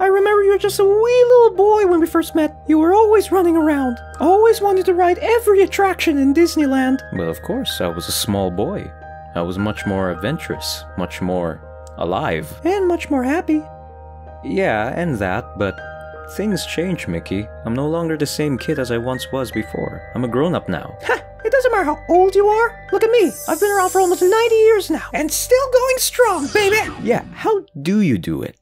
I remember you were just a wee little boy when we first met. You were always running around, always wanted to ride every attraction in Disneyland. Well, of course, I was a small boy. I was much more adventurous, much more alive. And much more happy. Yeah, and that, but things change, Mickey. I'm no longer the same kid as I once was before. I'm a grown up now. Ha! It doesn't matter how old you are. Look at me. I've been around for almost 90 years now. And still going strong, baby. Yeah, how do you do it?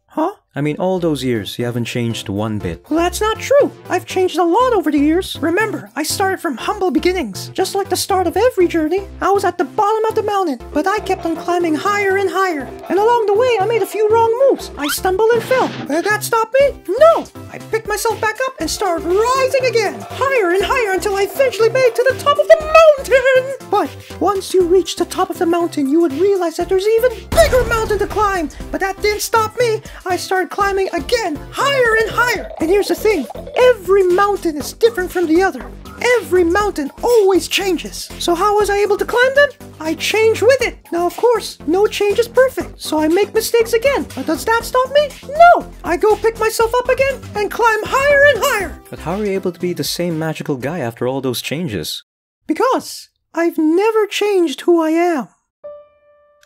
I mean, all those years, you haven't changed one bit. Well, that's not true. I've changed a lot over the years. Remember, I started from humble beginnings. Just like the start of every journey, I was at the bottom of the mountain, but I kept on climbing higher and higher. And along the way, I made a few wrong moves. I stumbled and fell. Did that stop me? No! I picked myself back up and started rising again, higher and higher until I eventually made to the top of the mountain! But once you reach the top of the mountain, you would realize that there's even bigger mountain to climb. But that didn't stop me. I started climbing again, higher and higher. And here's the thing every mountain is different from the other. Every mountain always changes. So, how was I able to climb them? I change with it. Now, of course, no change is perfect, so I make mistakes again. But does that stop me? No! I go pick myself up again and climb higher and higher. But how are you able to be the same magical guy after all those changes? Because I've never changed who I am.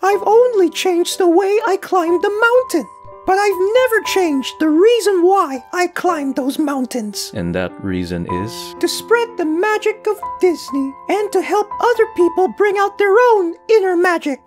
I've only changed the way I climbed the mountain. But I've never changed the reason why I climbed those mountains. And that reason is? To spread the magic of Disney and to help other people bring out their own inner magic.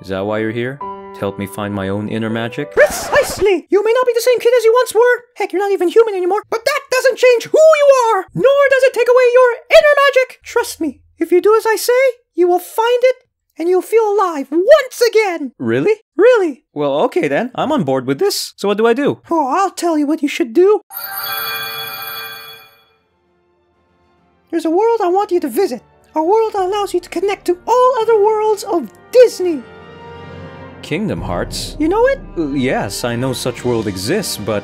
Is that why you're here? To help me find my own inner magic? Precisely! You may not be the same kid as you once were. Heck, you're not even human anymore. But that doesn't change who you are, nor does it take away your inner magic. Trust me, if you do as I say, you will find it and you'll feel alive once again. Really? Really? Well, okay then. I'm on board with this. So what do I do? Oh, I'll tell you what you should do. There's a world I want you to visit. A world that allows you to connect to all other worlds of Disney. Kingdom Hearts? You know it? Uh, yes, I know such world exists, but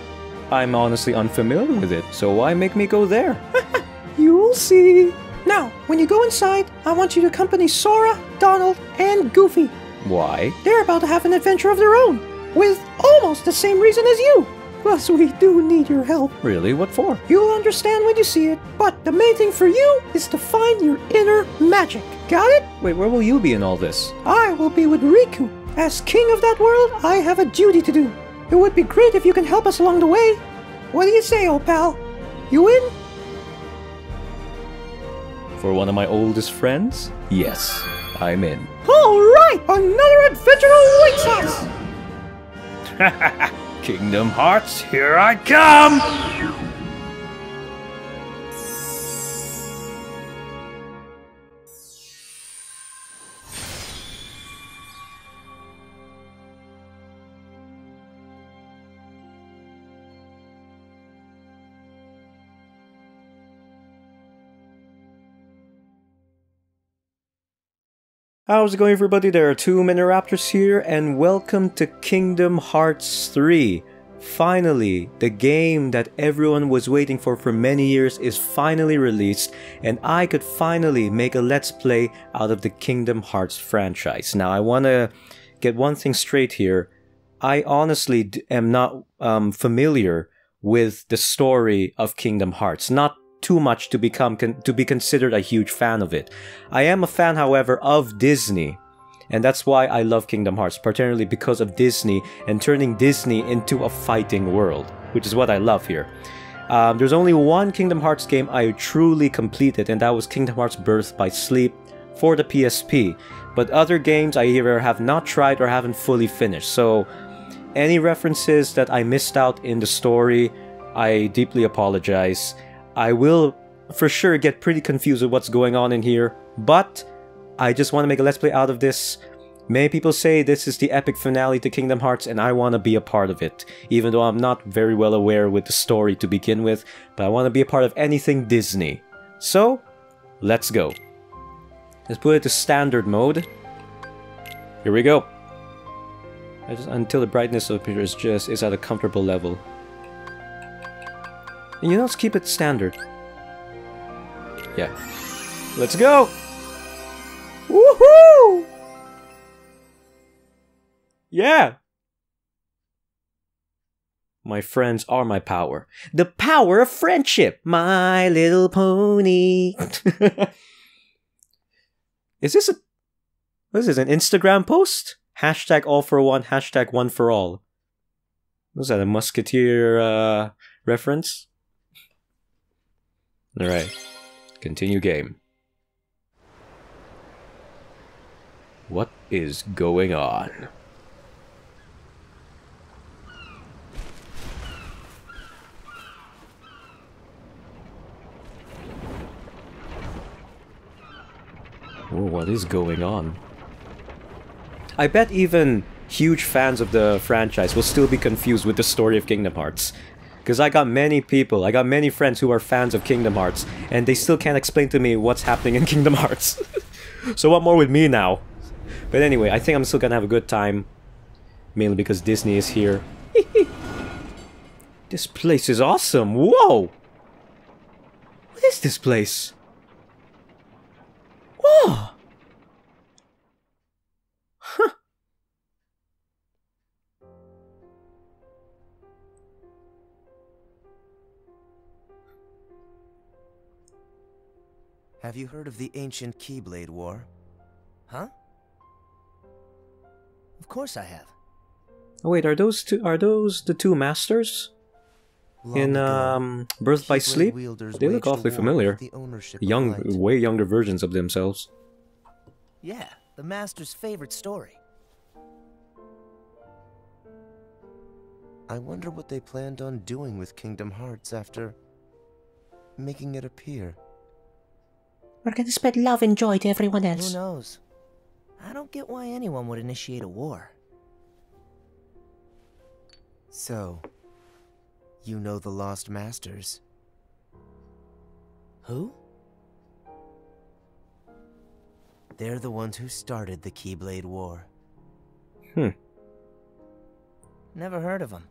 I'm honestly unfamiliar with it. So why make me go there? You'll see. Now, when you go inside, I want you to accompany Sora, Donald, and Goofy. Why? They're about to have an adventure of their own, with almost the same reason as you. Plus, we do need your help. Really? What for? You'll understand when you see it, but the main thing for you is to find your inner magic. Got it? Wait, where will you be in all this? I will be with Riku. As king of that world, I have a duty to do. It would be great if you can help us along the way. What do you say, old pal? You in? For one of my oldest friends? Yes, I'm in. All right, another adventure awaits us. Kingdom Hearts, here I come! How's it going everybody? There are TwoManyRaptors here and welcome to Kingdom Hearts 3. Finally, the game that everyone was waiting for for many years is finally released and I could finally make a let's play out of the Kingdom Hearts franchise. Now I want to get one thing straight here. I honestly am not um, familiar with the story of Kingdom Hearts. Not too much to become to be considered a huge fan of it. I am a fan, however, of Disney. And that's why I love Kingdom Hearts, particularly because of Disney and turning Disney into a fighting world, which is what I love here. Um, there's only one Kingdom Hearts game I truly completed, and that was Kingdom Hearts Birth by Sleep for the PSP. But other games I either have not tried or haven't fully finished. So, any references that I missed out in the story, I deeply apologize. I will for sure get pretty confused with what's going on in here, but I just want to make a let's play out of this. Many people say this is the epic finale to Kingdom Hearts, and I want to be a part of it, even though I'm not very well aware with the story to begin with, but I want to be a part of anything Disney. So, let's go. Let's put it to standard mode. Here we go. Just, until the brightness of the picture is just is at a comfortable level. And you know, let's keep it standard. Yeah. Let's go! Woohoo! Yeah! My friends are my power. The power of friendship. My little pony. is this a what is this? An Instagram post? Hashtag all for one, hashtag one for all. Was that a musketeer uh, reference? Alright. Continue game. What is going on? Oh, what is going on? I bet even huge fans of the franchise will still be confused with the story of Kingdom Hearts. Because I got many people, I got many friends who are fans of Kingdom Hearts, and they still can't explain to me what's happening in Kingdom Hearts. so what more with me now? But anyway, I think I'm still gonna have a good time. Mainly because Disney is here. this place is awesome! Whoa! What is this place? Whoa! Have you heard of the ancient Keyblade War? Huh? Of course I have. Oh wait, are those two are those the two masters? Long in um Birth by Sleep? They look awfully familiar. Young way younger versions of themselves. Yeah, the master's favorite story. I wonder what they planned on doing with Kingdom Hearts after making it appear. We're gonna spread love and joy to everyone else. Who knows? I don't get why anyone would initiate a war. So, you know the Lost Masters. Who? They're the ones who started the Keyblade War. Hmm. Never heard of them.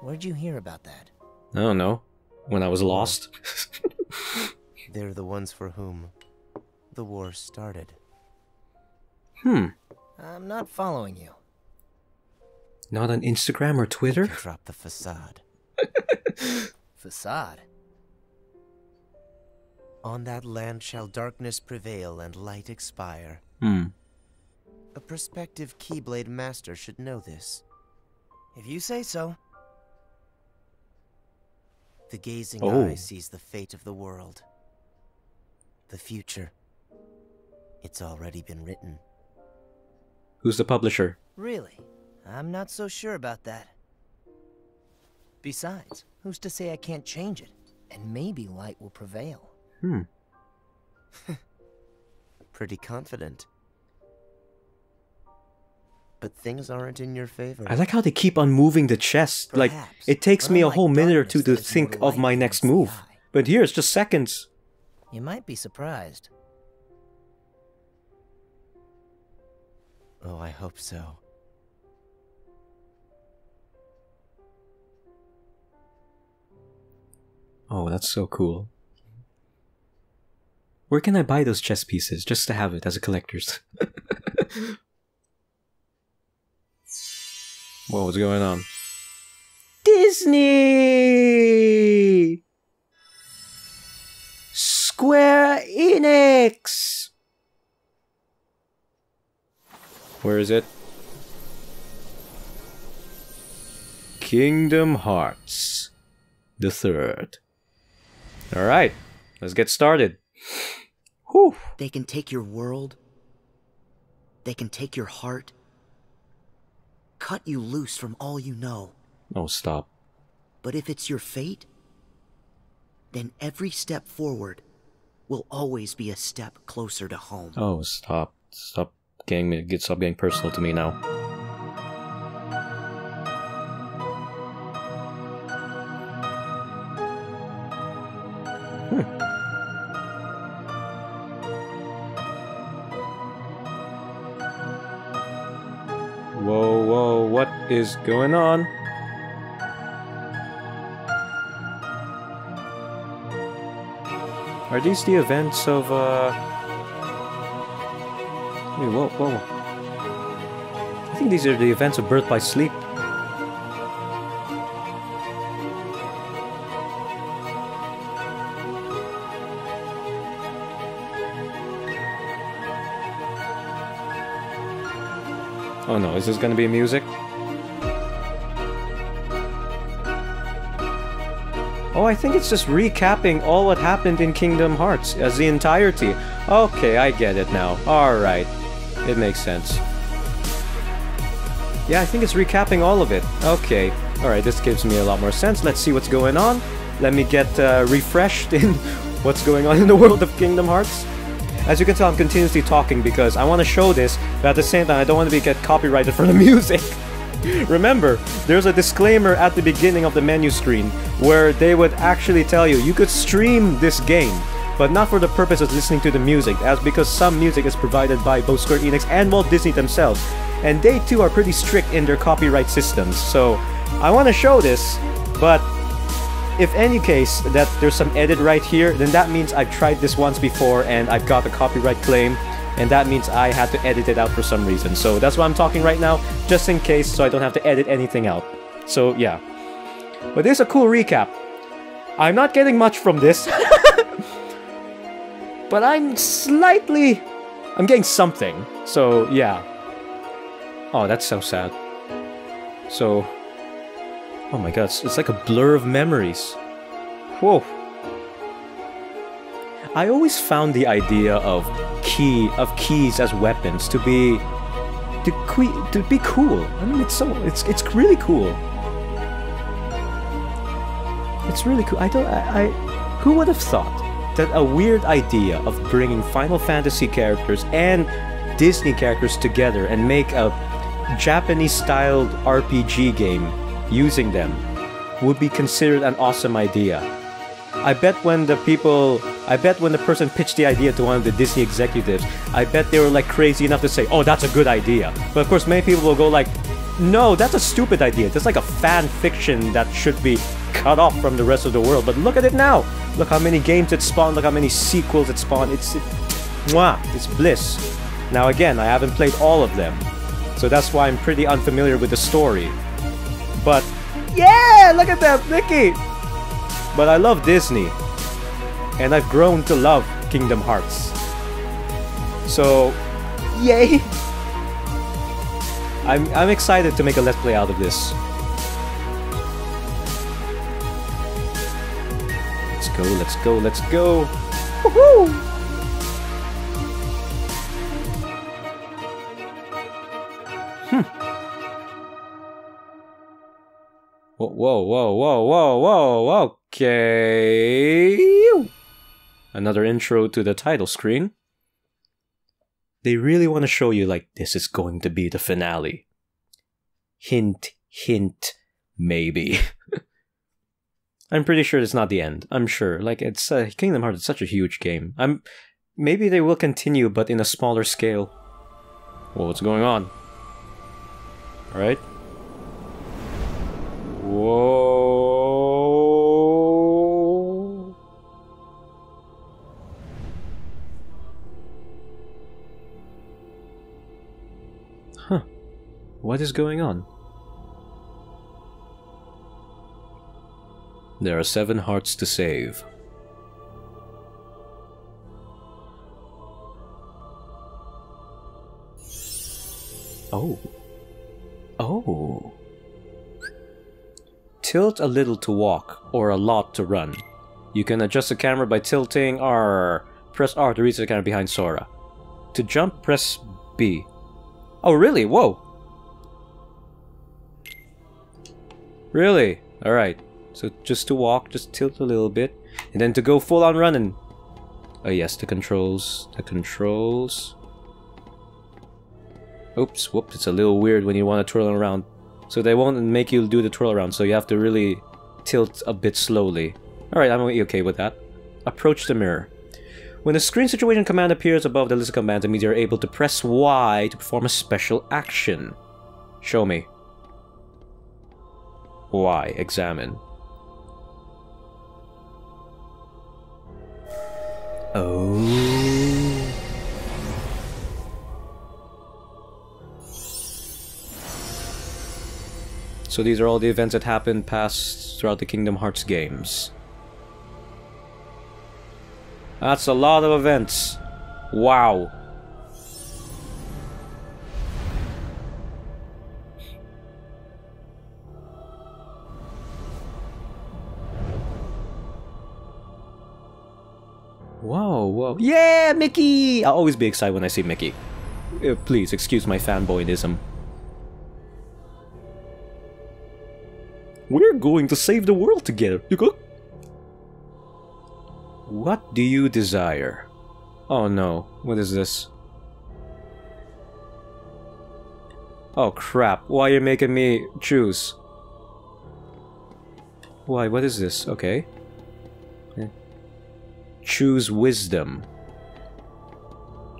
Where'd you hear about that? I don't know. When I was lost. They're the ones for whom the war started. hmm. I'm not following you. Not on Instagram or Twitter? Drop the facade. Facade. On that land shall darkness prevail and light expire. Hmm. A prospective Keyblade Master should know this. If you say so. The gazing Oh. eye sees the fate of the world. The future. It's already been written. Who's the publisher? Really? I'm not so sure about that. Besides, who's to say I can't change it? And maybe light will prevail. Hmm. Pretty confident. But things aren't in your favor. I like how they keep on moving the chest. Like, it takes me a whole minute or two to that is more think of my next move. But here it's just seconds. You might be surprised. Oh, I hope so. Oh, that's so cool. Where can I buy those chess pieces just to have it as a collector's? Whoa, what's going on? Disney! Square Enix! Where is it? Kingdom Hearts. The third. Alright, let's get started. Whew. They can take your world. They can take your heart. Cut you loose from all you know. Oh, stop. But if it's your fate, then every step forward will always be a step closer to home. Oh, stop. Stop getting me, get, stop getting personal to me now. Hmm. Whoa, whoa, what is going on? Are these the events of, uh... Wait, whoa, whoa. I think these are the events of Birth by Sleep. Oh no, is this gonna be music? I think it's just recapping all what happened in Kingdom Hearts as the entirety. Okay, I get it now. Alright. It makes sense. Yeah, I think it's recapping all of it. Okay. Alright, this gives me a lot more sense. Let's see what's going on. Let me get uh, refreshed in what's going on in the world of Kingdom Hearts. As you can tell, I'm continuously talking because I want to show this, but at the same time, I don't want to be get copyrighted for the music. Remember, there's a disclaimer at the beginning of the menu screen where they would actually tell you you could stream this game, but not for the purpose of listening to the music, as because some music is provided by both Square Enix and Walt Disney themselves, and they too are pretty strict in their copyright systems. So I want to show this, but if any case that there's some edit right here, then that means I've tried this once before and I've got a copyright claim and that means I had to edit it out for some reason. So that's why I'm talking right now, just in case so I don't have to edit anything out. So yeah. But this is a cool recap. I'm not getting much from this. but I'm slightly... I'm getting something. So yeah. Oh, that's so sad. So... Oh my god, it's, it's like a blur of memories. Whoa. I always found the idea of key of keys as weapons to be to, que- to be cool. I mean, it's so it's it's really cool. It's really cool. I don't. I, I who would have thought that a weird idea of bringing Final Fantasy characters and Disney characters together and make a Japanese-styled RPG game using them would be considered an awesome idea. I bet when the people, I bet when the person pitched the idea to one of the Disney executives, I bet they were like crazy enough to say, "Oh, that's a good idea." But of course, many people will go like, "No, that's a stupid idea. That's like a fan fiction that should be cut off from the rest of the world." But look at it now. Look how many games it spawned. Look how many sequels it spawned. It's, it, mwah, it's bliss. Now again, I haven't played all of them, so that's why I'm pretty unfamiliar with the story. But yeah, look at that, Mickey. But I love Disney. And I've grown to love Kingdom Hearts. So, yay! I'm, I'm excited to make a Let's Play out of this. Go, let's go, let's go! Woohoo! Hmm. Whoa, whoa, whoa, whoa, whoa, okay. Another intro to the title screen. They really want to show you, like, this is going to be the finale. Hint, hint, maybe. I'm pretty sure it's not the end. I'm sure. Like, it's uh, Kingdom Hearts is such a huge game. I'm maybe they will continue, but in a smaller scale. Well, what's going on? All right. Whoa. Huh. What is going on? There are seven hearts to save. Oh. Oh. Tilt a little to walk, or a lot to run. You can adjust the camera by tilting R. Press R to reach the camera behind Sora. To jump, press B. Oh, really? Whoa! Really? Alright. So just to walk, just tilt a little bit. And then to go full on running. Oh yes, the controls. The controls. Oops, whoops, it's a little weird when you want to twirl around. So they won't make you do the twirl around, so you have to really tilt a bit slowly. Alright, I'm okay with that. Approach the mirror. When the screen situation command appears above the list of commands, it means you're able to press Y to perform a special action. Show me. Y, examine. Oh. So these are all the events that happened past throughout the Kingdom Hearts games. That's a lot of events. Wow. Whoa. Whoa. Yeah, Mickey! I'll always be excited when I see Mickey. Uh, please, excuse my fanboyism. We're going to save the world together. You go? What do you desire? Oh no, what is this? Oh crap, why are you making me choose? Why, what is this? Okay. Choose wisdom.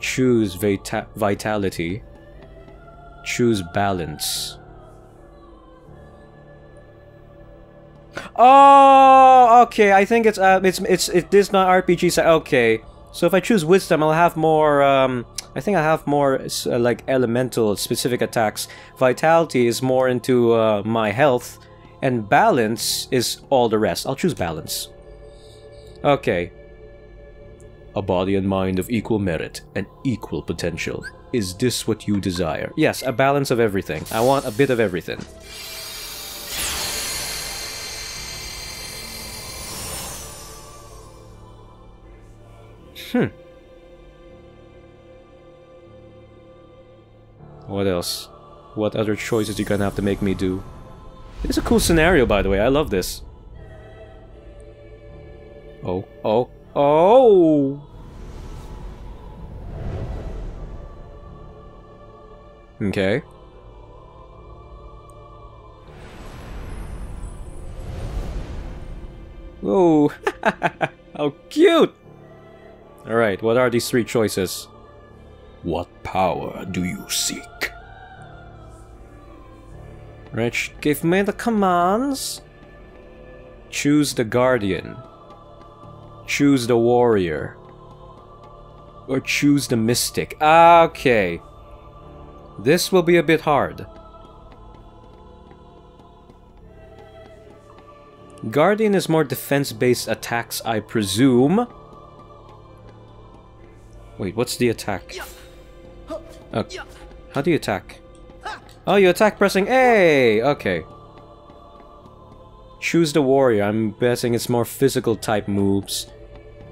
Choose vita vitality. Choose balance. Oh, okay. I think it's uh, it's it's it is not RPG. So okay. So if I choose wisdom, I'll have more. Um, I think I have more uh, like elemental specific attacks. Vitality is more into uh, my health, and balance is all the rest. I'll choose balance. Okay. A body and mind of equal merit and equal potential. Is this what you desire? Yes, a balance of everything. I want a bit of everything. Hmm. What else? What other choices you gonna have to make me do? It's a cool scenario, by the way. I love this. Oh, oh, oh! Okay. Oh, how cute! Alright, what are these three choices? What power do you seek? Rich, give me the commands. Choose the Guardian. Choose the Warrior. Or choose the Mystic. Ah, okay. This will be a bit hard. Guardian is more defense-based attacks, I presume. Wait, what's the attack? Oh, how do you attack? Oh, you attack pressing A! Okay. Choose the warrior. I'm guessing it's more physical type moves.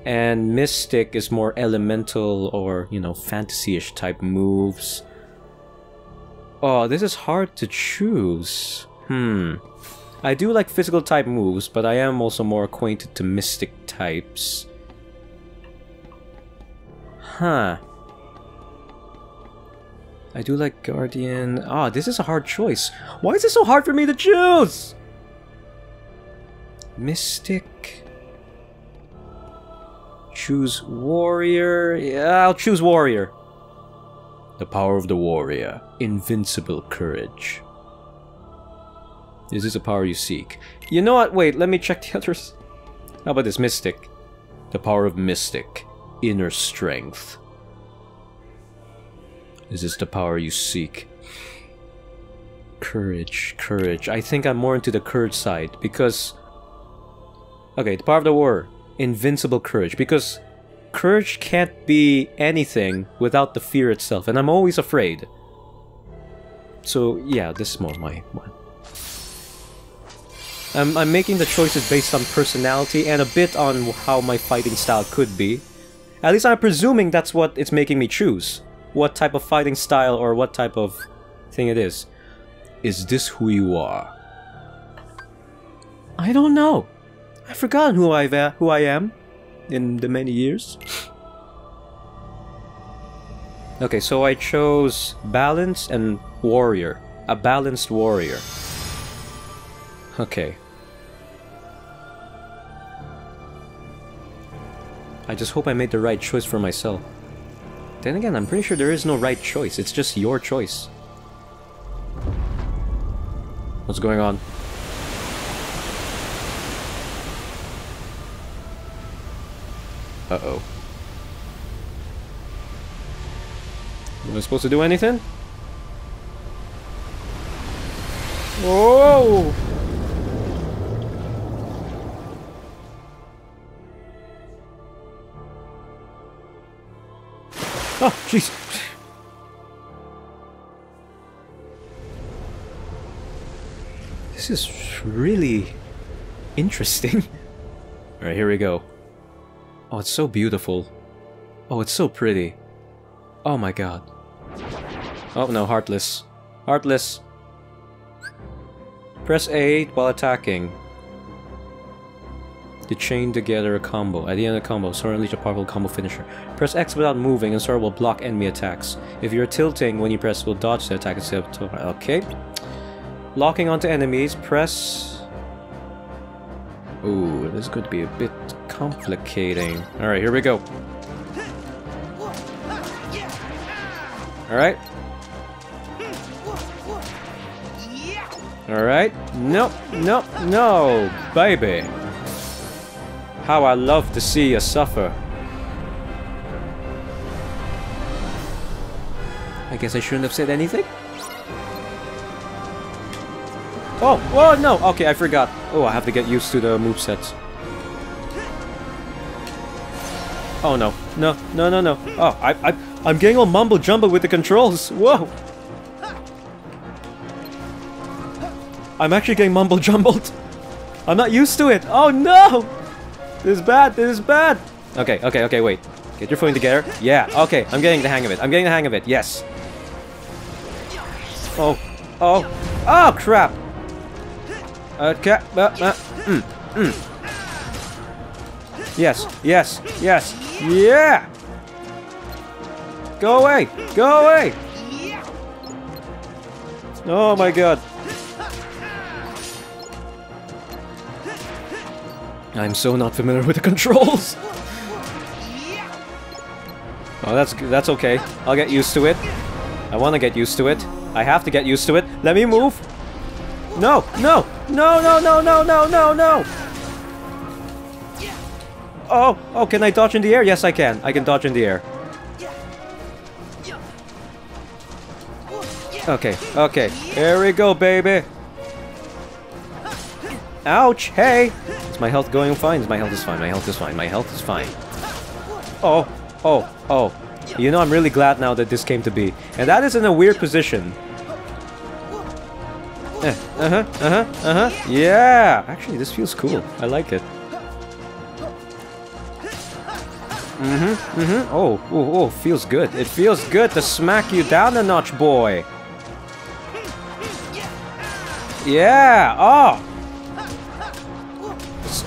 And Mystic is more elemental or, you know, fantasy-ish type moves. Oh, this is hard to choose. Hmm. I do like physical type moves, but I am also more acquainted to mystic types. Huh. I do like Guardian. Ah, oh, this is a hard choice. Why is it so hard for me to choose? Mystic. Choose Warrior. Yeah, I'll choose Warrior. The power of the Warrior. Invincible courage. Is this a power you seek? You know what? Wait, let me check the others. How about this? Mystic. The power of Mystic. Inner strength. Is this the power you seek? Courage, courage. I think I'm more into the courage side because... Okay, the power of the war. Invincible courage. Because courage can't be anything without the fear itself. And I'm always afraid. So yeah, this is more my one. I'm, I'm making the choices based on personality and a bit on how my fighting style could be. At least I'm presuming that's what it's making me choose. What type of fighting style or what type of thing it is. Is this who you are? I don't know. I've forgotten who uh, who I am in the many years. Okay, so I chose balance and warrior. A balanced warrior. Okay. I just hope I made the right choice for myself. Then again, I'm pretty sure there is no right choice. It's just your choice. What's going on? Uh-oh. Am I supposed to do anything? Whoa! Oh, jeez. This is really interesting. Alright, here we go. Oh, it's so beautiful. Oh, it's so pretty. Oh my god. Oh no, Heartless. Heartless. Press A while attacking. To chain together a combo. At the end of the combo, Sora unleash a powerful combo finisher. Press X without moving and Sora will block enemy attacks. If you're tilting when you press, will dodge the attack instead of... to- Okay. Locking onto enemies, press... Ooh, this to be a bit complicating. Alright, here we go. Alright. Alright. Nope, nope, no, baby. How I love to see you suffer. I guess I shouldn't have said anything. Oh, oh no, okay, I forgot. Oh, I have to get used to the movesets. Oh no, no, no, no, no. Oh, I, I, I'm getting all mumble jumble with the controls. Whoa. I'm actually getting mumble jumbled. I'm not used to it. Oh no! This is bad. This is bad. Okay, okay, okay. Wait. Get your footing together. Yeah. Okay. I'm getting the hang of it. I'm getting the hang of it. Yes. Oh. Oh. Oh crap. Okay. Uh, uh, mm, mm. Yes. Yes. Yes. Yeah. Go away. Go away. Oh my god. I'm so not familiar with the controls. Oh, that's that's okay. I'll get used to it. I want to get used to it. I have to get used to it. Let me move. No, no, no, no, no, no, no, no, no. Oh, oh, can I dodge in the air? Yes, I can. I can dodge in the air. Okay, okay. Here we go, baby. Ouch, hey. Is my health going fine? Is my health is fine. My health is fine. My health is fine. Oh, oh, oh. You know, I'm really glad now that this came to be. And that is in a weird position. Eh, uh-huh, uh-huh, uh-huh. Yeah! Actually, this feels cool. I like it. Mm-hmm, mm-hmm. Oh, oh, oh, feels good. It feels good to smack you down a notch, boy. Yeah! Oh!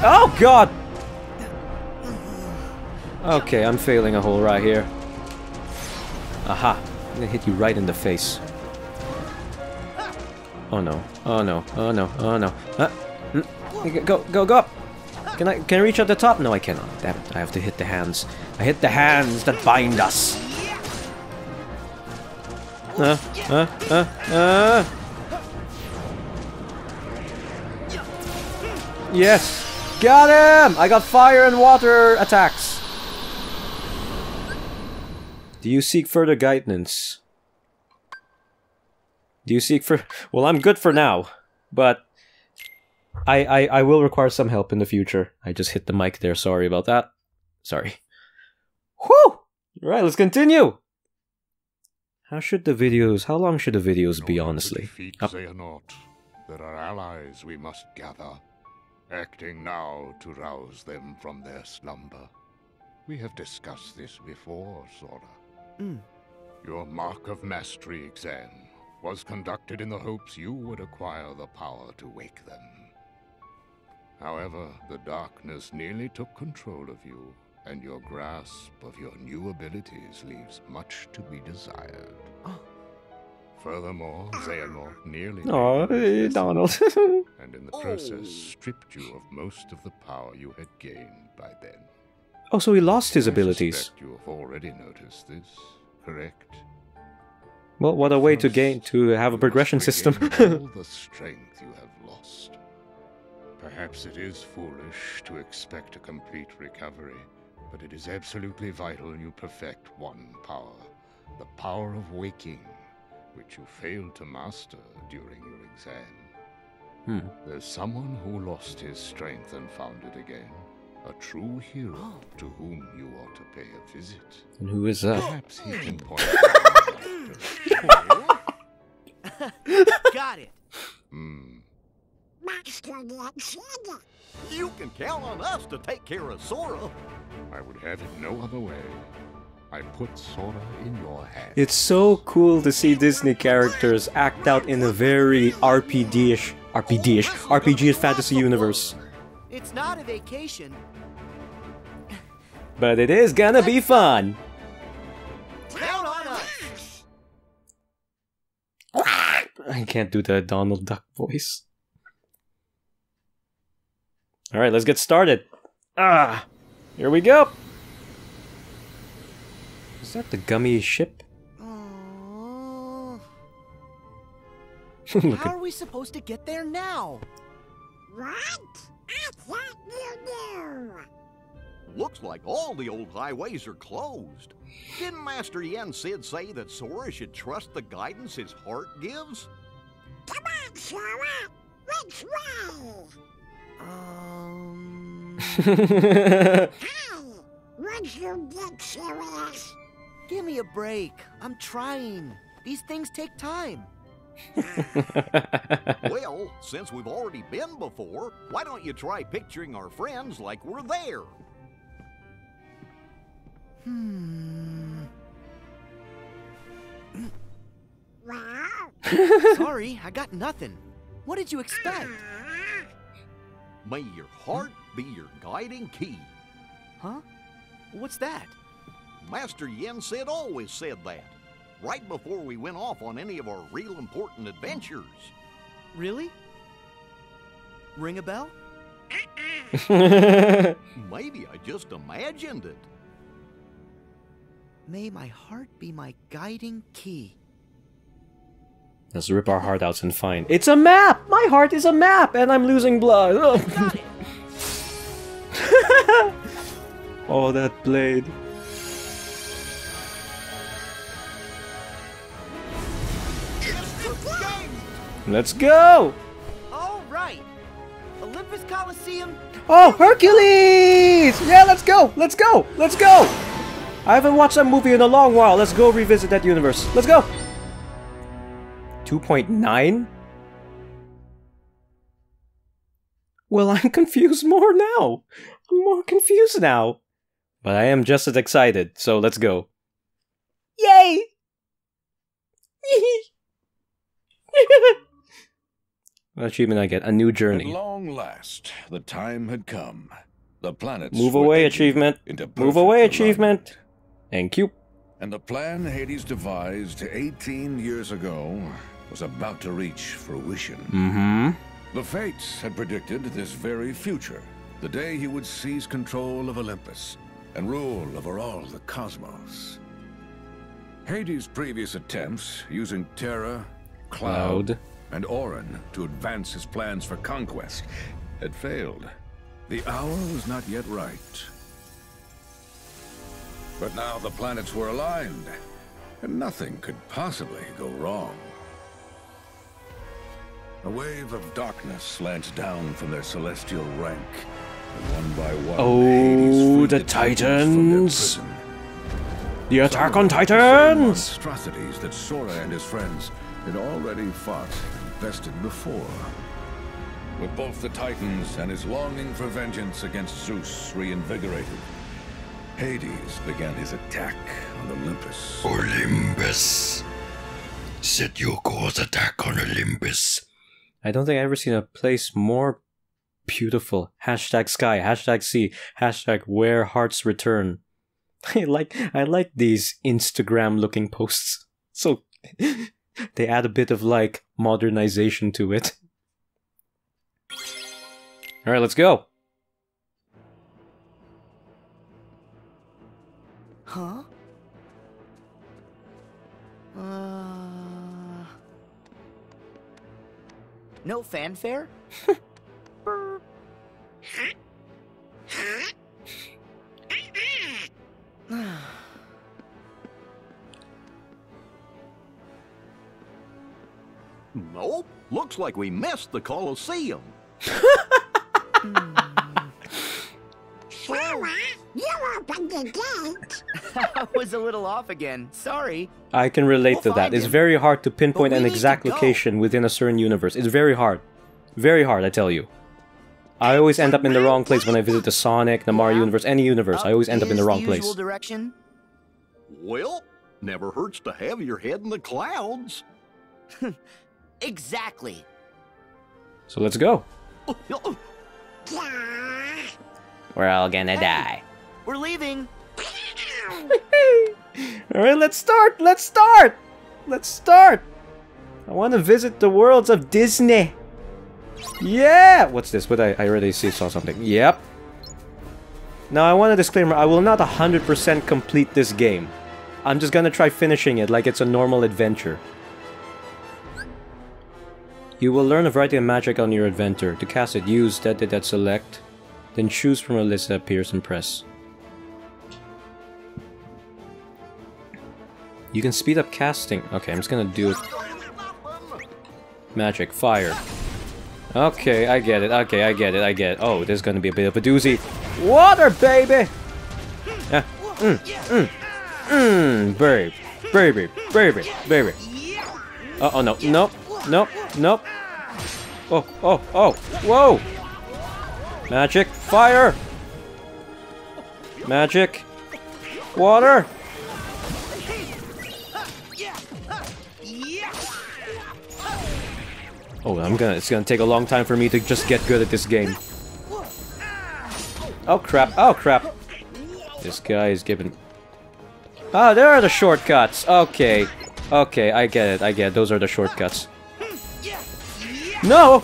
Oh, God! Okay, I'm failing a hole right here. Aha. I'm gonna hit you right in the face. Oh no. Oh no. Oh no. Oh no. Uh, mm, go, go, go up! Can I, can I reach at the top? No, I cannot. Damn it. I have to hit the hands. I hit the hands that bind us. Uh, uh, uh, uh. Yes! Got him! I got fire and water attacks! Do you seek further guidance? Do you seek for... Well, I'm good for now, but... I, I, I will require some help in the future. I just hit the mic there, sorry about that. Sorry. Whew! Right, let's continue! How should the videos... How long should the videos be, In order to honestly? defeat Oh. Xehanort, there are allies we must gather, acting now to rouse them from their slumber. We have discussed this before, Sora. Mm. Your Mark of Mastery exam was conducted in the hopes you would acquire the power to wake them. However, the darkness nearly took control of you, and your grasp of your new abilities leaves much to be desired. Furthermore, Xehanort nearly Oh, made you resist Donald. and in the oh. process stripped you of most of the power you had gained by then. oh, so he lost his I abilities. suspect you have already noticed this, correct? Well, what a way to gain... To have a progression system. all the strength you have lost. Perhaps it is foolish to expect a complete recovery, but it is absolutely vital you perfect one power, the power of waking, which you failed to master during your exam. Hmm. There's someone who lost his strength and found it again. A true hero to whom you ought to pay a visit. And who is that? Perhaps he can point out. Got it. Hmm. You can count on us to take care of Sora. I would have it no other way. I put Sora in your hands. It's so cool to see Disney characters act out in a very RPG-ish, RPG-ish, RPG fantasy universe. It's not a vacation. But it is gonna be fun! Count on us. I can't do the Donald Duck voice. Alright, let's get started. Ah! Here we go! Is that the gummy ship? How at are we supposed to get there now? Looks like all the old highways are closed. Didn't Master Yen Sid say that Sora should trust the guidance his heart gives? Come back. Where's wrong? Um. It. Give me a break. I'm trying. These things take time. well, since we've already been before, why don't you try picturing our friends like we're there? Hmm. Sorry, I got nothing. What did you expect? May your heart be your guiding key. Huh? What's that? Master Yen Sid always said that, right before we went off on any of our real important adventures. Really? Ring a bell? Maybe I just imagined it. May my heart be my guiding key. Let's rip our heart out and find. It's a map! My heart is a map, and I'm losing blood. Got it! Oh, that blade. Let's go! All right. Olympus Coliseum. Oh, Hercules! Yeah, let's go! Let's go! Let's go! I haven't watched that movie in a long while. Let's go revisit that universe. Let's go! 2.9? Well, I'm confused more now. I'm more confused now. But I am just as excited, so let's go. Yay! what achievement I get? A new At journey. long last, the time had come. The planets Move away, achievement. into Move away, alignment. achievement. Thank you. And the plan Hades devised 18 years ago was about to reach fruition. Mm-hmm. The Fates had predicted this very future, the day he would seize control of Olympus and rule over all the cosmos. Hades' previous attempts using Terra, Cloud, Cloud. and Auron to advance his plans for conquest had failed. The hour was not yet right. But now the planets were aligned, and nothing could possibly go wrong. A wave of darkness slanted down from their celestial rank, one by one, Oh, Hades freed the Titans from their Titans. prison. The attack on Some of them were the same Titans! Monstrosities that Sora and his friends had already fought and bested before. With both the Titans and his longing for vengeance against Zeus reinvigorated, Hades began his attack on Olympus. Olympus. Set your course attack on Olympus. I don't think I've ever seen a place more beautiful. Hashtag sky, hashtag sea, hashtag where hearts return. I like I like these Instagram looking posts. So they add a bit of like modernization to it. Alright, let's go. Huh? Uh. No fanfare? Nope. Looks like we missed the Colosseum. You opened the gate. I was a little off again. Sorry. I can relate We'll to that. find It's him. very hard to pinpoint an exact location within a certain universe. It's very hard. Very hard, I tell you. I always end up in the wrong place when I visit the Sonic, the Mario universe, any universe. I always end up in the wrong usual place. direction. Well, never hurts to have your head in the clouds. Exactly. So let's go. We're all gonna die. We're leaving. Alright, let's start! Let's start! Let's start! I want to visit the worlds of Disney. Yeah! What's this? What I, I already see, saw something. Yep. Now I want a disclaimer, I will not 100% complete this game. I'm just gonna try finishing it like it's a normal adventure. You will learn a variety of magic on your adventure. To cast it, use that that that select, then choose from a list that appears and press. You can speed up casting. Okay, I'm just gonna do it. Magic, fire. Okay, I get it. Okay, I get it. I get it. Oh, there's gonna be a bit of a doozy. Water, baby! Yeah. Mm, mm, mm, babe. Baby, baby, baby. Uh oh, no. Nope. Nope. Nope. Oh, oh, oh. Whoa! Magic, fire! Magic, water! Oh, I'm gonna. It's gonna take a long time for me to just get good at this game. Oh crap! Oh crap! This guy is giving. Ah, there are the shortcuts. Okay, okay, I get it. I get it. Those are the shortcuts. No!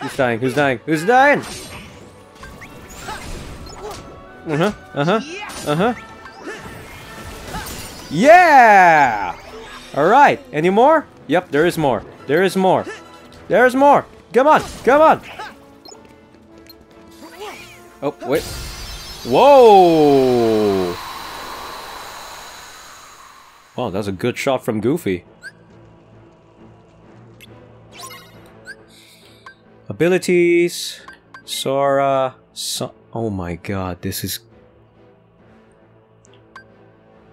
Who's dying? Who's dying? Who's dying? Uh huh. Uh huh. Uh huh. Yeah! Alright, any more? Yep, there is more. There is more. There's more. Come on, come on. Oh, wait. Whoa! Wow, that's a good shot from Goofy. Abilities. Sora. So oh my god, this is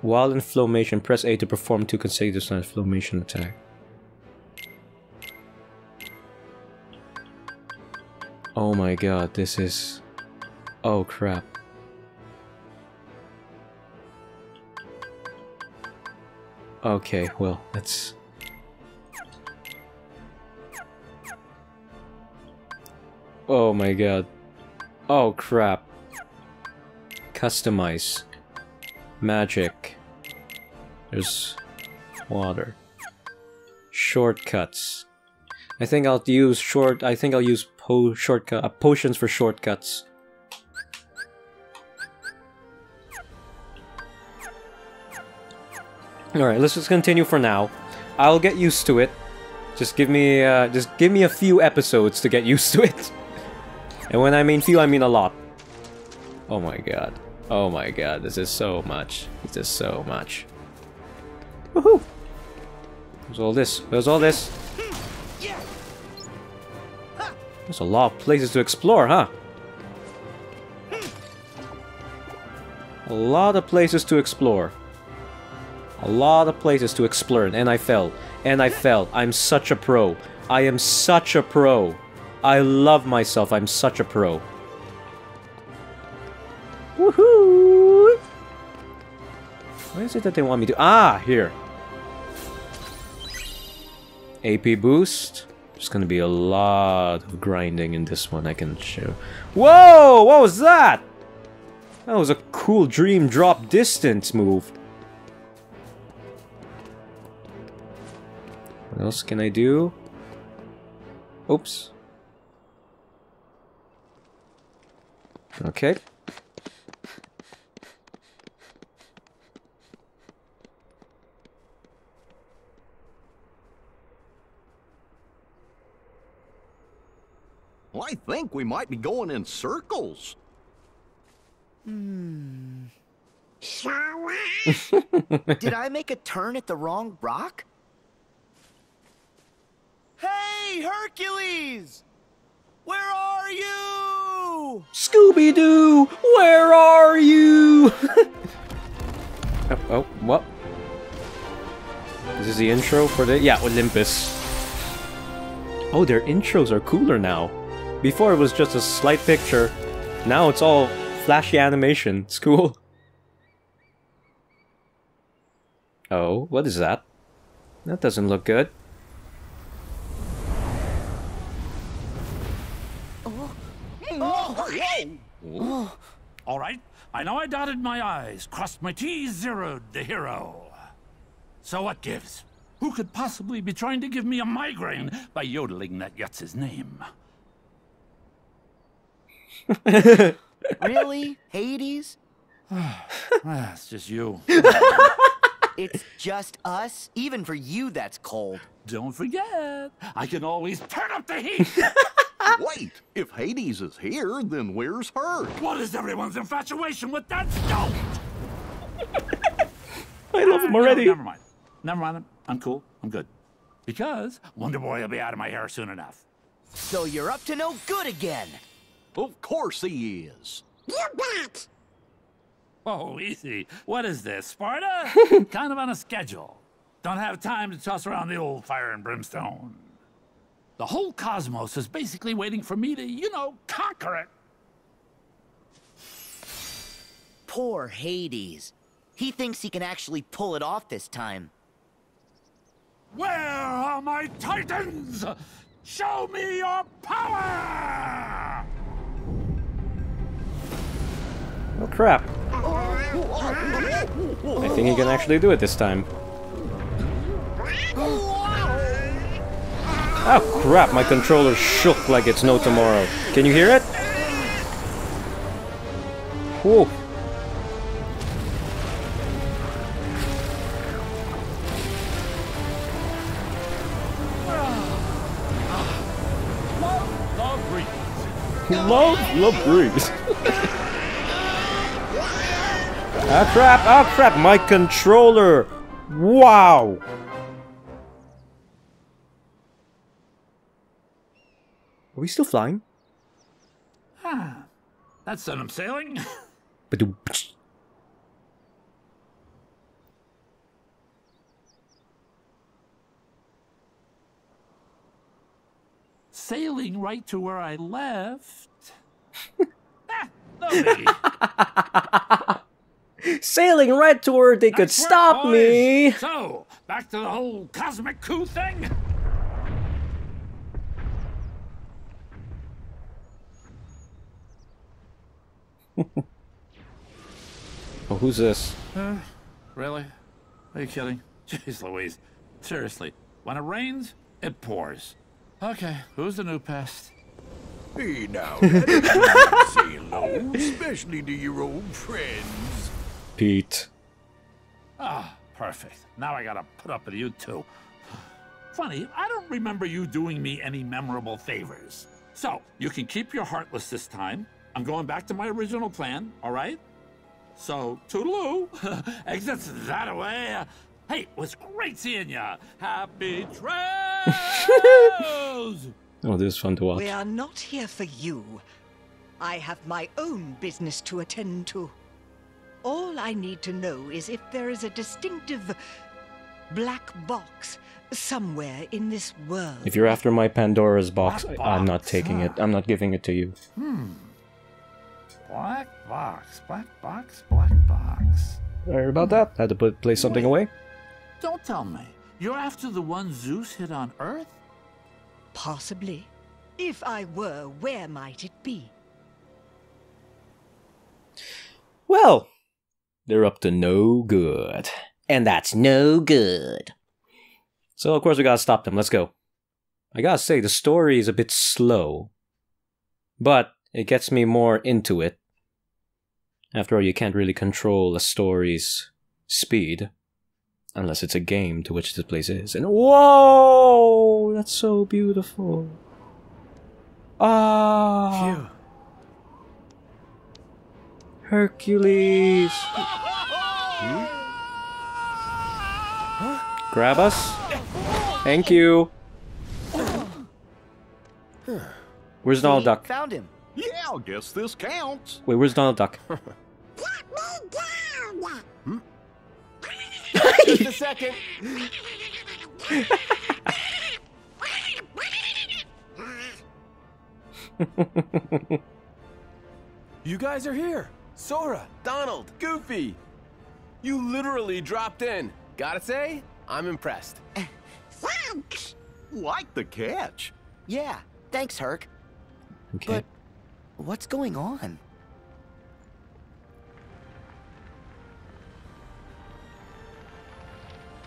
while in Flowmotion, press A to perform two consecutive times Flowmotion attack. Oh my god, this is... Oh crap. Okay, well, that's... Oh my god. Oh crap. Customize. Magic. There's water. Shortcuts. I think I'll use short. I think I'll use po shortcut uh, potions for shortcuts. All right, let's just continue for now. I'll get used to it. Just give me, uh, just give me a few episodes to get used to it. And when I mean few, I mean a lot. Oh my god. Oh my god, this is so much. This is so much. Woohoo! Where's all this? Where's all this? There's a lot of places to explore, huh? A lot of places to explore. A lot of places to explore, and I fell. And I fell. I'm such a pro. I am such a pro. I love myself. I'm such a pro. Woohoo! What is it that they want me to- Ah, here. AP boost. There's gonna be a lot of grinding in this one, I can show. Whoa! What was that? That was a cool dream drop distance move. What else can I do? Oops. Okay. I think we might be going in circles. Hmm. Did I make a turn at the wrong rock? Hey, Hercules! Where are you? Scooby-Doo, where are you? oh, oh, what? This is the intro for the... Yeah, Olympus. Oh, their intros are cooler now. Before it was just a slight picture, now it's all flashy animation. It's cool. Oh, what is that? That doesn't look good. Oh. Oh. All right, I know I dotted my I's, crossed my T's, zeroed the hero. So what gives? Who could possibly be trying to give me a migraine by yodeling that Yutz's name? really? Hades? ah, it's just you. It's just us? Even for you, that's cold. Don't forget, I can always turn up the heat. Wait, if Hades is here, then where's her? what is everyone's infatuation with that stone? I love him Ah, no, already. never mind. Never mind. I'm cool. I'm good. Because Wonder Boy will be out of my hair soon enough. So you're up to no good again. Of course he is. You bet. Oh, easy. What is this, Sparta? kind of on a schedule. Don't have time to toss around the old fire and brimstone. The whole cosmos is basically waiting for me to, you know, conquer it. Poor Hades. He thinks he can actually pull it off this time. Where are my titans? Show me your power! Oh crap. I think he can actually do it this time. Oh crap, my controller shook like it's no tomorrow. Can you hear it? Whoa. Love the breeze. Love, love breeze. ah crap, ah crap, my controller! Wow! Are we still flying? Ah, that's what I'm sailing. Sailing right to where I left. ah. Sailing right to where they could Nice work, stop boys. me! So, back to the whole cosmic coup thing. Oh, who's this? Really? Are you kidding? Jeez Louise. Seriously, when it rains, it pours. Okay, who's the new pest? Hey now, that say hello, especially to your old friends. Pete. Ah, perfect. Now I gotta put up with you too. Funny, I don't remember you doing me any memorable favors. So, you can keep your heartless this time. I'm going back to my original plan, all right? So, toodaloo. Exits that away. Hey, it was great seeing ya. Happy trails! Oh, this is fun to watch. We are not here for you. I have my own business to attend to. All I need to know is if there is a distinctive black box somewhere in this world. If you're after my Pandora's box, Black I- I'm not box, taking it. I'm not giving it to you. Hmm. black box, black box, black box. Sorry about that. Had to put place something away. Don't tell me. You're after the one Zeus hit on Earth? Possibly. If I were, where might it be? Well, they're up to no good. And that's no good. So, of course, we gotta stop them. Let's go. I gotta say, the story is a bit slow, but it gets me more into it. After all, you can't really control a story's speed unless it's a game to which this place is. And whoa, that's so beautiful. Ah, Hercules. Grab us. Thank you. Where's Donald Duck? Found him. Yeah, I guess this counts. Wait, where's Donald Duck? Just a second. you guys are here. Sora, Donald, Goofy. You literally dropped in. Gotta say, I'm impressed. Thanks! Like the catch. Yeah, thanks, Herc. Okay. But what's going on?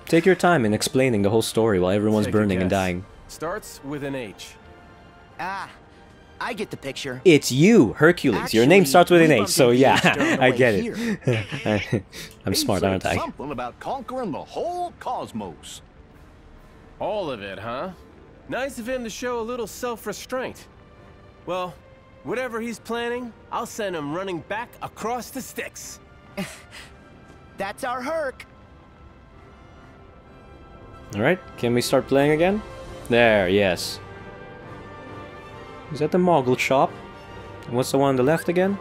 Take your time in explaining the whole story while everyone's Take burning and dying. Starts with an H. Ah, I get the picture. It's you, Hercules. Your name starts with an H, so yeah, H during the I get it. I'm He smart, aren't I? Something about conquering the whole cosmos. All of it, huh? Nice of him to show a little self-restraint. Well, whatever he's planning, I'll send him running back across the sticks. That's our Herc. Alright, can we start playing again? There, yes. Is that the Moogle shop? And what's the one on the left again?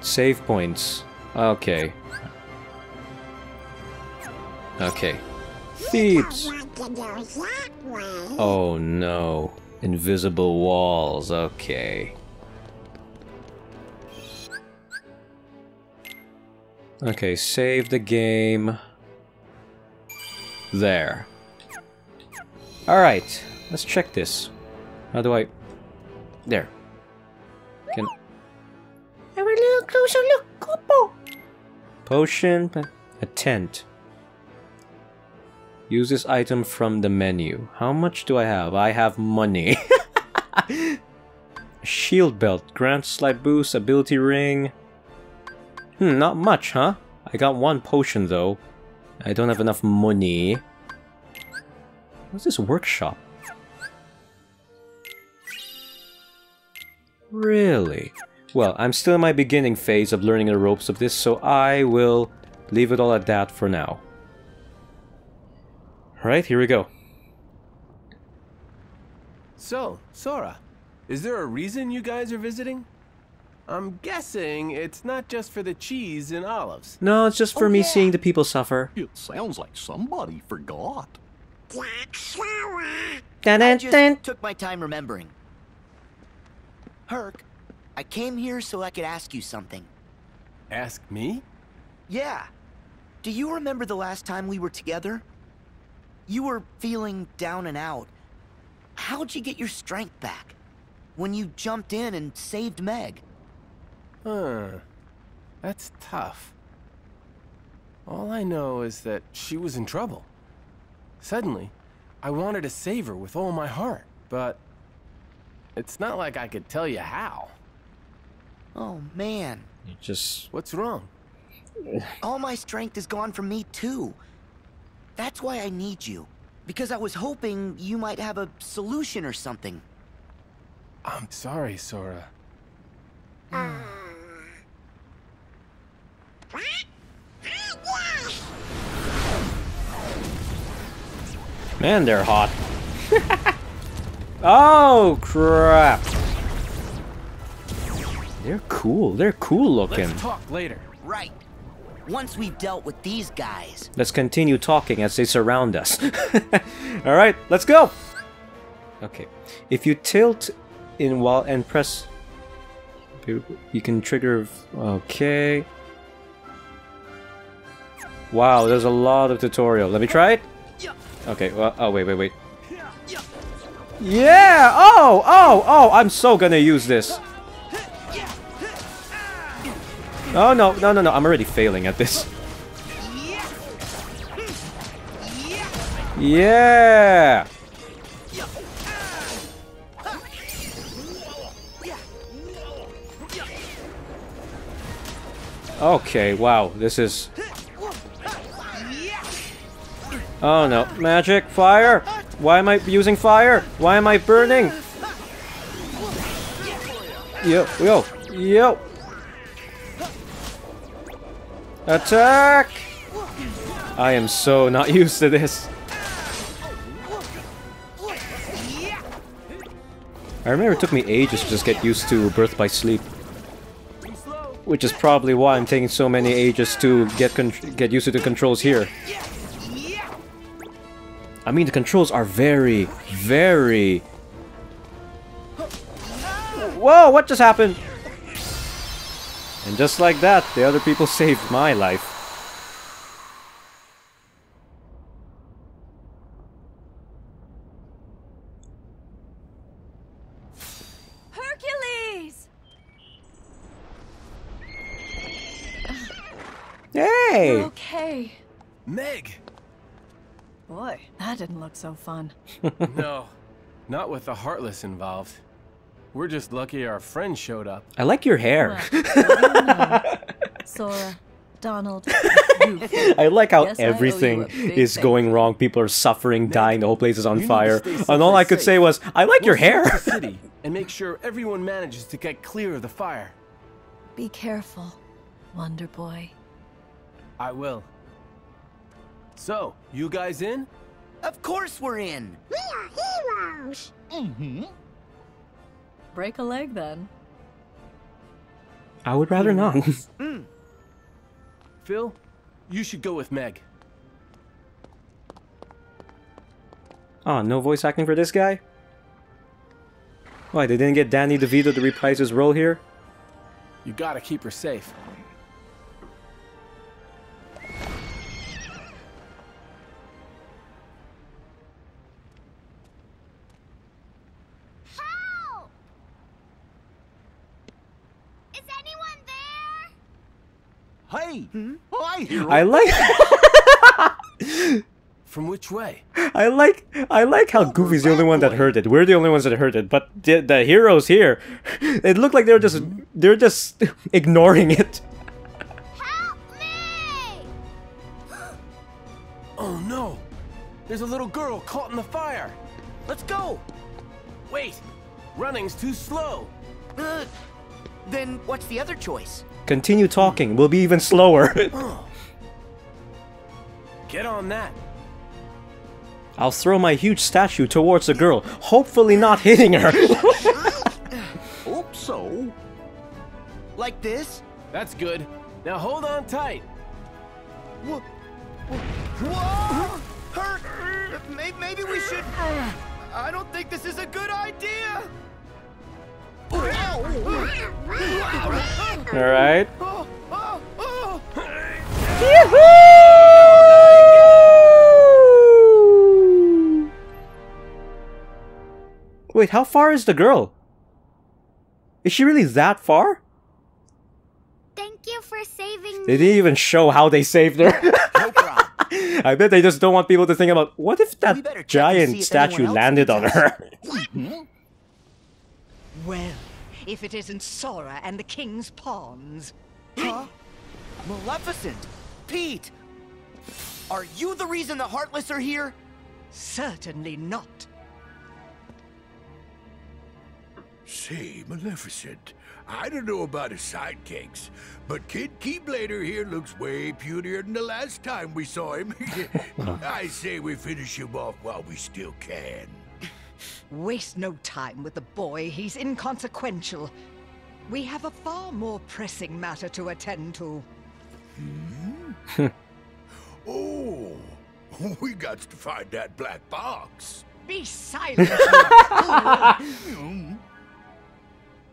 Save points. Okay. Okay. Thieves! Oh no. Invisible walls, okay. Okay, save the game. There. Alright, let's check this. How do I... There. Can... Have a little closer look, Kupo. Potion... A tent. Use this item from the menu. How much do I have? I have money. Shield belt. Grants slight boost. Ability ring. Hmm, not much, huh? I got one potion though. I don't have enough money. What's this workshop? Really? Well, I'm still in my beginning phase of learning the ropes of this, so I will leave it all at that for now. Alright, here we go. So, Sora, is there a reason you guys are visiting? I'm guessing it's not just for the cheese and olives. No, it's just for oh, me seeing the people suffer. It sounds like somebody forgot. I just took my time remembering. Herc, I came here so I could ask you something. Ask me? Yeah. Do you remember the last time we were together? You were feeling down and out. How'd you get your strength back? When you jumped in and saved Meg? Huh. That's tough. All I know is that she was in trouble. Suddenly, I wanted to save her with all my heart, but it's not like I could tell you how. Oh, man. You just... What's wrong? All my strength is gone from me, too. That's why I need you. Because I was hoping you might have a solution or something. I'm sorry, Sora. Man, they're hot. oh, crap. They're cool. They're cool looking. Let's talk later. Right. Once we've dealt with these guys. Let's continue talking as they surround us. Alright, let's go! Okay. If you tilt in while and press... You can trigger... Okay. Wow, there's a lot of tutorial. Let me try it? Okay, well, oh, wait, wait, wait. Yeah! Oh, oh, oh! I'm so gonna use this. Oh, no, no, no, no. I'm already failing at this. Yeah! Okay, wow, this is... Oh no, magic, fire! Why am I using fire? Why am I burning? Yo, yo, yo! Attack! I am so not used to this. I remember it took me ages to just get used to Birth by Sleep. Which is probably why I'm taking so many ages to get get used to the controls here. I mean, the controls are very, very... Whoa, what just happened? And just like that, the other people saved my life. Hercules! Hey! You're okay. Meg! Boy, that didn't look so fun. no, not with the Heartless involved. We're just lucky our friend showed up. I like your hair. Well, you know? Sora, Donald. I like how Guess I owe you everything is favor. going wrong. People are suffering, dying, the whole place is on You need to fire. And all I could someplace say was, I like your We'll search hair. city and make sure everyone manages to get clear of the fire. Be careful, Wonder Boy. I will. So, you guys in? Of course we're in. We are heroes. Mm-hmm. Break a leg then. I would rather not. Hmm. Hmm. Phil, you should go with Meg. oh, no voice acting for this guy? Why, they didn't get Danny DeVito to reprise his role here? You gotta keep her safe. Hey, I hear I like From which way? I like I like how Goofy's the only one that heard it. We're the only ones that heard it, but the, the heroes here, it looked like they're just they're just ignoring it. Help me! oh no! There's a little girl caught in the fire! Let's go! Wait! Running's too slow! Uh, then what's the other choice? Continue talking, we'll be even slower. Get on that! I'll throw my huge statue towards the girl, hopefully not hitting her. Hope so. Like this? That's good. Now hold on tight. Whoa! Whoa! Hurt! Maybe, maybe we should. I don't think this is a good idea. All right. Oh. Wait, how far is the girl? Is she really that far? Thank you for saving They didn't even show how they saved her. I bet they just don't want people to think about what if that giant statue landed on her? Well, if it isn't Sora and the King's Pawns. Huh? Maleficent! Pete! Are you the reason the Heartless are here? Certainly not. Say, Maleficent, I don't know about his sidekicks, but Kid Keyblader here looks way putier than the last time we saw him. I say we finish him off while we still can. Waste no time with the boy. He's inconsequential. We have a far more pressing matter to attend to. Hmm. Oh, we got to find that black box. Be silent!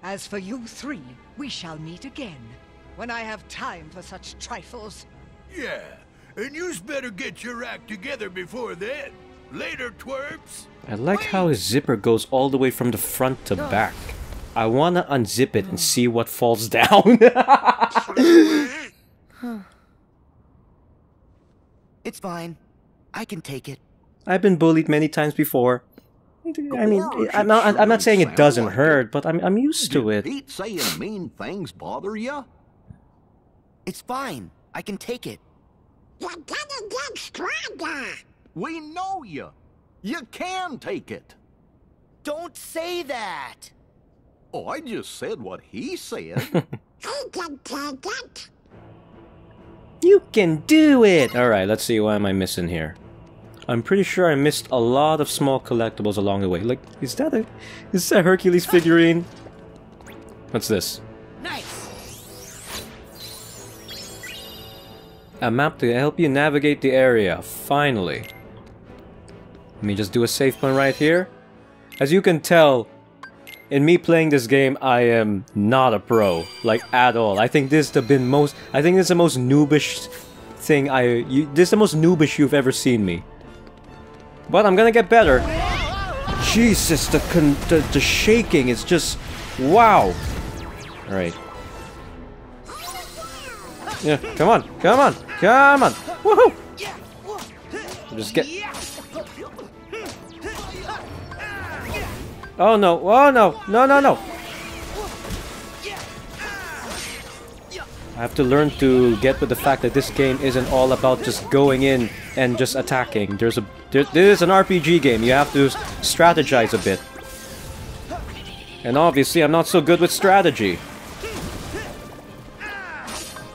As for you three, we shall meet again. When I have time for such trifles. Yeah, and you's better get your act together before then. Later, twerps. I like how his zipper goes all the way from the front to back. I wanna unzip it and see what falls down. It's fine. I can take it. I've been bullied many times before. I mean, I'm not, I'm not saying it doesn't hurt, but I'm, I'm used to it. Pete saying mean things bother you? It's fine. I can take it. You're gonna get stronger. We know you. You can take it. Don't say that. Oh, I just said what he said. I can take it. You can do it! Alright, let's see, what am I missing here? I'm pretty sure I missed a lot of small collectibles along the way. Like, is that a... Is that a Hercules figurine? What's this? Nice. A map to help you navigate the area. Finally. Let me just do a safe one right here. As you can tell, in me playing this game, I am not a pro, like at all. I think this is the been most. I think this is the most noobish thing I. You, this is the most noobish you've ever seen me. But I'm gonna get better. Jesus, the con the, the shaking is just wow. All right. Yeah, come on, come on, come on. Woohoo! Just get. Oh no! Oh no! No! No! No! I have to learn to get with the fact that this game isn't all about just going in and just attacking. There's a there, this is an RPG game. You have to strategize a bit. And obviously, I'm not so good with strategy.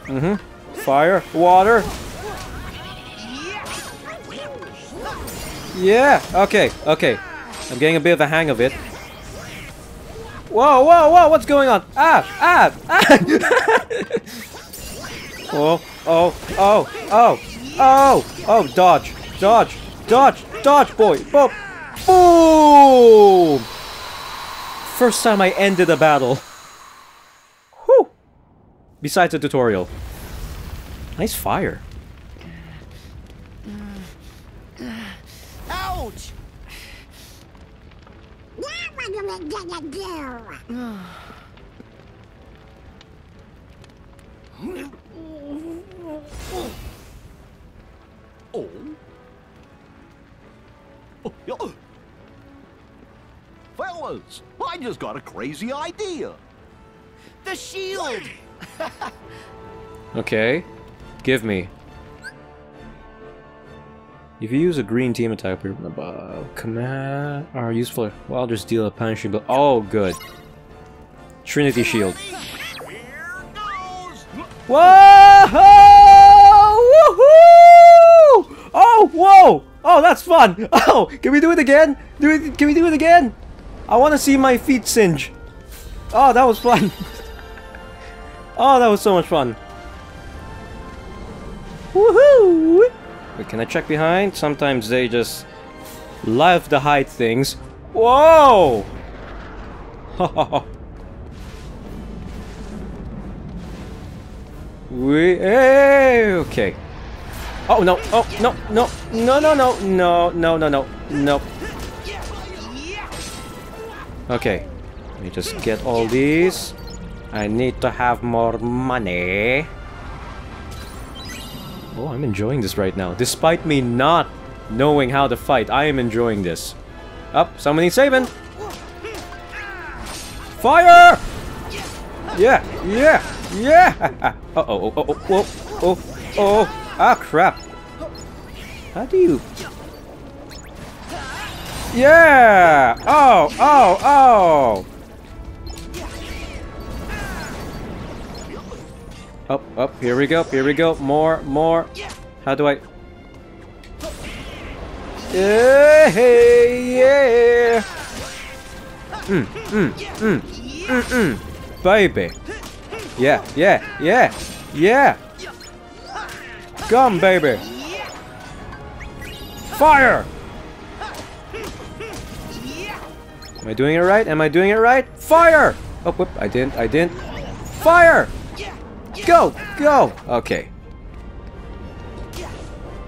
Mm-hmm. Fire, water. Yeah. Okay. Okay. I'm getting a bit of a hang of it. Whoa! Whoa! Whoa! What's going on? Ah! Ah! Ah! Oh, oh, oh, oh, oh, oh, dodge, dodge, dodge, dodge, boy, boom, boom! First time I ended a battle. Whew! Besides the tutorial. Nice fire. Ouch! What gonna do? Oh. Oh. Fellas, I just got a crazy idea. The shield! Okay. Give me. If you use a green team attack, uh, command are useful while just deal a punishing blow. Oh, good. Trinity Shield. Whoa! Woohoo! Oh, whoa! Oh, that's fun! Oh, can we do it again? Do it? Can we do it again? I want to see my feet singe. Oh, that was fun. oh, that was so much fun. Woohoo! Wait, can I check behind? Sometimes they just love to hide things. Whoa! we hey, okay. Oh no! Oh no! No! No! No! No! No! No! No! No! No! Okay. Let me just get all these. I need to have more money. Oh, I'm enjoying this right now. Despite me not knowing how to fight, I am enjoying this. Up, somebody saving! Fire! Yeah, yeah, yeah! Uh oh, oh, oh, oh, oh, oh, oh, ah, crap. How do you... Yeah! Oh, oh, oh! Up, up, here we go, here we go. More, more. How do I... Yeah, yeah! Mm, mm, mm, mm, mm. Baby. Yeah, yeah, yeah, yeah! Come, baby! Fire! Am I doing it right? Am I doing it right? Fire! Oh, whoop, I didn't, I didn't. Fire! Go! Go! Okay.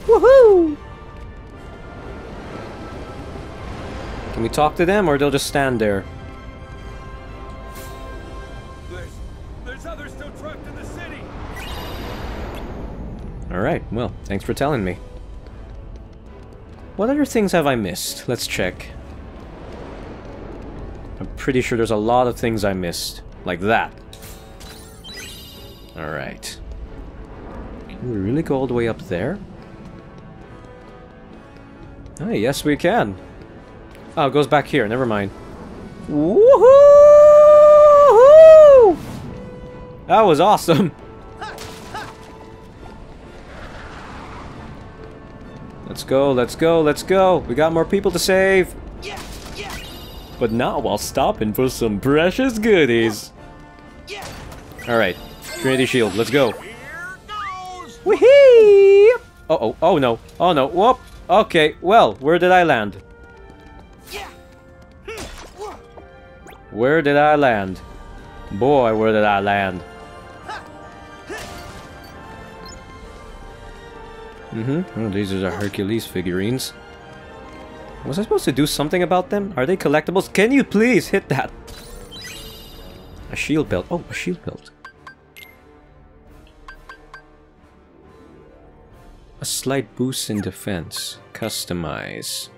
Woohoo! Can we talk to them or they'll just stand there? There's, there's others still trapped in the city. Alright, well, thanks for telling me. What other things have I missed? Let's check. I'm pretty sure there's a lot of things I missed. Like that. Alright. Can we really go all the way up there? Oh, yes we can. Oh, it goes back here, never mind. Woohoo! That was awesome! Let's go, let's go, let's go! We got more people to save! But not while stopping for some precious goodies! Alright, Trinity Shield, let's go! Whee! Uh oh, oh no, oh no, whoop! Okay, well, where did I land? Where did I land? Boy, where did I land? Mm-hmm. Oh, these are the Hercules figurines. Was I supposed to do something about them? Are they collectibles? Can you please hit that? A shield belt. Oh, a shield belt. A slight boost in defense. Customize.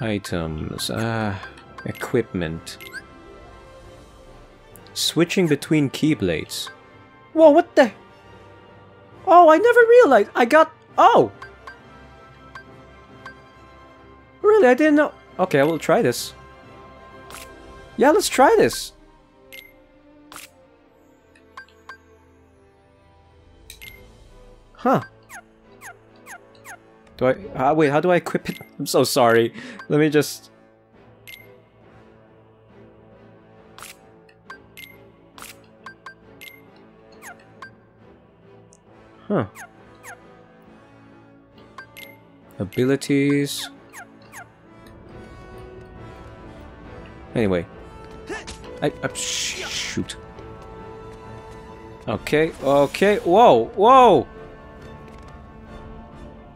Items. Ah, equipment. Switching between keyblades. Whoa, what the? Oh, I never realized. I got. Oh! Really, I didn't know. Okay, I will try this. Yeah, let's try this. Huh. Do I... Uh, wait, how do I equip it? I'm so sorry. Let me just... Huh. Abilities... Anyway. I, I sh shoot. Okay, okay, whoa, whoa!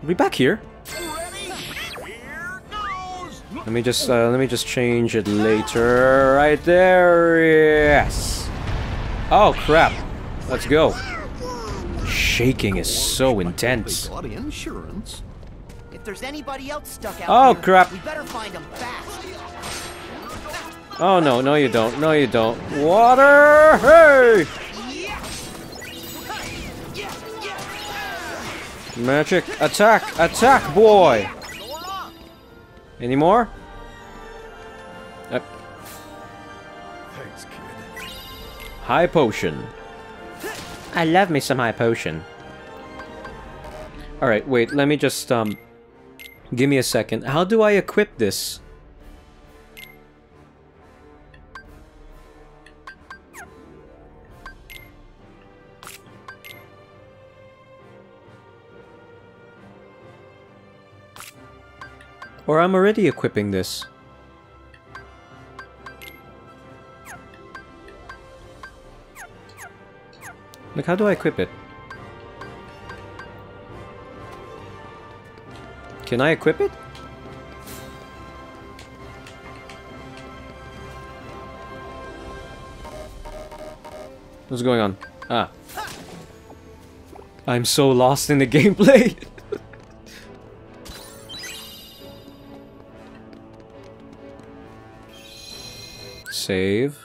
Are we back here? Let me just uh, let me just change it later. Right there, yes. Oh crap! Let's go. Shaking is so intense. If there's anybody else stuck out Oh here, crap! we better find them fast. Oh no, no you don't, no you don't. Water! Hey! Magic attack, attack, boy! Any more? High potion. I love me some high potion. Alright, wait, let me just, um... Give me a second. How do I equip this? Or I'm already equipping this. Like, how do I equip it? Can I equip it? What's going on? Ah. I'm so lost in the gameplay. Save.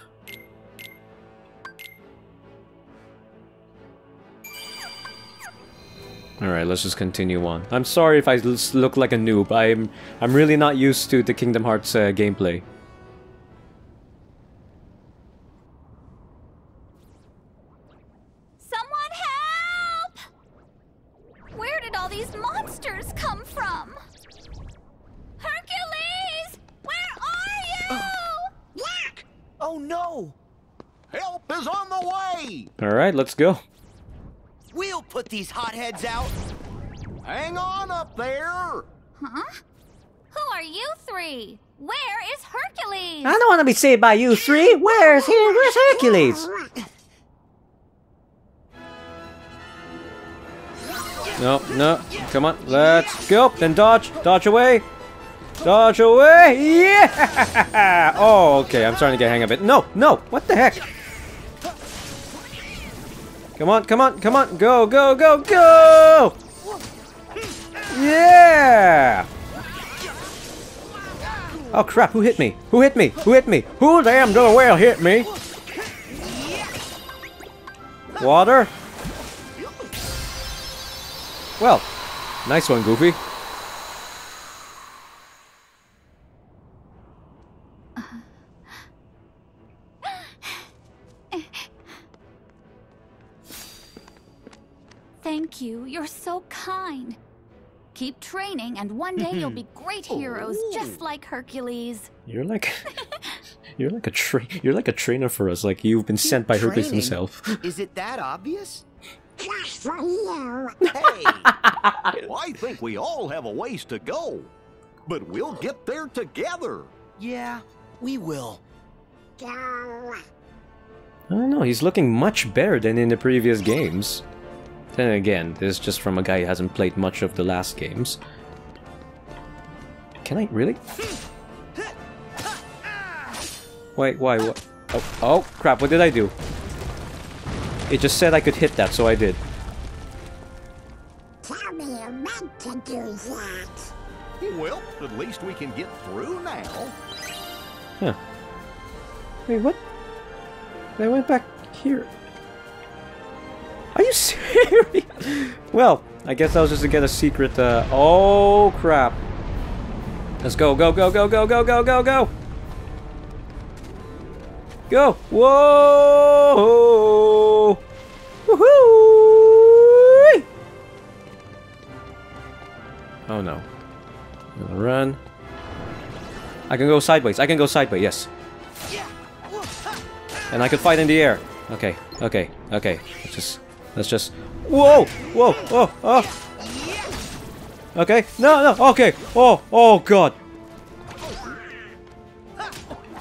Alright, let's just continue on. I'm sorry if I look like a noob. I'm I'm really not used to the Kingdom Hearts uh, gameplay. Let's go. We'll put these hotheads out. Hang on up there! Huh? Who are you three? Where is Hercules? I don't want to be saved by you three. Where's here? Where's Hercules? No, no. Come on, let's go. Then dodge. Dodge away. Dodge away. Yeah! Oh, okay. I'm starting to get hang of it. No, no. What the heck? Come on, come on, come on. Go, go, go, go! Yeah! Oh crap, who hit me? Who hit me? Who hit me? Who damn the well hit me? Water? Well, nice one, Goofy. You. You're so kind. Keep training, and one day you'll be great heroes, just oh. like Hercules. You're like You're like a tra- you're like a trainer for us, like you've been sent by Hercules himself. Is it that obvious? Just for you. Hey! well, I think we all have a ways to go. But we'll get there together. Yeah, we will. Go. I don't know, he's looking much better than in the previous games. Then again, this is just from a guy who hasn't played much of the last games. Can I really? Wait, why? What? Oh, oh, crap, what did I do? It just said I could hit that, so I did. Tell me you meant to do that. Well, at least we can get through now. Huh. Wait, what? I went back here. Are you serious? well, I guess that was just to get a secret, uh... Oh, crap. Let's go, go, go, go, go, go, go, go, go! Go! Whoa! Woohoo! Oh no. I'm gonna run. I can go sideways. I can go sideways, yes. And I can fight in the air. Okay, okay, okay. Let's just... Let's just... Whoa! Whoa! Oh! Oh! Okay. No, no, okay. Oh, oh god.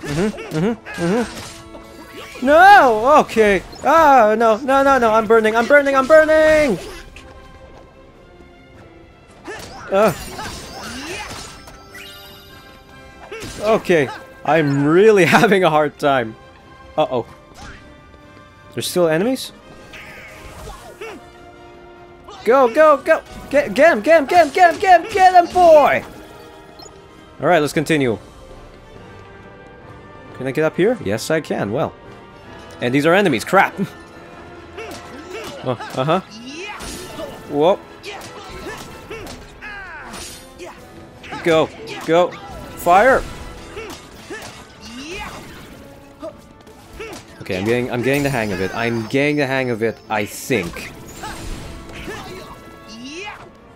Mm-hmm, mm-hmm, mm-hmm. No! Okay. Ah, no, no, no, no. I'm burning, I'm burning, I'm burning! Uh. Okay. I'm really having a hard time. Uh-oh. There's still enemies? Go, go, go! Get, get him, get him, get him, get him, get him, get him, boy! Alright, let's continue. Can I get up here? Yes, I can. Well. And these are enemies. Crap! oh, uh-huh. Whoa. Go, go. Fire! Okay, I'm getting I'm getting the hang of it. I'm getting the hang of it, I think.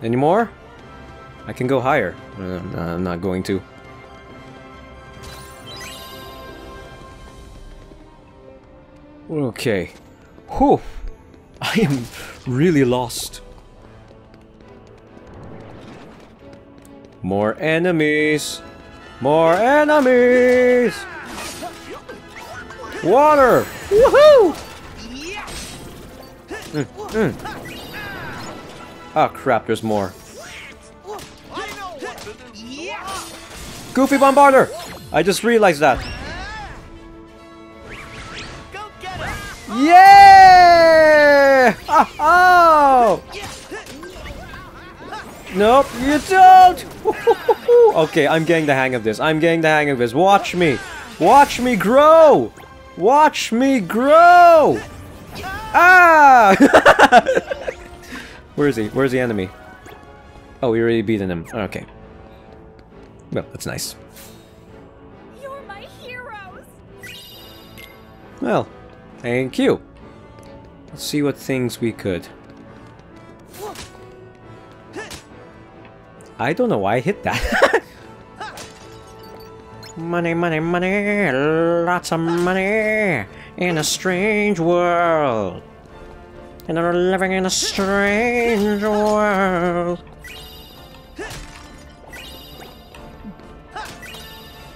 Any more? I can go higher. Uh, I'm not going to. Okay. Whew. I am really lost. More enemies! More enemies! Water! Woohoo! Mm, mm. Oh crap, there's more. Goofy Bombarder! I just realized that. Yeah! Oh! Nope, you don't! okay, I'm getting the hang of this. I'm getting the hang of this. Watch me. Watch me grow! Watch me grow! Ah! Where is he? Where's the enemy? Oh, we already beaten him. Oh, okay. Well, that's nice. You're my heroes. Well, thank you. Let's see what things we could. I don't know why I hit that. money, money, money, lots of money in a strange world. And they're living in a strange world.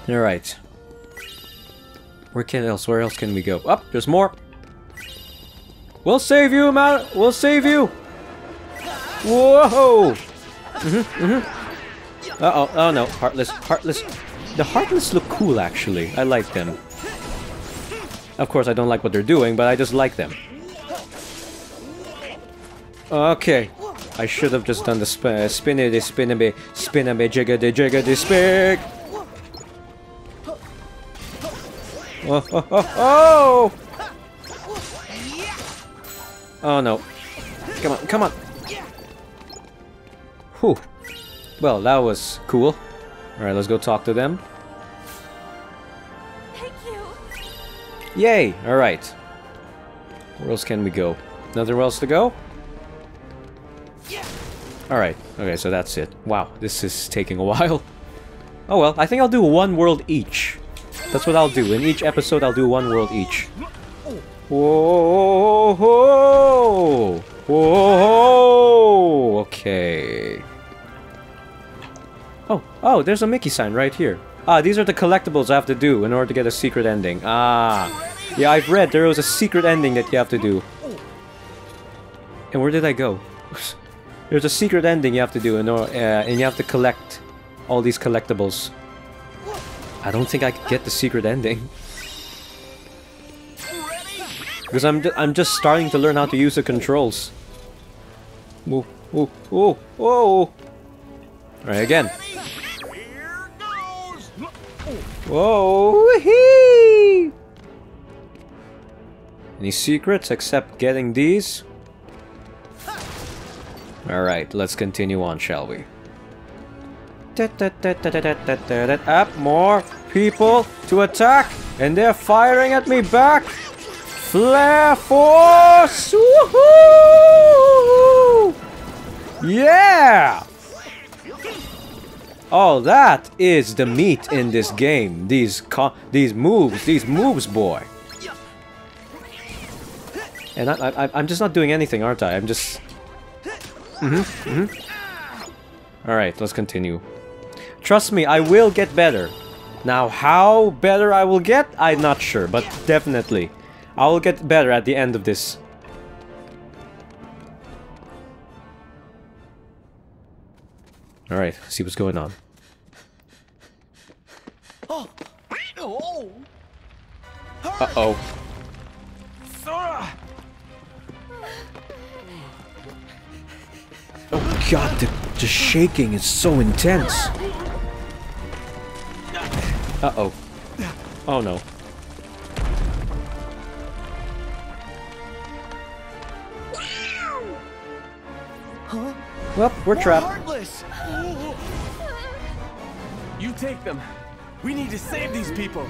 Alright. Where can else? Where else can we go? Up, oh, there's more. We'll save you, Matt. We'll save you. Whoa! Mm hmm Uh oh. Oh no. Heartless. Heartless. The Heartless look cool, actually. I like them. Of course, I don't like what they're doing, but I just like them. Okay. I should have just done the sp uh, spinny spinny spinny jiggity jiggity spig. Oh, oh, oh, oh! Oh no. Come on, come on. Whew. Well, that was cool. Alright, let's go talk to them. Thank you. Yay! Alright. Where else can we go? Nothing else to go? Alright, okay, so that's it. Wow, this is taking a while. Oh well, I think I'll do one world each. That's what I'll do. In each episode, I'll do one world each. Whoa! Whoa! Okay. Oh, oh, there's a Mickey sign right here. Ah, these are the collectibles I have to do in order to get a secret ending. Ah. Yeah, I've read there was a secret ending that you have to do. And where did I go? There's a secret ending you have to do, in order, uh, and you have to collect all these collectibles. I don't think I could get the secret ending. Because I'm, ju- I'm just starting to learn how to use the controls. Whoa, whoa, whoa, whoa! Alright, again. Whoa, wee Any secrets except getting these? Alright, let's continue on, shall we? Up, more people to attack, and they're firing at me back! Flare Force! Woohoo! Yeah! Oh, that is the meat in this game. These these moves, these moves, boy. And I, I, I'm just not doing anything, aren't I? I'm just. Mhm, mhm. All right, let's continue. Trust me, I will get better. Now, how better I will get, I'm not sure, but definitely. I will get better at the end of this. Alright, see what's going on. Oh! Oh! Uh-oh. Oh god, the, the shaking is so intense. Uh-oh. Oh no. Huh? Well, we're More trapped. Heartless! You take them. We need to save these people.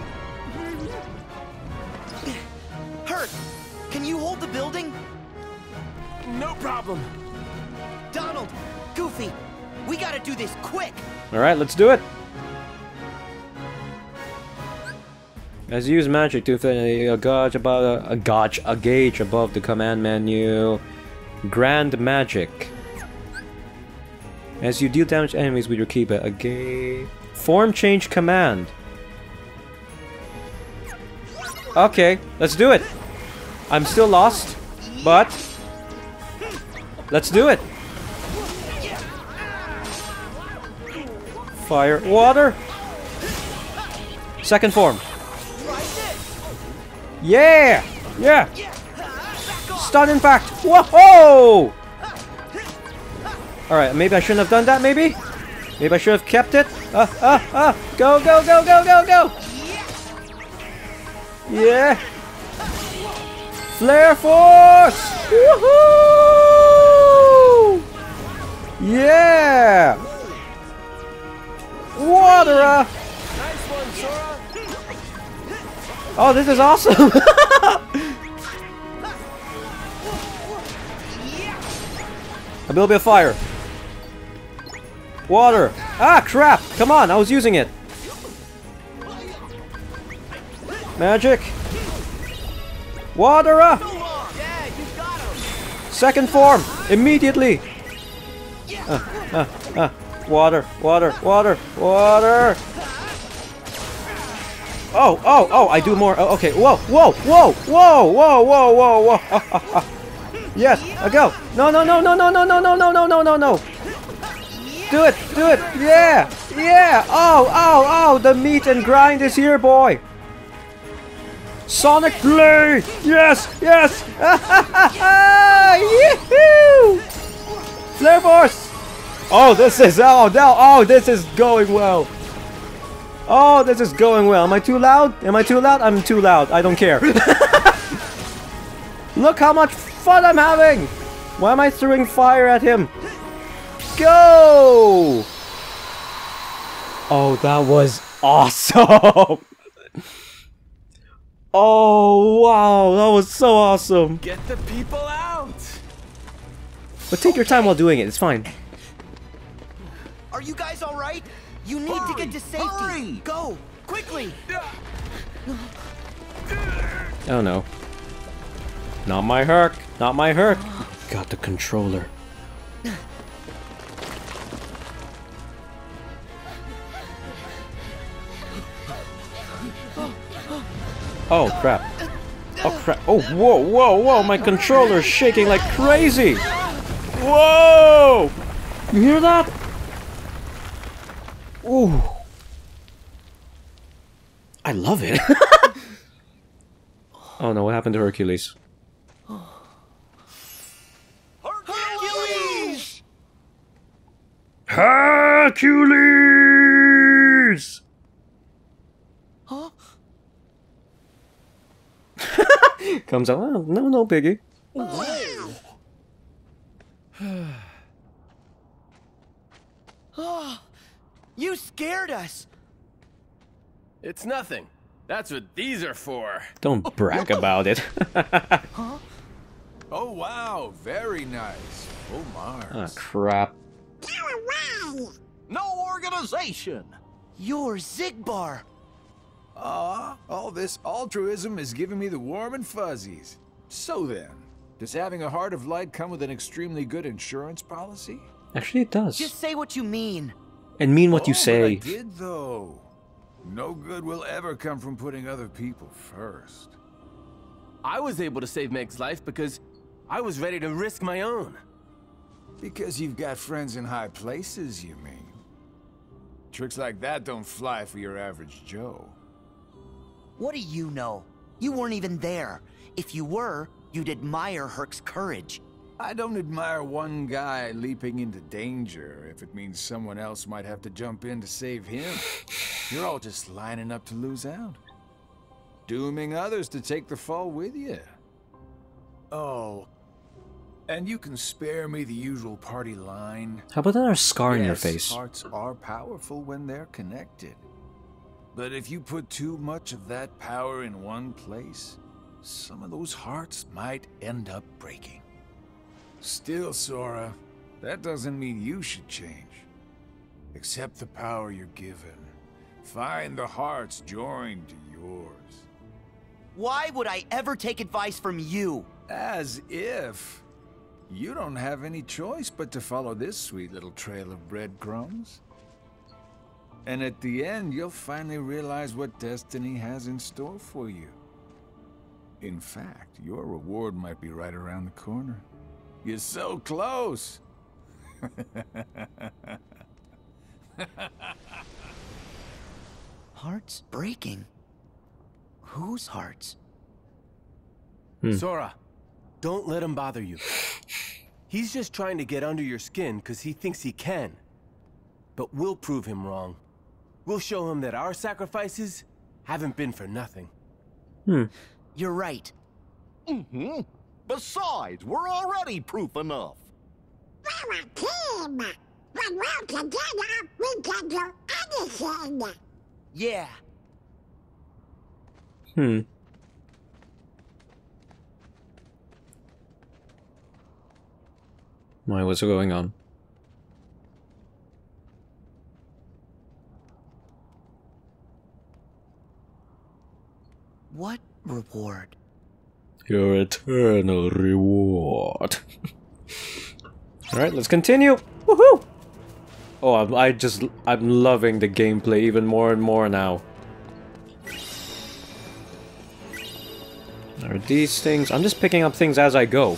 Hurt! Can you hold the building? No problem. Donald! Goofy! We gotta do this quick! Alright, let's do it. As you use magic to fit a, gauge above a, a gauge a gauge above the command menu. Grand magic. As you deal damage enemies with your keypad, a gauge. Form change command. Okay, let's do it. I'm still lost, but let's do it. Fire, water. Second form. Yeah! Yeah! Stun impact! Whoa! Alright, maybe I shouldn't have done that, maybe? Maybe I should have kept it? Uh, uh, uh! Go, go, go, go, go, go! Yeah! Flare Force! Woohoo! Yeah! Water! Oh, this is awesome! A little bit of fire. Water! Ah, crap! Come on, I was using it! Magic! Water! Second form! Immediately! Uh, uh, uh. Water, water, water, water! Oh, oh, oh, I do more. Oh, okay, whoa, whoa, whoa, whoa, whoa, whoa, whoa, whoa. yes, I go. No, no, no, no, no, no, no, no, no, no, no, no, no. Do it, do it. Yeah, yeah. Oh, oh, oh, the meat and grind is here, boy. Sonic Blade! Yes, yes! Yee-hoo! Flare Force! Oh, this is, oh, no, oh, this is going well. Oh, this is going well. Am I too loud? Am I too loud? I'm too loud. I don't care. Look how much fun I'm having! Why am I throwing fire at him? Go! Oh, that was awesome! oh, wow, that was so awesome! Get the people out! But take your time while doing it, it's fine. Are you guys alright? You need to get to safety! hurry! Go! Quickly! Oh no. Not my Herc! Not my Herc! Got the controller. Oh crap. Oh crap. Oh whoa, whoa, whoa, my controller's shaking like crazy! Whoa! You hear that? Ooh. I love it. oh no, what happened to Hercules? Hercules! Hercules! Huh? Comes out, oh, no, no, Biggie. Ah you scared us. It's nothing. That's what these are for. Don't brag about it. Oh, wow. Very nice. Full Mars. Ah, crap. No organization. You're Xigbar. Aw, all this altruism is giving me the warm and fuzzies. So then, does having a heart of light come with an extremely good insurance policy? Actually, it does. Just say what you mean. And mean what you Oh, but say. I did though. No good will ever come from putting other people first. I was able to save Meg's life because I was ready to risk my own. Because you've got friends in high places, you mean? Tricks like that don't fly for your average Joe. What do you know? You weren't even there. If you were, you'd admire Herc's courage. I don't admire one guy leaping into danger if it means someone else might have to jump in to save him. You're all just lining up to lose out. Dooming others to take the fall with you. Oh. And you can spare me the usual party line. How about another scar in your face? Hearts are powerful when they're connected. But if you put too much of that power in one place, some of those hearts might end up breaking. Still, Sora, that doesn't mean you should change. Accept the power you're given. Find the hearts joined to yours. Why would I ever take advice from you? As if. You don't have any choice but to follow this sweet little trail of breadcrumbs. And at the end, you'll finally realize what destiny has in store for you. In fact, your reward might be right around the corner. You're so close. Hearts breaking? Whose hearts? Hmm. Sora, don't let him bother you. He's just trying to get under your skin because he thinks he can. But we'll prove him wrong. We'll show him that our sacrifices haven't been for nothing. Hmm. You're right. Mm-hmm. Besides, we're already proof enough. We're a team. When we're together, we can do anything. Yeah. Hmm. Why, what's going on? What reward? Your eternal reward. Alright, let's continue! Woohoo! Oh, I'm, I just, I'm loving the gameplay even more and more now. Are these things? I'm just picking up things as I go.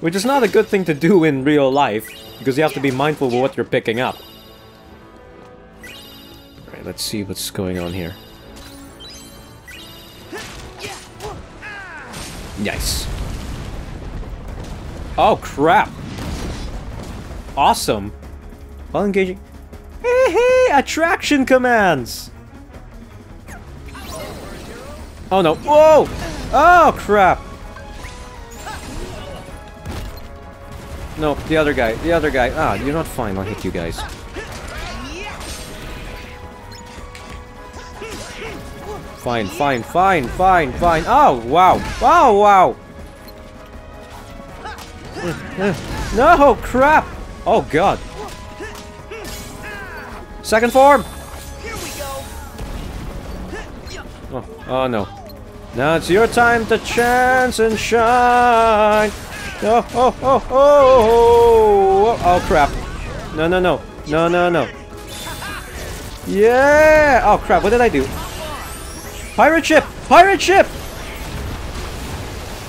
Which is not a good thing to do in real life, because you have to be mindful of what you're picking up. Alright, let's see what's going on here. Nice. Oh, crap. Awesome. While engaging... Hey, hey! Attraction commands! Oh, no. Whoa! Oh, crap. No, the other guy. The other guy. Ah, you're not fine. I'll hit you guys. Fine, fine, fine, fine, fine. Oh, wow. Oh, wow, wow. No, crap. Oh, God. Second form. Oh, oh no. Now it's your time to chance and shine. Oh, oh, oh, oh, oh, oh, crap. No, no, no. No, no, no. Yeah! Oh, crap, what did I do? Pirate ship! Pirate ship!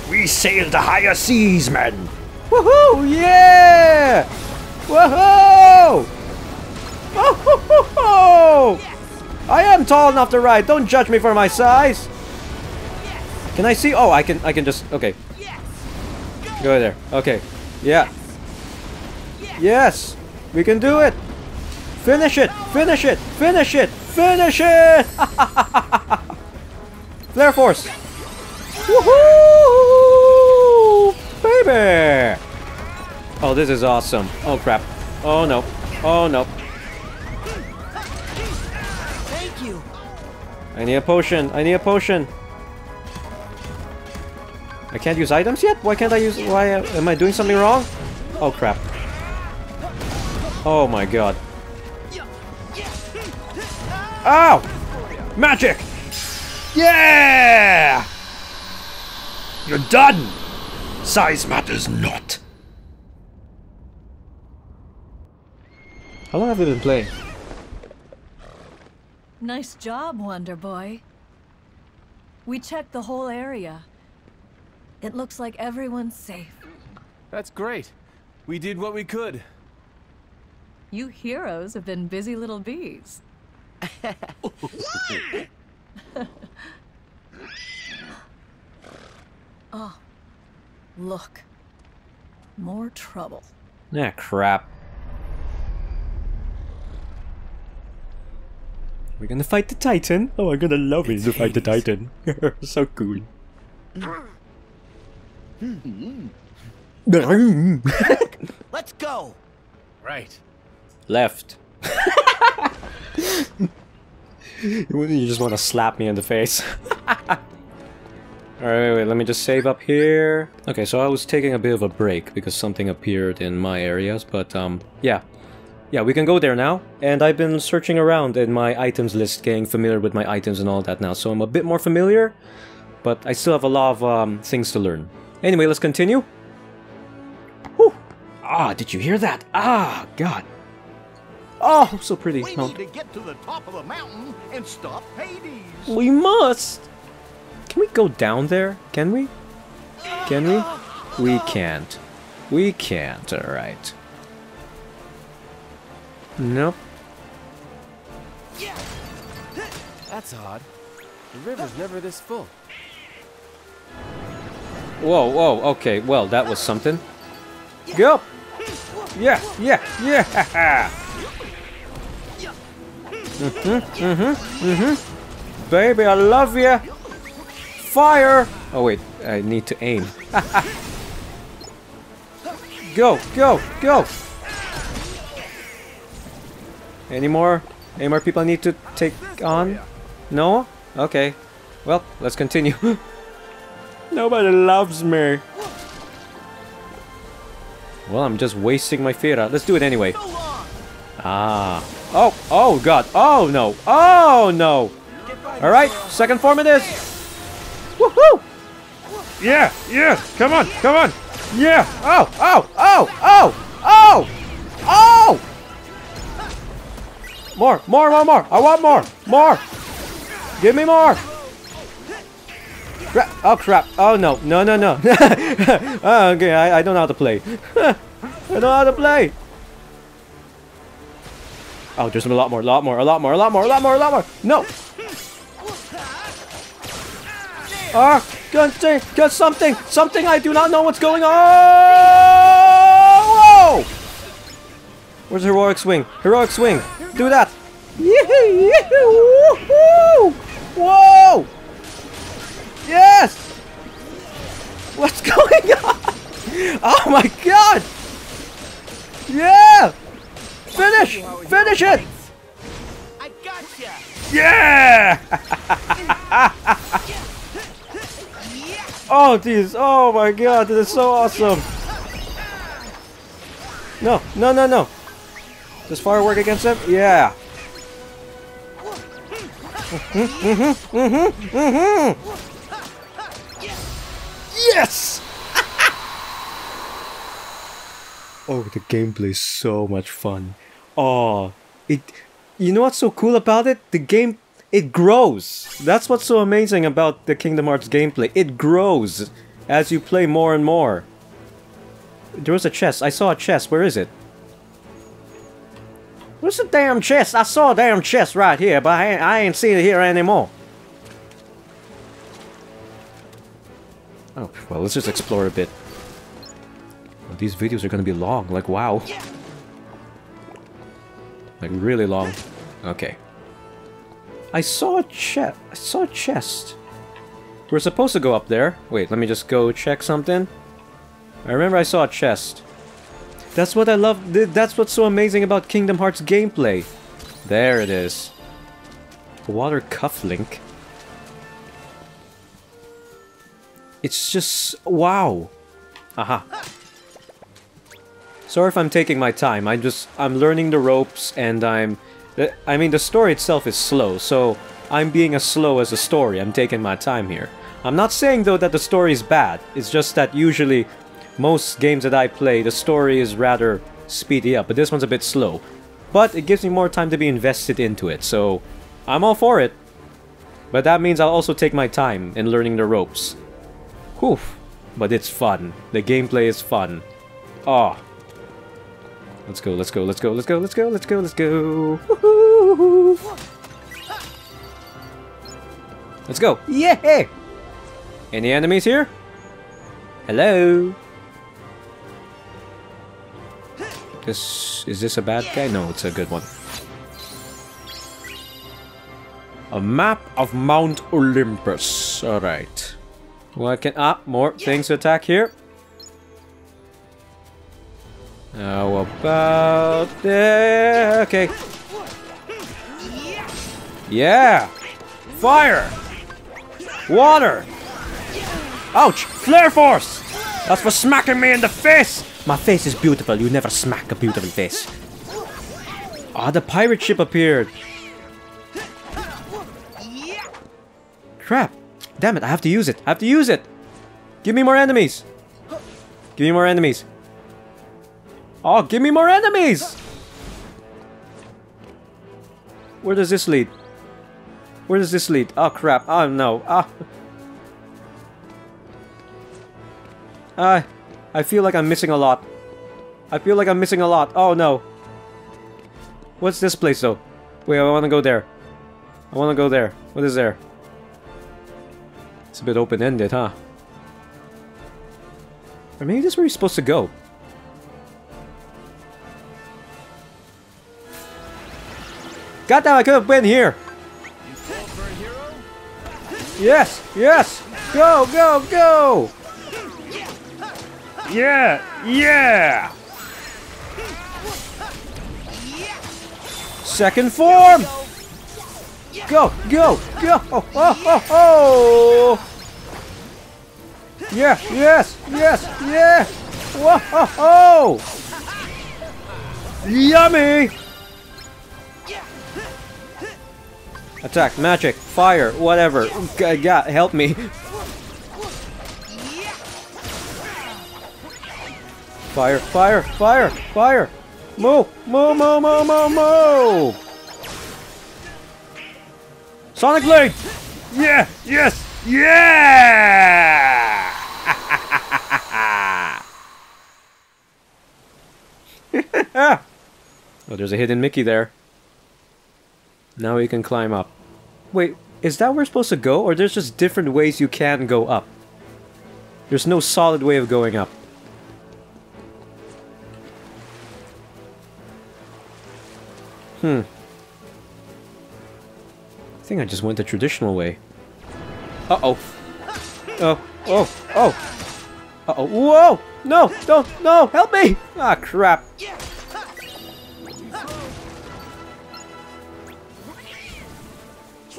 We sail the higher seas, men. Woohoo! Yeah! Woohoo! Oh, I am tall enough to ride. Don't judge me for my size. Can I see? Oh, I can. I can just. Okay. Go there. Okay. Yeah. Yes! We can do it! Finish it! Finish it! Finish it! Finish it! Flare Force! Woohoo! Baby! Oh, this is awesome. Oh, crap. Oh, no. Oh, no. Thank you. I need a potion. I need a potion. I can't use items yet? Why can't I use... Why uh, am I doing something wrong? Oh, crap. Oh, my God. Ow! Magic! Yeah! You're done! Size matters not. How long have you been playing? Nice job, Wonder Boy. We checked the whole area. It looks like everyone's safe. That's great. We did what we could. You heroes have been busy little bees. oh, look. More trouble. Ah, crap. We're gonna fight the Titan. Oh, I'm gonna love it to fight the Titan. so cool. Let's go. Right. Left. you just want to slap me in the face. Alright, wait, wait, let me just save up here. Okay, so I was taking a bit of a break because something appeared in my areas, but um, yeah. Yeah, we can go there now. And I've been searching around in my items list, getting familiar with my items and all that now, so I'm a bit more familiar, but I still have a lot of um, things to learn. Anyway, let's continue. Whew. Ah, did you hear that? Ah, God. Oh, so pretty. We need to get to the top of the mountain and stop Hades. We must! Can we go down there? Can we? Can we? We can't. We can't, alright. Nope. That's odd. The river's never this full. Whoa, whoa, okay, well, that was something. Go! Yeah, yeah, yeah! Mm-hmm, mm-hmm, mm-hmm. Baby, I love you! Fire! Oh wait, I need to aim. go, go, go! Any more? Any more people I need to take on? No? Okay. Well, let's continue. Nobody loves me. Well, I'm just wasting my Fira. Let's do it anyway. Ah. Oh, oh god. Oh no. Oh no. Alright, second form it is. Woohoo! Yeah, yeah, come on, come on. Yeah! Oh! Oh! Oh! Oh! Oh! Oh! More! More! More! More! I want more! More! Give me more! Crap! Oh crap! Oh no! No! No! No! oh, okay, I, I don't know how to play. I don't know how to play. Oh, there's a lot more, a lot more, a lot more, a lot more, a lot more, a lot more. No! Ah! Got, got something! Something I do not know what's going on! Whoa! Where's heroic swing? Heroic swing! Do that! Whoa! Yes! What's going on? Oh my god! Yeah! Finish! Finish it! I gotcha. Yeah! oh, jeez. Oh my god, this is so awesome. No, no, no, no. Does fire work against him? Yeah. Mm-hmm, mm-hmm, mm-hmm. Yes! oh, the gameplay is so much fun. Oh, it. You know what's so cool about it? The game, it grows. That's what's so amazing about the Kingdom Hearts gameplay. It grows as you play more and more. There was a chest. I saw a chest. Where is it? Where's the damn chest? I saw a damn chest right here, but I ain't, I ain't seen it here anymore. Oh, well, let's just explore a bit. Well, these videos are gonna be long, like wow. Like really long. Okay. I saw a chest. I saw a chest. We're supposed to go up there. Wait, let me just go check something. I remember I saw a chest. That's what I love. That's what's so amazing about Kingdom Hearts gameplay. There it is. Water cufflink. It's just wow. Aha. Sorry if I'm taking my time. I just I'm learning the ropes and I'm I mean the story itself is slow, so I'm being as slow as the story. I'm taking my time here. I'm not saying though that the story is bad. It's just that usually most games that I play, the story is rather speedy up, but this one's a bit slow. But it gives me more time to be invested into it, so I'm all for it. But that means I'll also take my time in learning the ropes. Whew. But it's fun. The gameplay is fun. Oh. Let's go, let's go, let's go, let's go, let's go, let's go, let's go. Let's go. Yeah! Any enemies here? Hello? This is this a bad guy? No, it's a good one. A map of Mount Olympus. Alright. What can ah more things to attack here? How about there? Okay. Yeah! Fire! Water! Ouch! Flare force! That's for smacking me in the face! My face is beautiful. You never smack a beautiful face. Ah, the pirate ship appeared. Crap. Damn it, I have to use it. I have to use it. Give me more enemies. Give me more enemies. Oh, give me more enemies! Where does this lead? Where does this lead? Oh crap. Oh no. Ah. Ah. I feel like I'm missing a lot. I feel like I'm missing a lot. Oh no. What's this place though? Wait, I want to go there. I want to go there. What is there? It's a bit open-ended, huh? Or maybe this is where you're supposed to go. Goddamn, I could have been here! Yes! Yes! Go! Go! Go! Yeah! Yeah! Second form! Go! Go! Go! Oh, oh, oh. Yeah! Yes! Yes! Yeah! Whoa! Oh, oh. Yummy! Attack, magic, fire, whatever. G God, help me. Fire, fire, fire, fire! Move! Move, move, move, move, move! Sonic Blade! Yeah! Yes! Yeah! Ah. oh, there's a hidden Mickey there. Now we can climb up. Wait, is that where we're supposed to go? Or there's just different ways you can go up? There's no solid way of going up. Hmm. I think I just went the traditional way. Uh-oh. Oh, oh, oh. Uh-oh. Whoa! No! Don't! No! Help me! Ah, crap.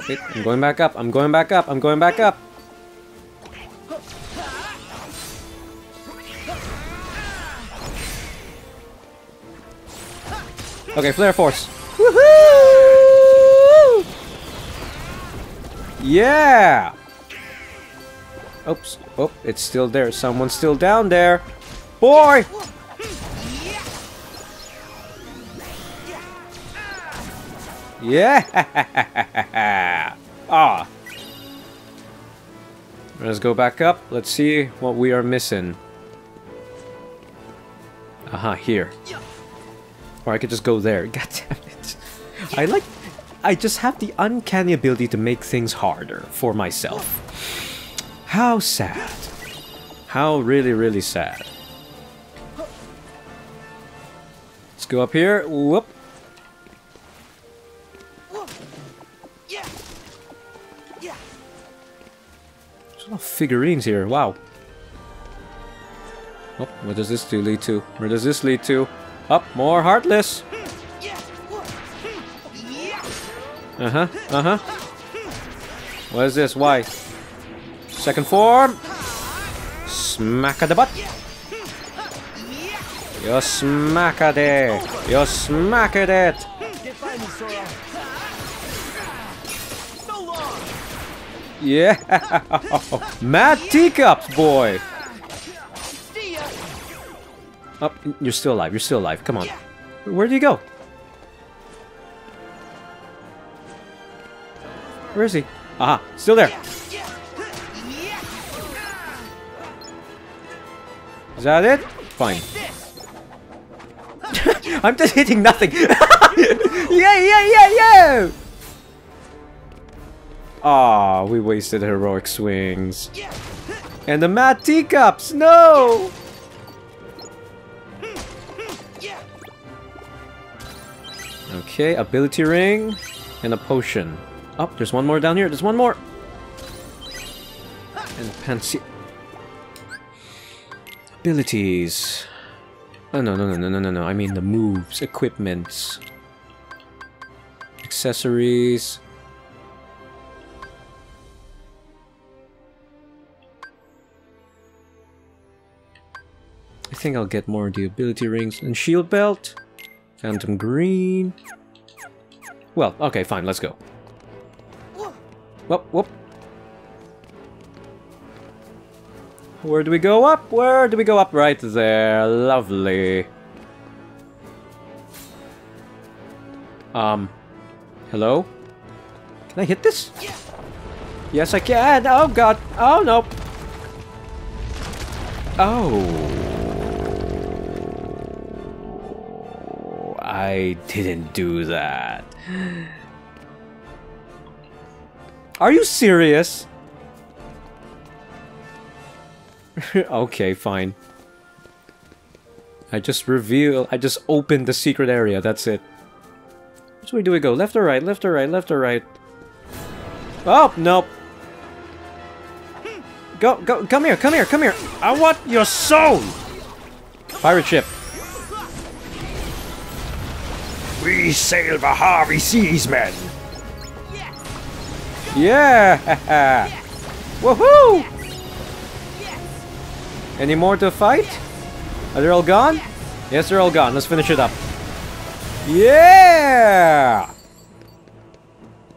Wait, I'm going back up. I'm going back up. I'm going back up. Okay, flare force. Woohoo! Yeah! Oops. Oh, it's still there. Someone's still down there. Boy! Yeah! ah! Let's go back up. Let's see what we are missing. Aha, here. Or I could just go there. God damn it. I like... I just have the uncanny ability to make things harder for myself. How sad. How really, really sad. Let's go up here. Whoop. Figurines here. Wow. Oh, what does this do lead to? Where does this lead to? Up, more Heartless! Uh-huh, uh-huh. What is this? Why? Second form! Smack at the butt! You smack at it! You smack at it! Yeah! Mad teacups, boy! Oh, you're still alive. You're still alive. Come on. Where did he go? Where is he? Aha, still there. Is that it? Fine. I'm just hitting nothing. yeah, yeah, yeah, yeah! Aw, we wasted heroic swings. And the mad teacups, no! Okay, ability ring and a potion. Oh, there's one more down here. There's one more. And Pansy. Abilities. Oh, no, no, no, no, no, no, no. I mean the moves, equipments, accessories. I think I'll get more of the ability rings and shield belt. Phantom green. Well, okay, fine, let's go. Whoop, whoop. Where do we go up? Where do we go up? Right there. Lovely. Um, hello? Can I hit this? Yes, I can. Oh, God. Oh, no. Oh. I didn't do that. Are you serious? okay, fine. I just reveal, I just opened the secret area, that's it. Which way do we go? Left or right? Left or right? Left or right? Oh, nope. Go, go, come here, come here, come here. I want your soul! Pirate ship. We sail the Harvey Seas, men. Yeah! Woohoo! Any more to fight? Are they all gone? Yes, they're all gone. Let's finish it up. Yeah!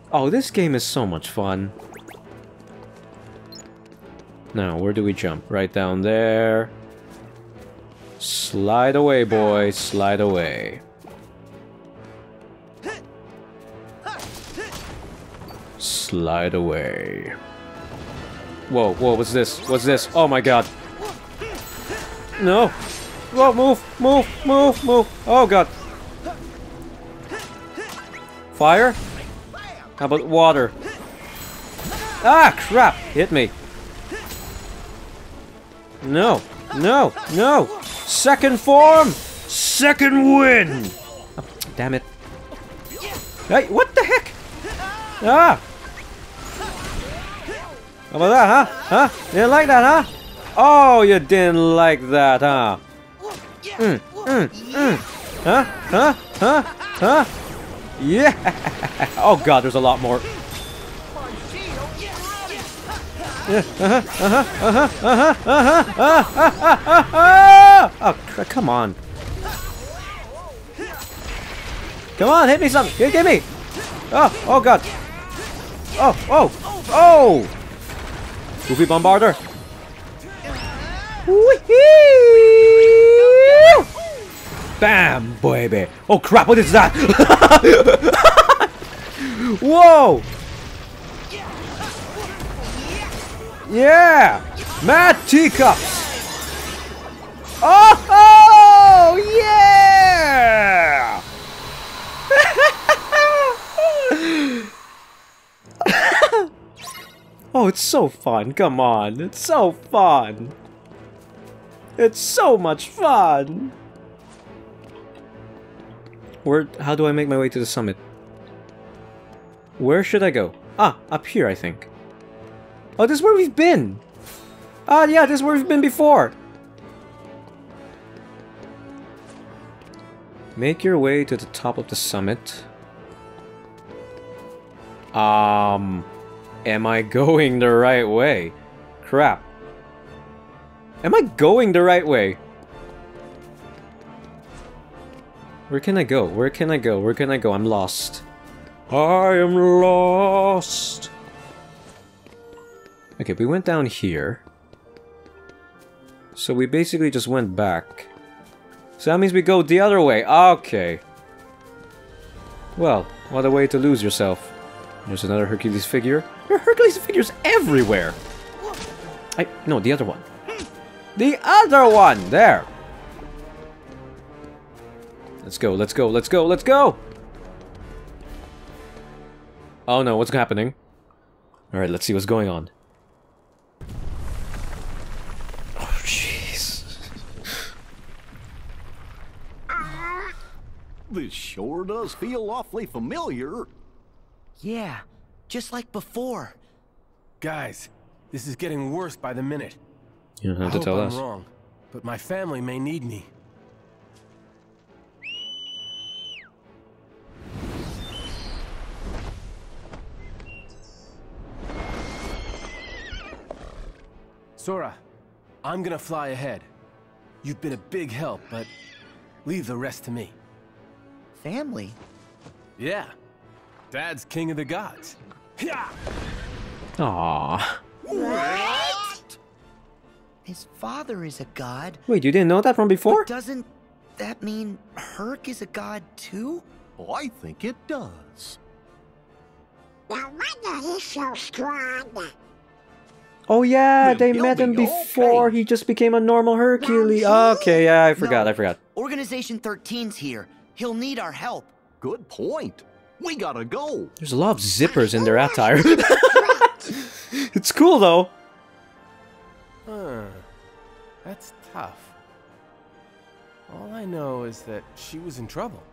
Oh, this game is so much fun. Now, where do we jump? Right down there. Slide away, boy. Slide away. Slide away. Whoa, whoa, what's this? What's this? Oh my god. No. Whoa, move, move, move, move. Oh god. Fire? How about water? Ah, crap! Hit me. No, no, no! Second form! Second win! Oh, damn it. Hey, what the heck? Ah! How about that, huh? Huh? You didn't like that, huh? Oh, you didn't like that, huh? Mm, mm, mm. Huh? Huh? Huh? Huh? Yeah! Oh god, there's a lot more. Uh-huh, uh-huh, uh-huh, Oh, come on. Come on, hit me something. Give me. Oh, oh god. Oh, oh, oh! Goofy Bombarder. Bam, baby. Oh crap, what is that? Whoa! Yeah! Mad teacups! Oh, oh yeah! oh, it's so fun. Come on. It's so fun. It's so much fun. Where, how do I make my way to the summit? Where should I go? Ah, up here, I think. Oh, this is where we've been! Ah, yeah, this is where we've been before. Make your way to the top of the summit. Um, am I going the right way? Crap. Am I going the right way? Where can I go? Where can I go? Where can I go? I'm lost. I am lost. Okay, we went down here. So we basically just went back. So that means we go the other way. Okay. Well, what a way to lose yourself. There's another Hercules figure. There are Hercules figures everywhere! I... No, the other one. The other one! There! Let's go, let's go, let's go, let's go! Oh no, what's happening? Alright, let's see what's going on. Oh, jeez. This sure does feel awfully familiar. Yeah, just like before. Guys, this is getting worse by the minute. You don't have I to hope tell I'm us. wrong, but my family may need me. Sora, I'm gonna fly ahead. You've been a big help, but leave the rest to me. Family? Yeah. Dad's king of the gods. Yeah. Aww. What? His father is a god. Wait, you didn't know that from before? But doesn't that mean Herc is a god too? Oh, I think it does. No wonder he's so strong. Oh yeah, Well, they he'll met him be before he just became a normal Hercules. Ah, okay, yeah, I forgot, I forgot. Organization 13's here. He'll need our help. Good point. We gotta go. There's a lot of zippers in their attire. it's cool though. Huh. That's tough. All I know is that she was in trouble.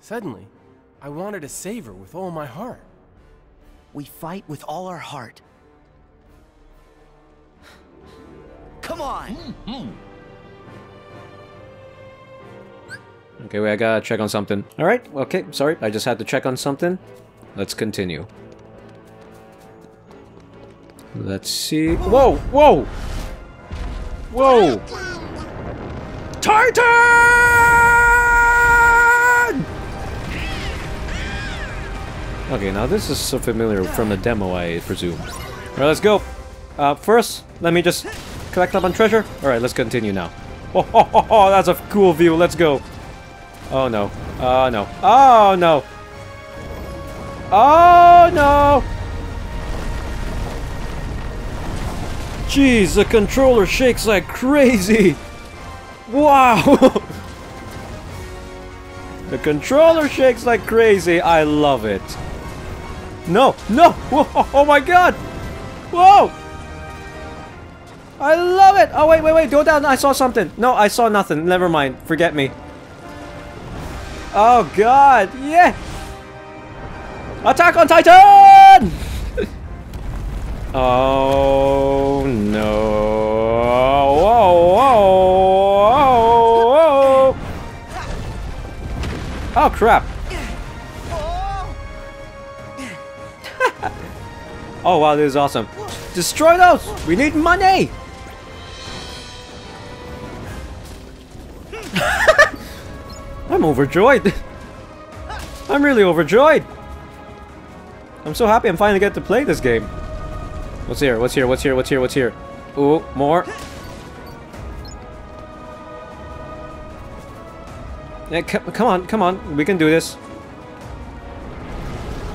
Suddenly, I wanted to save her with all my heart. We fight with all our heart. Come on! Mm-hmm. Okay, wait, I gotta check on something. Alright, okay, sorry, I just had to check on something. Let's continue. Let's see. Whoa, whoa! Whoa! Titan! Okay, now this is so familiar from the demo, I presume. Alright, let's go. Uh, first, let me just collect up on treasure. Alright, let's continue now. Oh, oh, oh, ho, that's a cool view. Let's go. Oh no. Oh no. Oh no. Oh no! Jeez, the controller shakes like crazy! Wow! the controller shakes like crazy, I love it. No, no! Whoa, oh my god! Whoa! I love it! Oh wait, wait, wait, go down, I saw something. No, I saw nothing, never mind, forget me. Oh god, yeah! Attack on Titan! oh no. Whoa, whoa, whoa, whoa. Oh crap. oh wow, this is awesome. Destroy those! We need money! I'm overjoyed. I'm really overjoyed. I'm so happy I'm finally get to play this game. What's here? What's here? What's here? What's here? What's here? Ooh, more. Yeah, come on, come on. We can do this.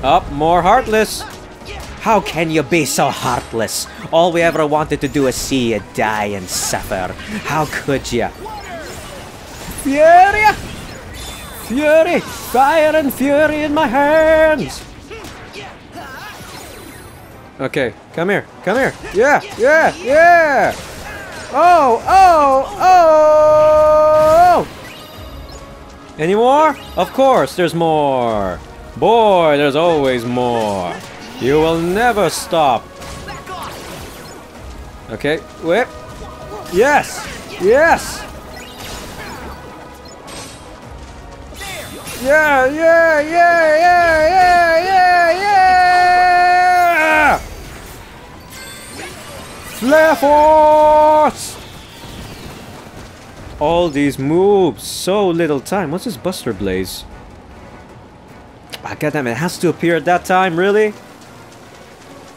Up, more heartless. How can you be so heartless? All we ever wanted to do is see you die and suffer. How could you? Fury! Fury! Fire and fury in my hands! Okay, come here, come here. Yeah, yeah, yeah! Oh, oh, oh! Any more? Of course, there's more. Boy, there's always more. You will never stop. Okay, whip. Yes! Yes! Yeah, yeah, yeah, yeah, yeah, yeah, yeah! Flare Force! All these moves, so little time. What's this Blaster Blaze? Ah, goddamn, it has to appear at that time, really?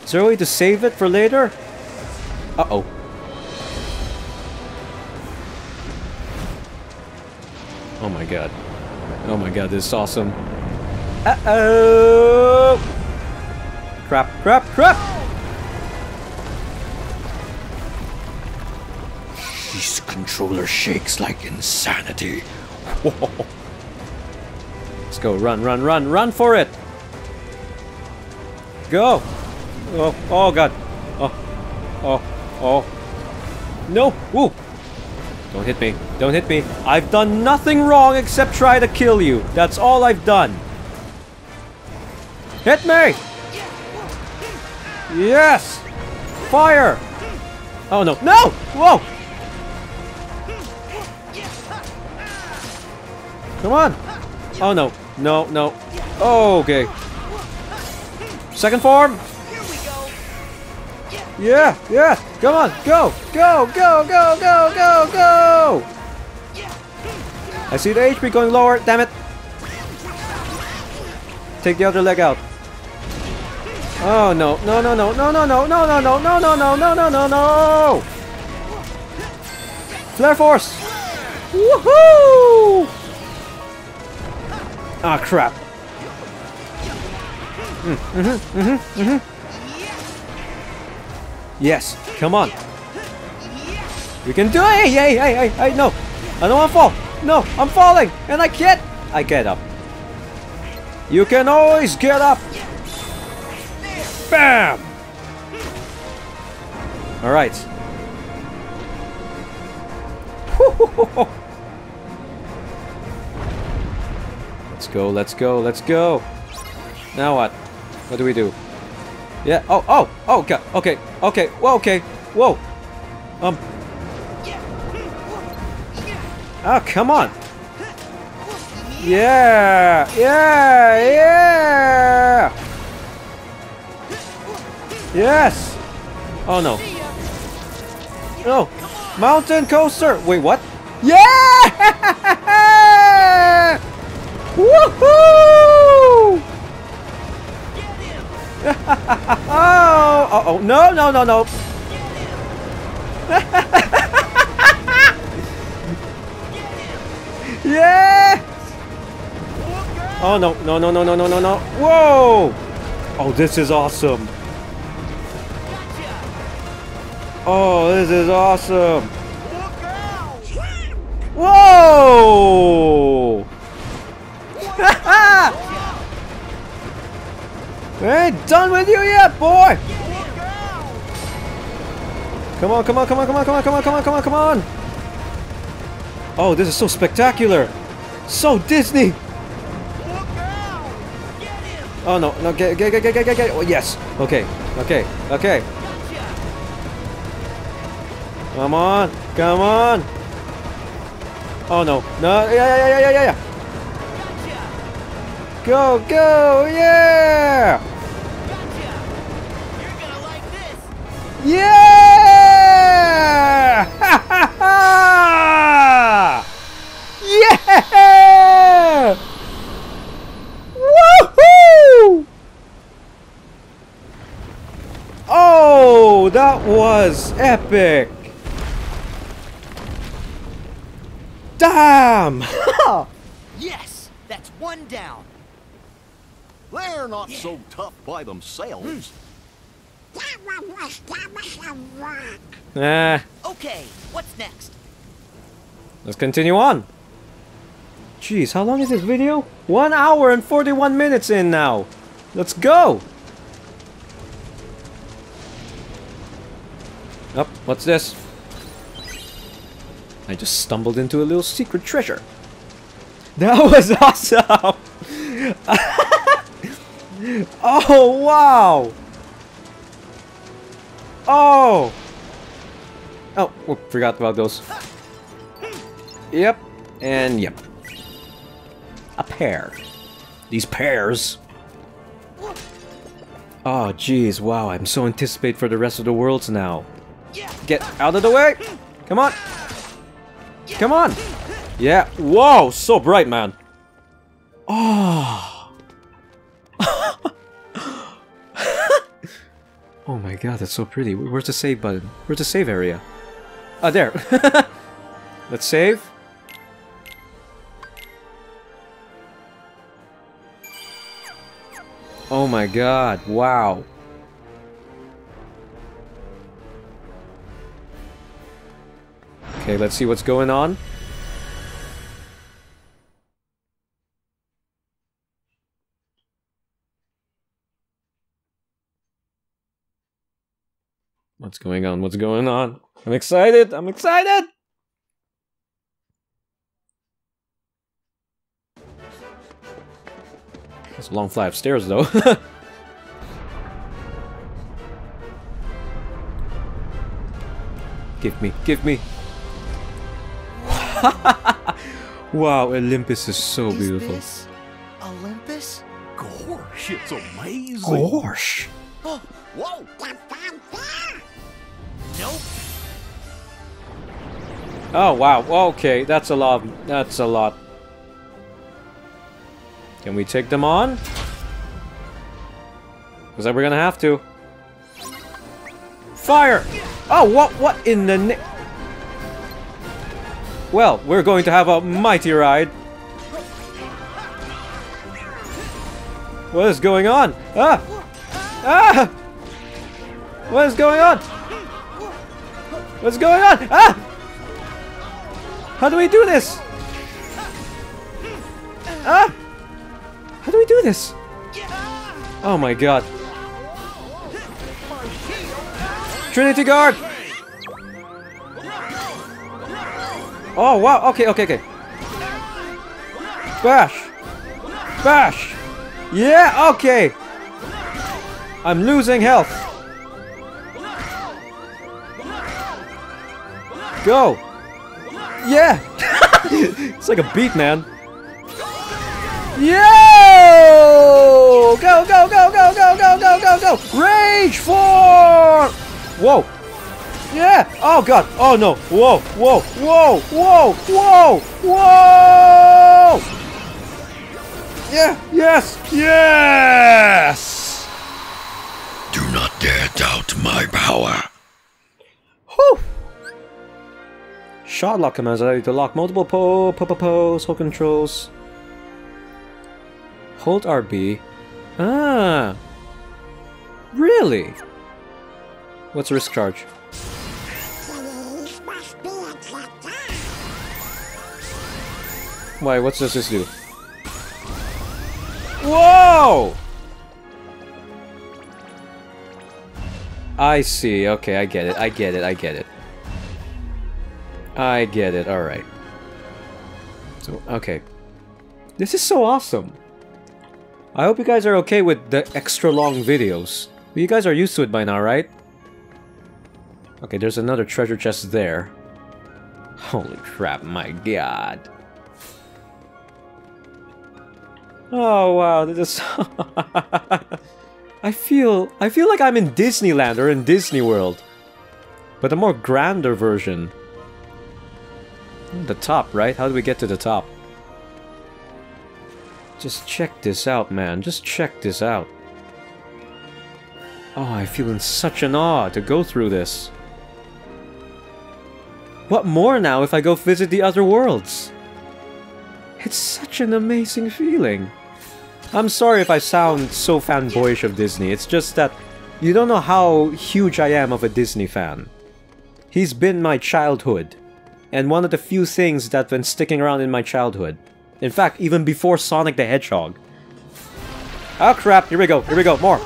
Is there a way to save it for later? Uh-oh. Oh my god. Oh my god, this is awesome. Uh-oh! Crap, crap, crap! His controller shakes like insanity. Let's go, run, run, run, run for it! Go! Oh, oh god. Oh, oh, oh. No! Ooh! Don't hit me. Don't hit me. I've done nothing wrong except try to kill you. That's all I've done. Hit me! Yes! Fire! Oh no. No! Whoa! Come on! Oh no. No, no. Okay. Second form! Yeah, yeah. Come on, go, go, go, go, go, go, go. I see the HP going lower. Damn it. Take the other leg out. Oh no, no, no, no, no, no, no, no, no, no, no, no, no, no, no, no, no. Flare force. Woohoo! Ah, crap. Mm, mm-hmm, mm-hmm, mm-hmm. Yes, come on. You can do it! Hey, hey, hey, hey, no! I don't want to fall! No, I'm falling! And I can't! I get up. You can always get up! Bam! Alright. Let's go, let's go, let's go! Now what? What do we do? Yeah. Oh, oh, oh, okay, okay, okay, whoa, okay, whoa. Um. Oh, come on. Yeah, yeah, yeah. Yes. Oh no. No. Mountain coaster. Wait, what? Yeah! Woohoo! oh, oh, oh, no, no, no, no. yeah. Oh no, no, no, no, no, no, no, no. Whoa! Oh, this is awesome. Oh, this is awesome. Whoa! Ain't done with you yet, boy! Come on, come on, come on, come on, come on, come on, come on, come on, come on! Oh, this is so spectacular! So Disney! Oh no, no, get, get, get, get, get, get, oh yes! Okay, okay, okay. Come on, come on! Oh no, no, yeah, yeah, yeah, yeah, yeah! Go, go, yeah! Yeah! Ha ha ha! Yeah! Woohoo! Oh, that was epic! Damn! yes, that's one down. They're not so tough by themselves. Hmm. Nah, Okay, what's next? let's continue on. Jeez, how long is this video? One hour and 41 minutes in now. Let's go! Up, what's this? I just stumbled into a little secret treasure. That was awesome! oh, wow! Oh! Oh, oh, forgot about those. Yep, and yep. A pair. These pairs. Oh, jeez, wow, I'm so anticipated for the rest of the worlds now. Get out of the way! Come on! Come on! Yeah, whoa, so bright, man. Oh. oh my god, that's so pretty. Where's the save button? Where's the save area? Ah, there. Let's save. Oh my god, wow. Okay, let's see what's going on. What's going on? What's going on? I'm excited! I'm excited! That's a long flight of stairs, though. give me, give me. wow, Olympus is so beautiful. Olympus? Gosh, it's amazing. Gosh. Oh, whoa! Oh wow, okay, that's a lot. That's a lot. Can we take them on? Because I we're gonna have to. Fire! Oh, what? What in the? Well, we're going to have a mighty ride. What is going on? Ah! Ah! What is going on? What's going on? Ah! How do we do this? Ah! How do we do this? Oh my god. Trinity Guard! Oh wow, okay, okay, okay. Bash! Bash! Yeah, okay! I'm losing health. Go! Yeah! it's like a beat, man. Yo! Go, go, go, go, go, go, go, go, go! Rage for! Whoa! Yeah! Oh god! Oh no! Whoa! Whoa! Whoa! Whoa! Whoa! Whoa! Yeah! Yes! Yes! Do not dare doubt my power. Whew! Shot lock commands allow you to lock multiple po po po pose, hold controls. Hold RB. Ah. Really? What's the risk charge? Why, what does this do? Whoa! I see. Okay, I get it. I get it. I get it. I get it. Alright. So, okay. This is so awesome. I hope you guys are okay with the extra long videos. You guys are used to it by now, right? Okay, there's another treasure chest there. Holy crap, my god. Oh wow, this is I feel I feel like I'm in Disneyland or in Disney World. But a more grander version. The top, right? How do we get to the top? Just check this out, man. Just check this out. Oh, I feel in such an awe to go through this. What more now if I go visit the other worlds? It's such an amazing feeling. I'm sorry if I sound so fanboyish of Disney, it's just that you don't know how huge I am of a Disney fan. He's been my childhood, and one of the few things that's been sticking around in my childhood. In fact, even before Sonic the Hedgehog. Oh crap, here we go, here we go, more!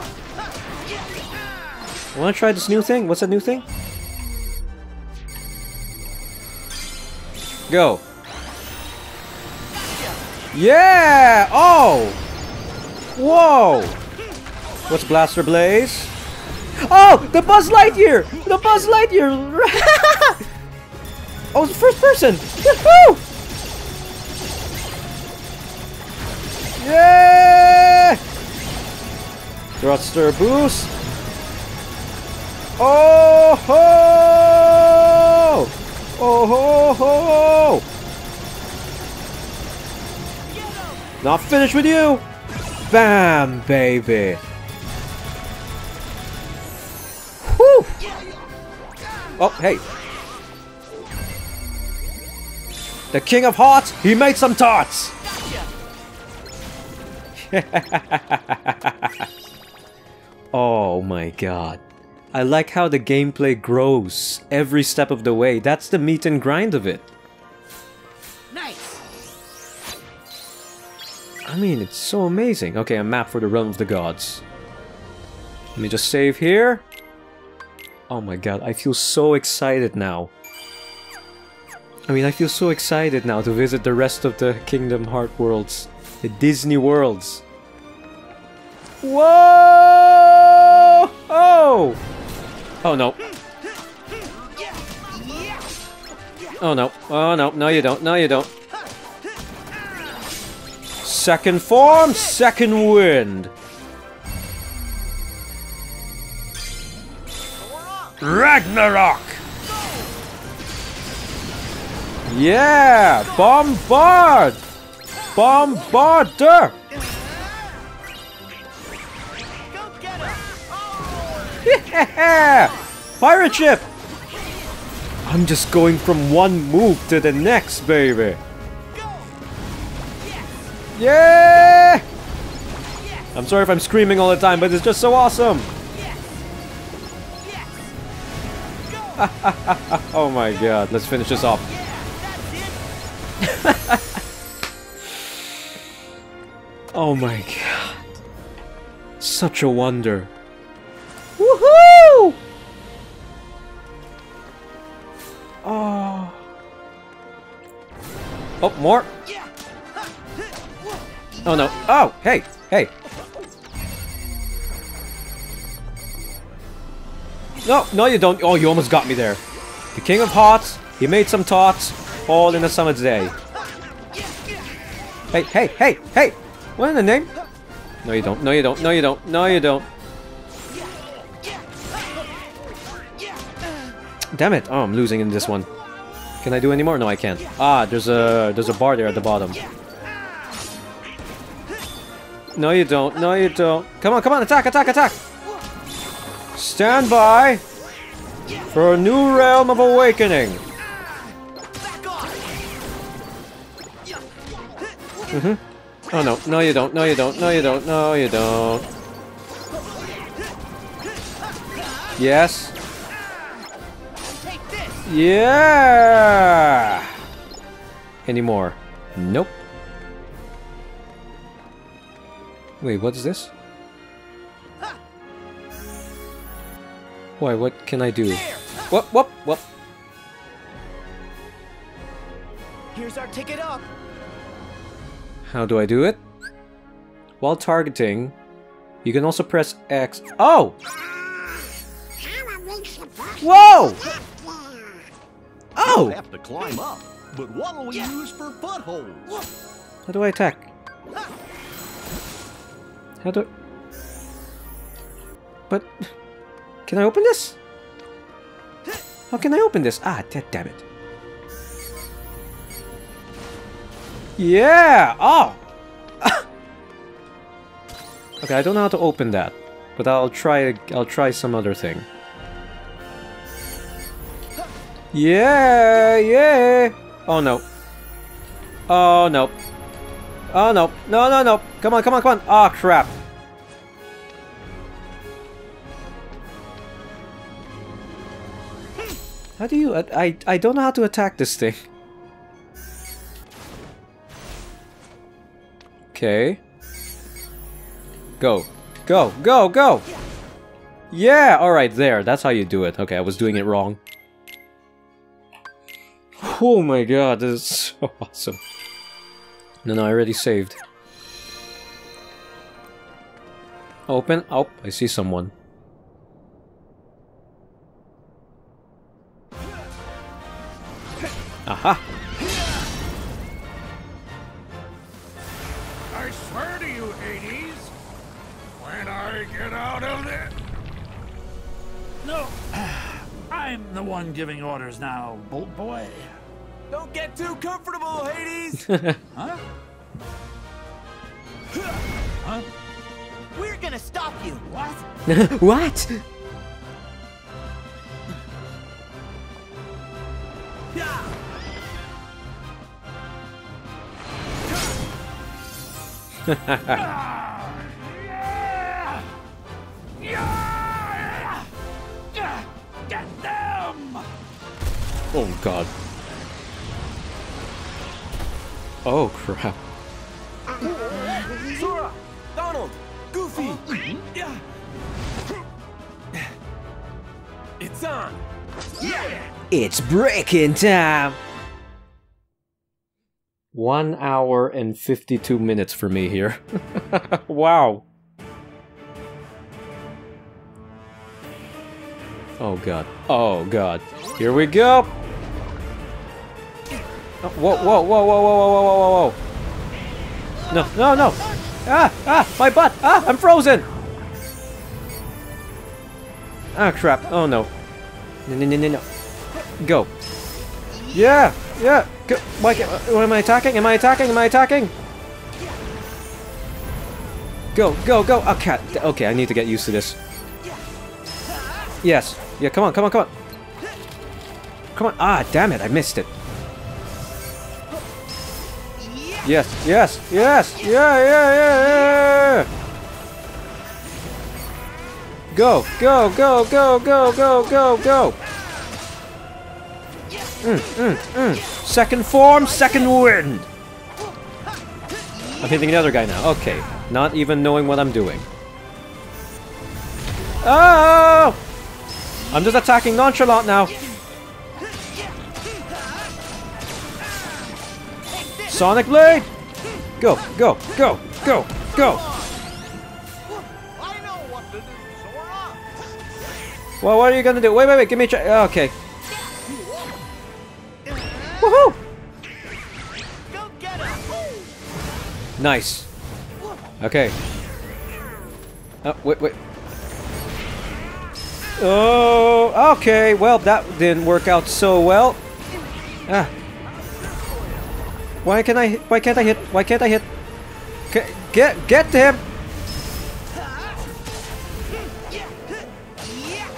Wanna try this new thing? What's that new thing? Go. Yeah! Oh! Whoa! What's Blaster Blaze? Oh, the Buzz Lightyear! The Buzz Lightyear! oh, it's first person! Yeah! Thruster boost. Oh ho! Oh ho ho! Not finished with you! Bam, baby! Whew! Oh, hey. The King of Hearts, he made some tarts! oh my god. I like how the gameplay grows every step of the way. That's the meat and grind of it. Nice. I mean, it's so amazing. Okay, a map for the Realm of the Gods. Let me just save here. Oh my god, I feel so excited now. I mean, I feel so excited now to visit the rest of the Kingdom Heart worlds. The Disney worlds. Whoa! Oh! Oh no. Oh no. Oh no. No you don't. No you don't. Second form, second wind. Ragnarok! Yeah! Bombard! Bombarder! Yeah! Pirate ship! I'm just going from one move to the next, baby. Yeah! I'm sorry if I'm screaming all the time, but it's just so awesome. oh my god, let's finish this off. oh my god. Such a wonder. Woohoo! Oh. Oh, more. Oh no. Oh, hey, hey. No, no you don't. Oh, you almost got me there. The King of Hearts, he made some tarts, all in a summer's day. Hey, hey, hey, hey! What in the name? No, you don't. No, you don't. No, you don't. No, you don't. Damn it! Oh, I'm losing in this one. Can I do any more? No, I can't. Ah, there's a there's a bar there at the bottom. No, you don't. No, you don't. Come on, come on! Attack! Attack! Attack! Stand by for a new realm of awakening. Mm-hmm. Oh no! No, you don't. No, you don't. No, you don't. No, you don't. Yes. Yeah! Any more? Nope. Wait, what is this? Why, what can I do? What, what, what? Here's our ticket up. How do I do it? While targeting, you can also press X. Oh! Whoa! Oh! We'll have to climb up, but what'll we use for footholds? How do I attack? How do... I... But... Can I open this? How can I open this? Ah, damn it. Yeah! Oh! okay, I don't know how to open that. But I'll try I'll try some other thing. Yeah, yeah. Oh no. Oh no. Oh no. No, no, no. Come on, come on, come on. Oh crap. How do you... I, I don't know how to attack this thing. Okay. Go. Go, go, go! Yeah, alright, there. That's how you do it. Okay, I was doing it wrong. Oh my god, this is so awesome. No, no, I already saved. Open. Oh, I see someone. Aha! I'm the one giving orders now, Bolt Boy. Don't get too comfortable, Hades! huh? Huh? We're gonna stop you. What? what? Get them! Oh god. Oh crap. Sora! Donald! Goofy! Yeah. It's on! Yeah! It's breaking time! One hour and 52 minutes for me here. wow. Oh god. Oh god. Here we go! Oh, whoa, whoa, whoa, whoa, whoa, whoa, whoa, whoa, whoa. No, no, no! Ah, ah, my butt! Ah, I'm frozen! Ah, crap. Oh no. No, no, no, no, no. Go. Yeah, yeah. Go. Why, can't- what am I attacking? Am I attacking? Am I attacking? Go, go, go. Okay, okay. I need to get used to this. Yes. Yeah. Come on, come on, come on. Come on. Ah, damn it! I missed it. Yes, yes, yes. Yeah, yeah, yeah, yeah. Go, go, go, go, go, go, go, go. Mm, mm, mm. Second form, second wind. I'm hitting the other guy now. Okay. Not even knowing what I'm doing. Oh! I'm just attacking nonchalant now. Sonic Blade! Go, go, go, go, go! Well, what are you gonna do? Wait, wait, wait, give me a try. Oh, okay. Woohoo! Nice. Okay. Oh, wait, wait. Oh, okay. Well, that didn't work out so well. Ah. Why can I? Why can't I hit? Why can't I hit? G get, get to him!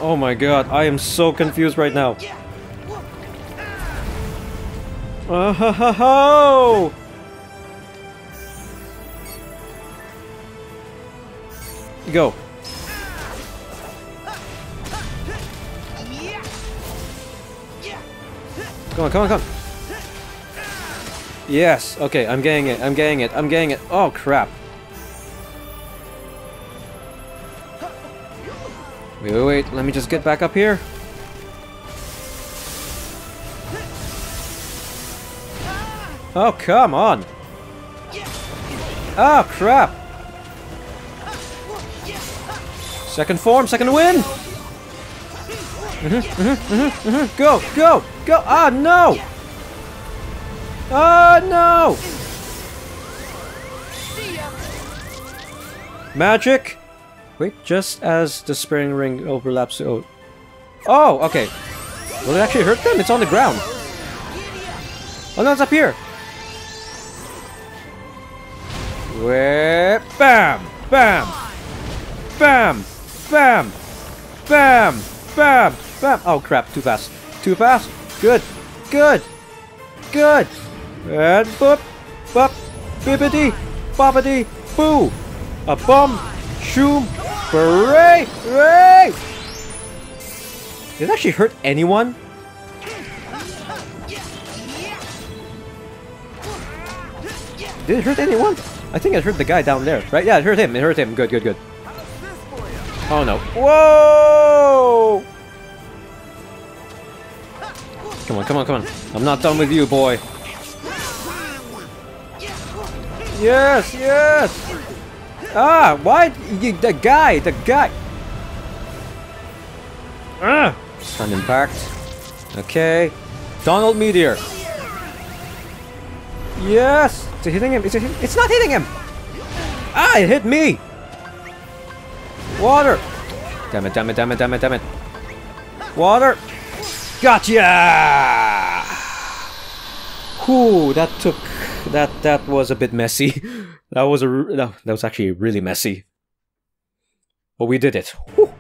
Oh my god, I am so confused right now. Oh ho ho ho! Go. Come on, come on, come on. Yes, okay, I'm getting it, I'm getting it, I'm getting it. Oh crap. Wait, wait, wait, let me just get back up here. Oh, come on! Oh, crap! Second form, second win! Go, go, go! Ah, no! Oh, no! Magic! Wait, just as the spring ring overlaps... Oh, oh okay. Will it actually hurt them? It's on the ground. Oh no, it's up here! Where? Bam! Bam! Bam! Bam! Bam! Bam! Bam! Oh crap, too fast. Too fast! Good! Good! Good! And boop! Bop! Bibbidi! Bobbidi! Boo! A bum! Shoom! Hooray! Hooray! Did it actually hurt anyone? Did it hurt anyone? I think it hurt the guy down there, right? Yeah, it hurt him. It hurt him. Good, good, good. Oh no. Whoa! Come on, come on, come on. I'm not done with you, boy. Yes, yes! Ah, why? You, the guy, the guy. Ah! Stun impact. Okay. Donald Meteor. Yes! Is it hitting him? Is it hit- It's not hitting him! Ah, it hit me! Water! Damn it, damn it, damn it, damn it, damn it. Water! Gotcha! Whew, that took... That, that was a bit messy. That was a no, that was actually really messy. But we did it. Whew.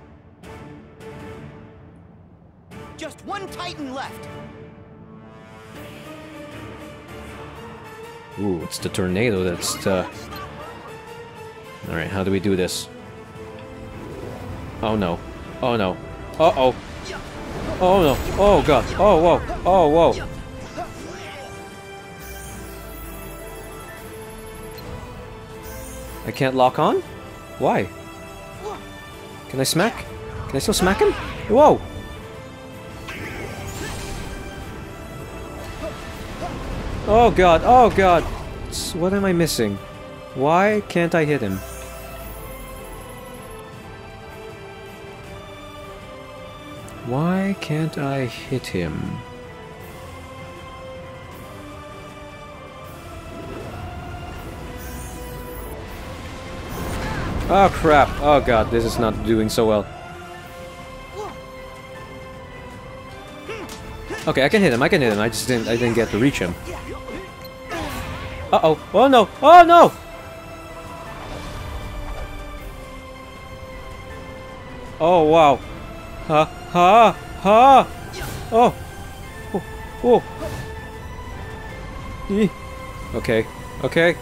Just one Titan left. Ooh, it's the tornado that's uh, the... Alright, how do we do this? Oh no. Oh no. Uh-oh. Oh Oh, no. Oh god. Oh whoa. Oh whoa. I can't lock on? Why? Can I smack? Can I still smack him? Whoa! Oh god, oh god! What am I missing? Why can't I hit him? Why can't I hit him? Oh crap, oh god, this is not doing so well. Okay, I can hit him, I can hit him, I just didn't I didn't get to reach him. Uh-oh. Oh no! Oh no! Oh wow. Ha ha! Oh! Oh! Oh! Okay. Okay.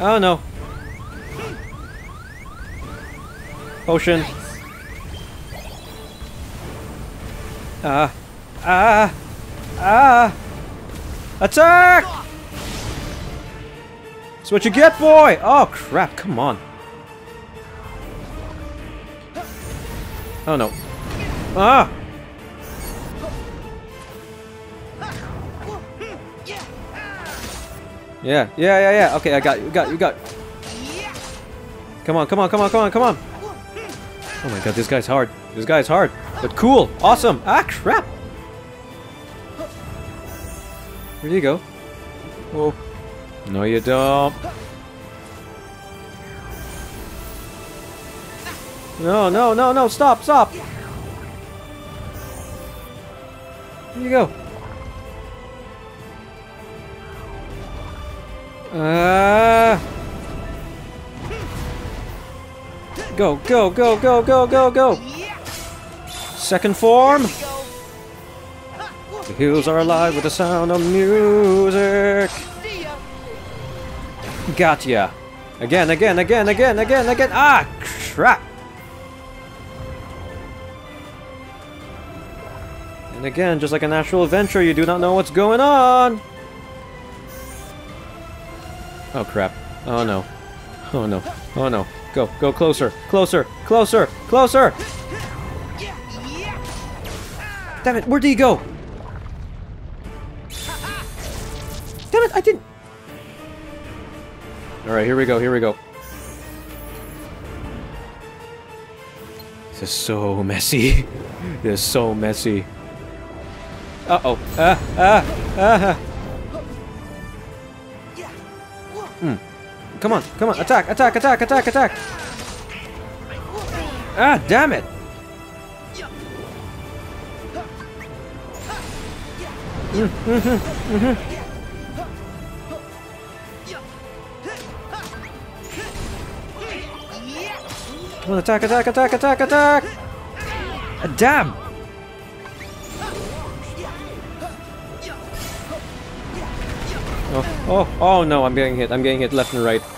Oh no. Potion. Ah. Ah. Ah. Attack! That's what you get, boy! Oh, crap, come on. Oh, no. Ah! Yeah, yeah, yeah, yeah. Okay, I got you, got you, got Come on, come on, come on, come on, come on! Oh my god, this guy's hard. This guy's hard. But cool! Awesome! Ah, crap! Where you go? Oh. No, you don't. No, no, no, no, stop, stop! You go? Ah! Go, go, go, go, go, go, go! Second form! The hills are alive with the sound of music! Gotcha! Again, again, again, again, again, again! Ah! Crap! And again, just like a natural adventure, you do not know what's going on! Oh crap. Oh no. Oh no. Oh no. Go, go closer, closer, closer, closer! Damn it, where did he go? Damn it, I didn't... Alright, here we go, here we go. This is so messy. this is so messy. Uh-oh. Ah, ah, ah. Hmm. Come on, come on, attack, attack, attack, attack, attack! Ah, damn it! Mm, mhm, mm mhm. Come on, attack, attack, attack, attack, attack! Ah, damn! Oh, oh, oh no, I'm getting hit, I'm getting hit left and right.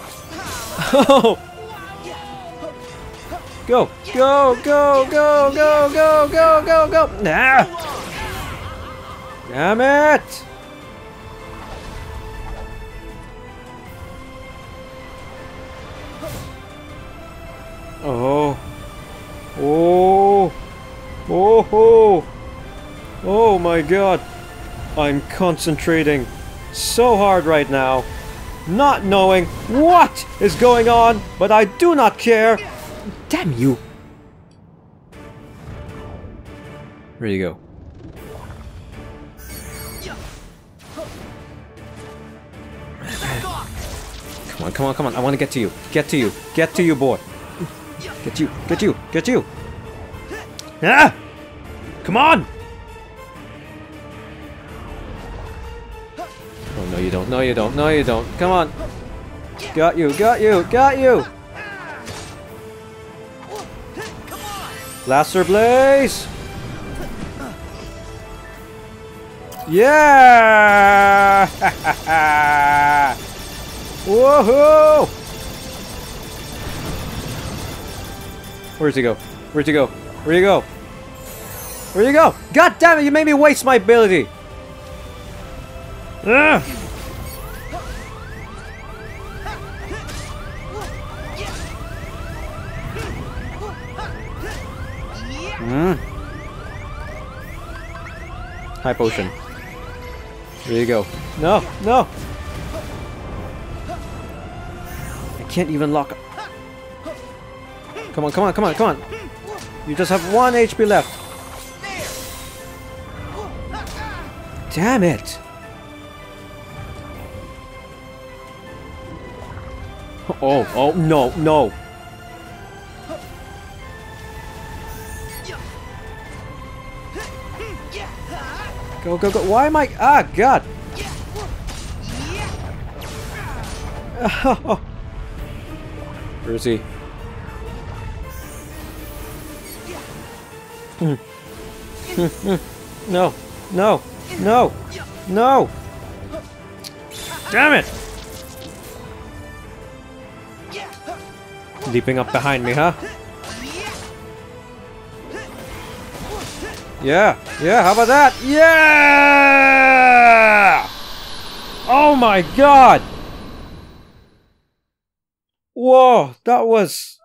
Oh! Go, go, go, go, go, go, go, go, go! Ah! Damn it! Oh. Oh. Oh. Oh. Oh my god. I'm concentrating so hard right now, not knowing what is going on, but I do not care. Damn you. Where you go? Come on, come on, come on. I want to get to you. Get to you. Get to you, boy. Get you. Get you. Get you. Ah! Come on! Oh, no, you don't. No, you don't. No, you don't. Come on. Got you. Got you. Got you. Blaster Blaze! Yeah! Woohoo! Where's he go? Where'd he go? Where'd he go? Where'd he go? God damn it, you made me waste my ability! Mm. High potion. There you go. No, no! I can't even lock. Up. Come on, come on, come on, come on! You just have one HP left. Damn it! Oh, oh, no, no! Go, go, go. Why am I... Ah, God. Where is he? no, no, no, no! Damn it! Leaping up behind me, huh? Yeah, yeah, how about that? Yeah! Oh my god! Whoa, that was...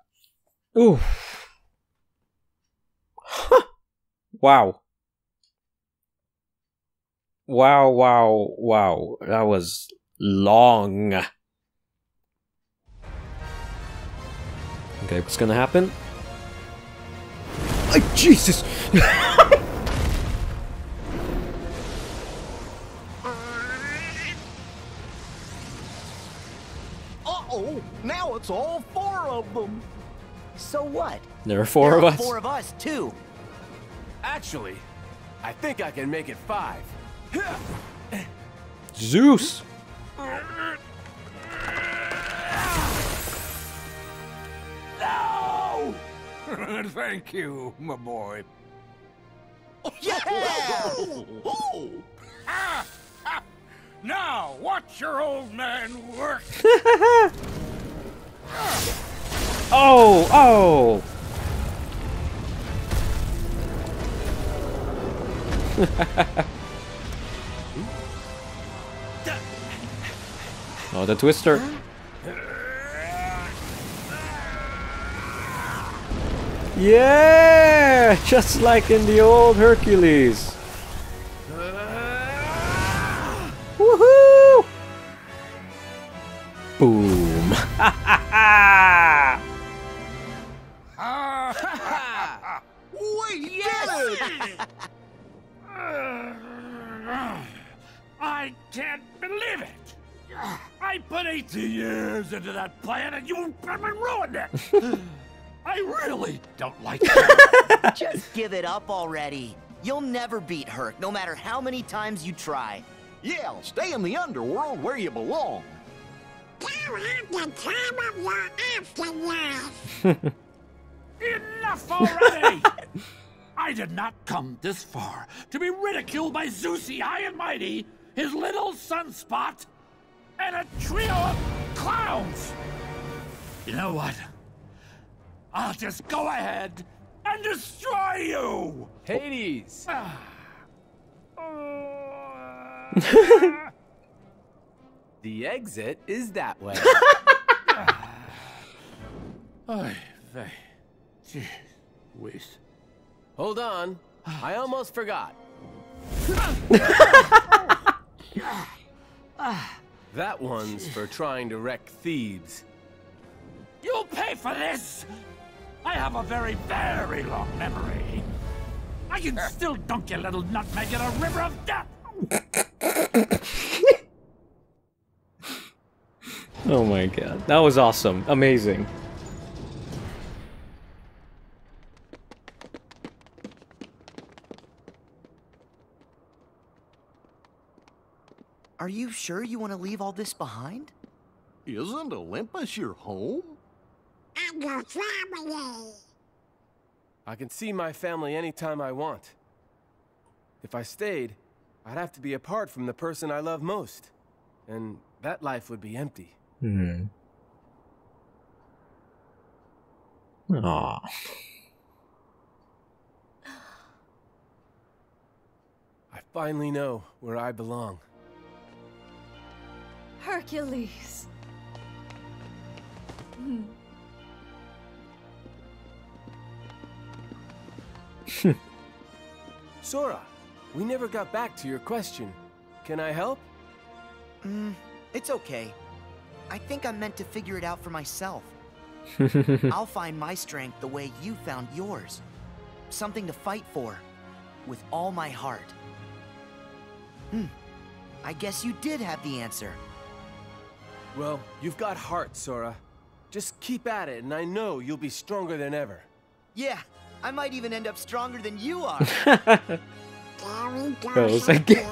Ooh. wow. Wow, wow, wow. That was long. Okay, what's gonna happen? Oh, Jesus! Uh-oh, now it's all four of them. So what? There are four There of are us. Four of us too. Actually, I think I can make it five. Zeus! No! Thank you, my boy. Yeah! Ah, ah. Now, watch your old man work. Oh, oh! oh, the twister. Yeah! Just like in the old Hercules. Woohoo! Boom. We Yes! I can't believe it! I put 18 years into that plan and you have ruined it! I really don't like it. Just give it up already. You'll never beat Herc, no matter how many times you try. Yeah, stay in the underworld where you belong. You have the time of your afterlife. Enough already! I did not come this far to be ridiculed by Zeusy High and Mighty, his little sunspot, and a trio of clowns! You know what? I'll just go ahead and destroy you! Hades! Ah. the exit is that way. Ah. Ay, vey. Gee whiz. Hold on. I almost forgot. Ah. that one's for trying to wreck Thebes. You'll pay for this! I have a very, very long memory. I can still dunk your little nutmeg in a river of death. oh my god. That was awesome. Amazing. Are you sure you want to leave all this behind? Isn't Olympus your home? I'm your family. I can see my family anytime I want. If I stayed, I'd have to be apart from the person I love most. And that life would be empty. Hmm. Aww. I finally know where I belong. Hercules. Hmm. Sora, we never got back to your question. Can I help? Mm, it's okay. I think I'm meant to figure it out for myself. I'll find my strength the way you found yours. Something to fight for. With all my heart. Hmm. I guess you did have the answer. Well, you've got heart, Sora. Just keep at it, and I know you'll be stronger than ever. Yeah, I might even end up stronger than you are. Goes again.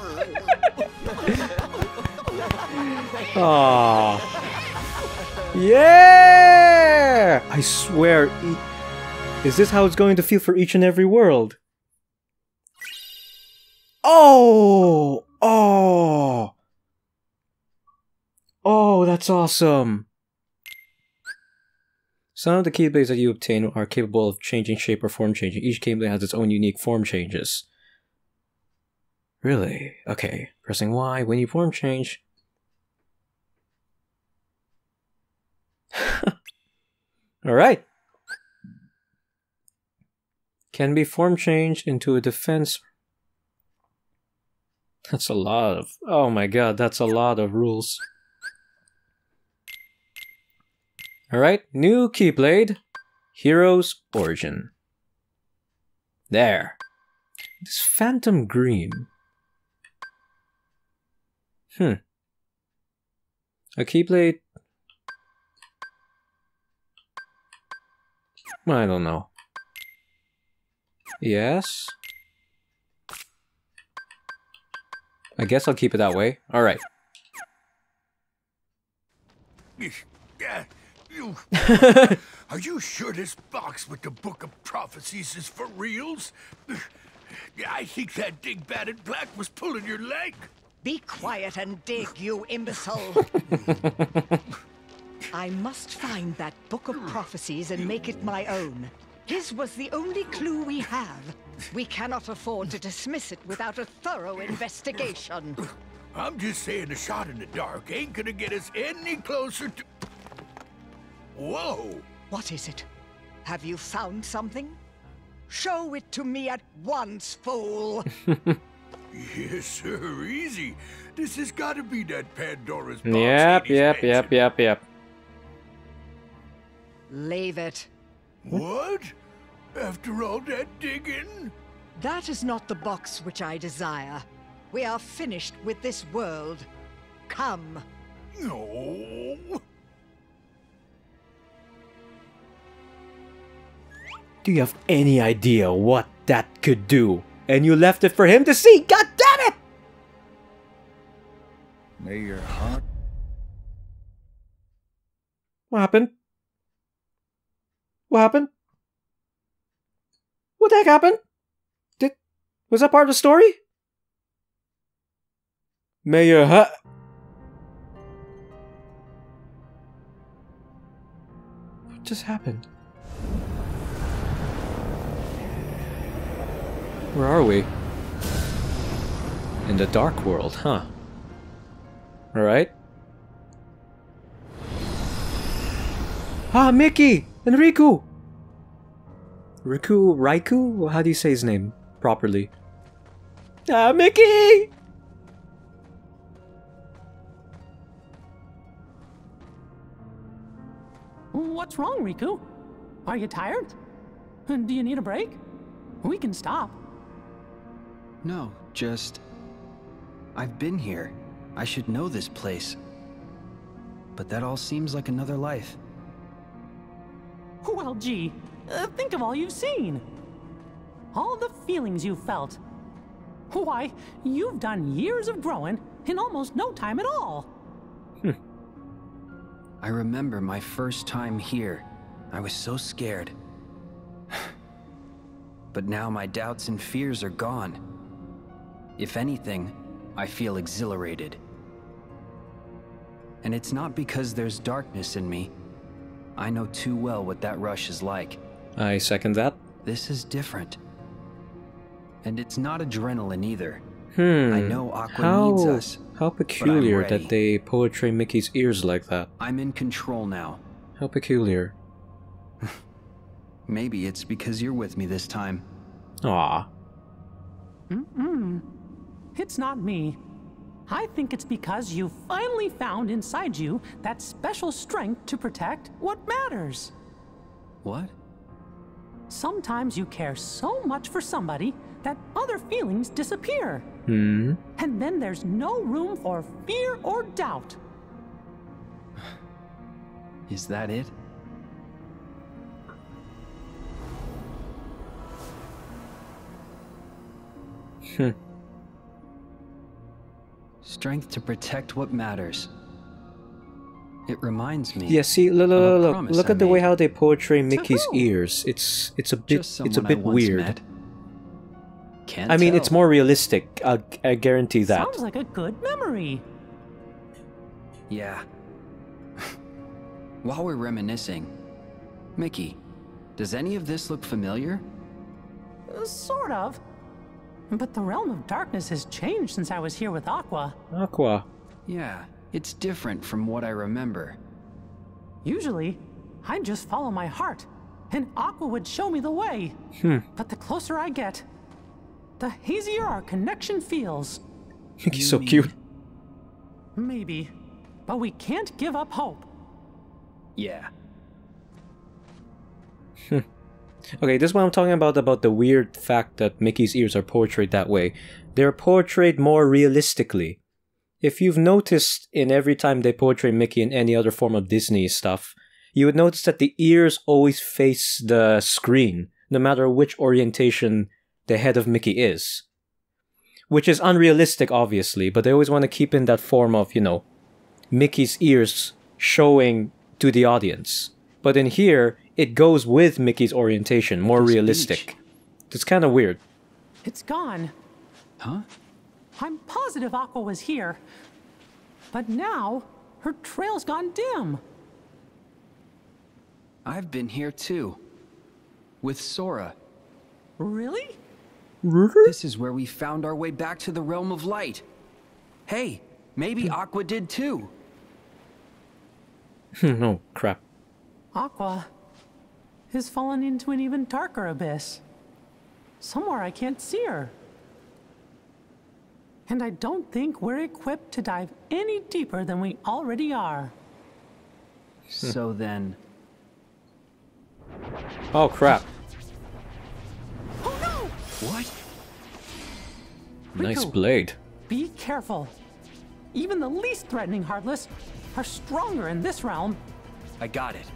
Aww. Yeah! I swear. e- Is this how it's going to feel for each and every world? Oh! Oh! Oh, that's awesome! Some of the Keyblades that you obtain are capable of changing shape or form changing. Each Keyblade has its own unique form changes. Really? Okay. Pressing Y when you form change. Alright. Can be form changed into a defense. That's a lot of. Oh my god, that's a lot of rules. Alright, new Keyblade. Hero's Origin. There. This Phantom Green. Hmm. A Keyblade. I don't know. Yes. I guess I'll keep it that way. Alright. Yeah, you. Are you sure this box with the Book of Prophecies is for reals? Yeah, I think that dingbat in black was pulling your leg. Be quiet and dig, you imbecile. I must find that Book of Prophecies and make it my own. His was the only clue we have. We cannot afford to dismiss it without a thorough investigation. I'm just saying a shot in the dark ain't gonna get us any closer to. Whoa! What is it? Have you found something? Show it to me at once, fool! Yes, sir, easy. This has gotta be that Pandora's box. Yep, yep, mentioned. yep, yep, yep. Leave it. What? After all that digging? That is not the box which I desire. We are finished with this world. Come. No. Do you have any idea what that could do? And you left it for him to see? God damn it! May your heart What happened? What happened? What the heck happened? Did was that part of the story? May your ha- What just happened? Where are we? In the dark world, huh? Alright. Ah, Mickey! And Riku! Riku Raiku? How do you say his name properly? Ah, Mickey! What's wrong, Riku? Are you tired? Do you need a break? We can stop. No, just. I've been here. I should know this place. but that all seems like another life. Well, gee, uh, think of all you've seen. All the feelings you've felt. Why, you've done years of growing in almost no time at all. I remember my first time here. I was so scared. But now my doubts and fears are gone. If anything, I feel exhilarated. And it's not because there's darkness in me. I know too well what that rush is like. I second that. This is different. And it's not adrenaline either. Hmm. I know Aqua how, needs us. How peculiar that they portray Mickey's ears like that. I'm in control now. How peculiar. Maybe it's because you're with me this time. Aw. Mm-mm. It's not me. I think it's because you finally found inside you that special strength to protect what matters. What? Sometimes you care so much for somebody that other feelings disappear. Hmm. And then there's no room for fear or doubt. Is that it? Hmm. Strength to protect what matters. It reminds me. Yeah, see, look, of look, look, promise look I at the way how they portray Mickey's ears. It's it's a bit it's a someone I bit weird. met. Can't I mean, it's more realistic. I, I guarantee that. Sounds like a good memory. Yeah. While we're reminiscing, Mickey, does any of this look familiar? Uh, Sort of. But the realm of darkness has changed since I was here with Aqua. Aqua. Yeah, it's different from what I remember. Usually, I'd just follow my heart, and Aqua would show me the way. Hmm. But the closer I get, the hazier our connection feels. He's so cute. Maybe. But we can't give up hope. Yeah. Okay, this is what I'm talking about about the weird fact that Mickey's ears are portrayed that way. They're portrayed more realistically. If you've noticed in every time they portray Mickey in any other form of Disney stuff, you would notice that the ears always face the screen, no matter which orientation the head of Mickey is. Which is unrealistic, obviously, but they always want to keep in that form of, you know, Mickey's ears showing to the audience. But in here, it goes with Mickey's orientation, more realistic. It's kind of weird. It's gone. Huh? I'm positive Aqua was here. But now, her trail's gone dim. I've been here too. With Sora. Really? This is where we found our way back to the realm of light. Hey, maybe hmm. Aqua did too. oh, crap. Aqua has fallen into an even darker abyss. Somewhere I can't see her. And I don't think we're equipped to dive any deeper than we already are. Hmm. So then, Oh, crap. Oh no! What? Nice blade. Be careful. Even the least threatening Heartless are stronger in this realm. I got it.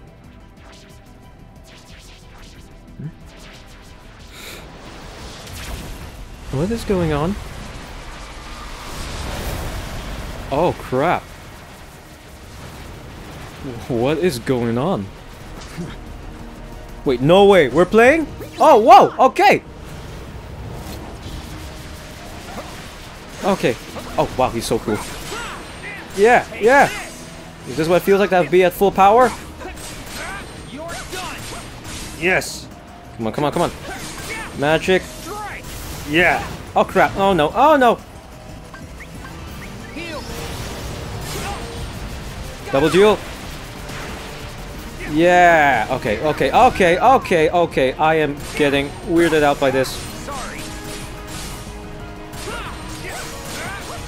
What is going on? Oh, crap. What is going on? Wait, no way. We're playing? Oh, whoa. Okay. Okay. Oh, wow. He's so cool. Yeah, yeah. Is this what it feels like to be at full power? Yes. Come on, come on, come on. Magic. Yeah. Oh, crap. Oh, no. Oh, no. Double duel. Yeah. Okay, okay, okay, okay, okay. I am getting weirded out by this.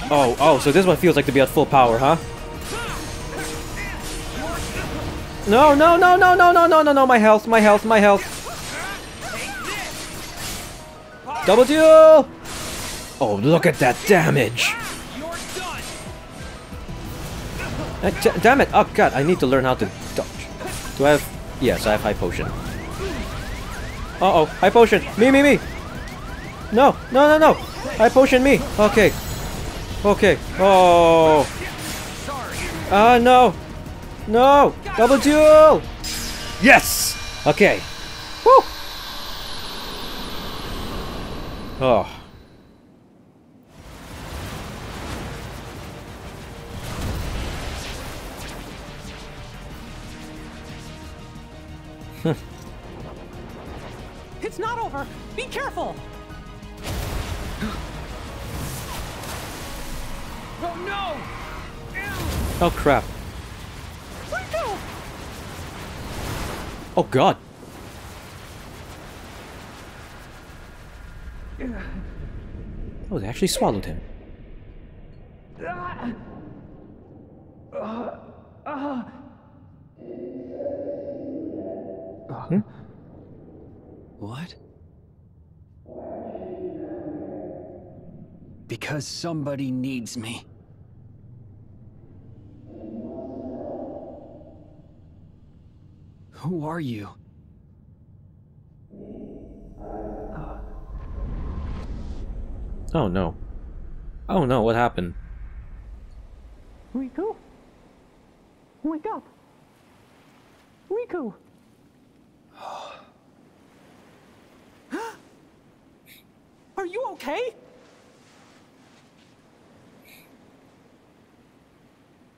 Oh, oh, so this one feels like to be at full power, huh? No, no, no, no, no, no, no, no, no, my health, my health, my health. Double duel! Oh, look at that damage! Uh, damn it! Oh god, I need to learn how to dodge. Do I have... Yes, I have high potion. Uh-oh, high potion! Me, me, me! No, no, no, no! High potion me! Okay. Okay. Oh! Ah, no! No! Double duel! Yes! Okay. Woo! Oh. It's not over. Be careful. Oh no! Oh crap. Rico! Oh god. Oh, they actually swallowed him. Hmm? What? Because somebody needs me. Who are you? Oh no. Oh no, what happened? Riku? Wake up. Riku! Are you okay?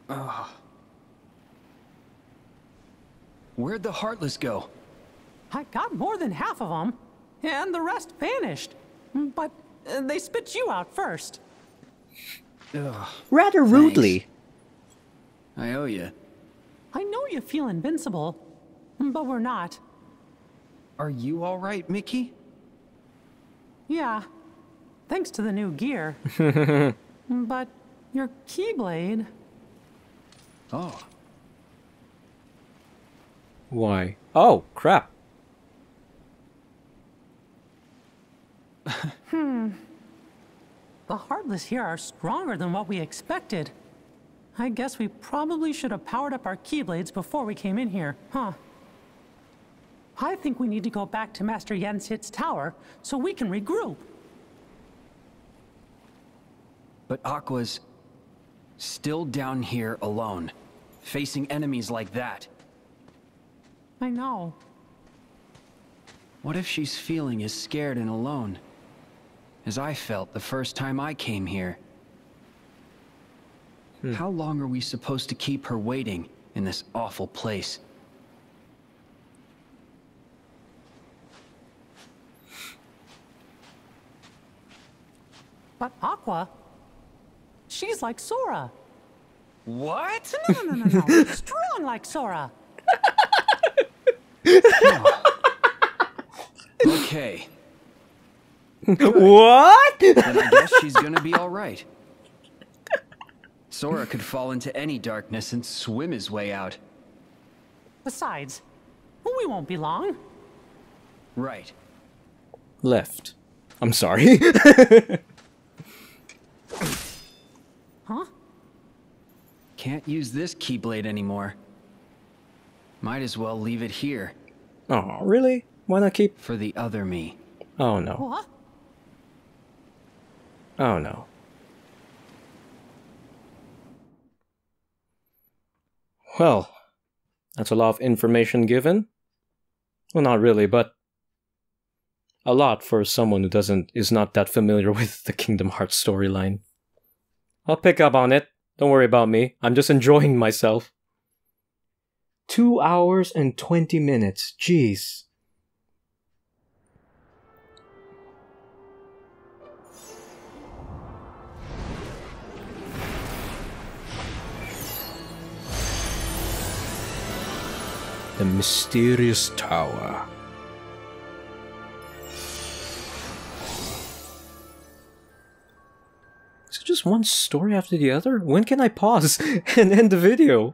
Ugh. Where'd the Heartless go? I got more than half of them, and the rest vanished. But they spit you out first. Ugh. Rather rudely. I owe you. I know you feel invincible, but we're not. Are you alright, Mickey? Yeah, thanks to the new gear. but your Keyblade. Oh. Why? Oh, crap. Hmm. The Heartless here are stronger than what we expected. I guess we probably should have powered up our Keyblades before we came in here, huh? I think we need to go back to Master Yen Sid's tower so we can regroup. But Aqua's still down here alone, facing enemies like that. I know. What if she's feeling as scared and alone as I felt the first time I came here? Hmm. How long are we supposed to keep her waiting in this awful place? But Aqua, she's like Sora. What? No, no, no, no, no. Strong like Sora. Okay. What? Then I guess she's gonna be alright. Sora could fall into any darkness and swim his way out. Besides, we won't be long. Right. Left. I'm sorry. Huh? Can't use this Keyblade anymore. Might as well leave it here. oh, really? Why not keep... For the other me. Oh no. What? Oh no. Well, that's a lot of information given. Well, not really, but a lot for someone who doesn't is not that familiar with the Kingdom Hearts storyline. I'll pick up on it. Don't worry about me. I'm just enjoying myself. Two hours and 20 minutes. Jeez. The Mysterious Tower. Is it just one story after the other? When can I pause and end the video?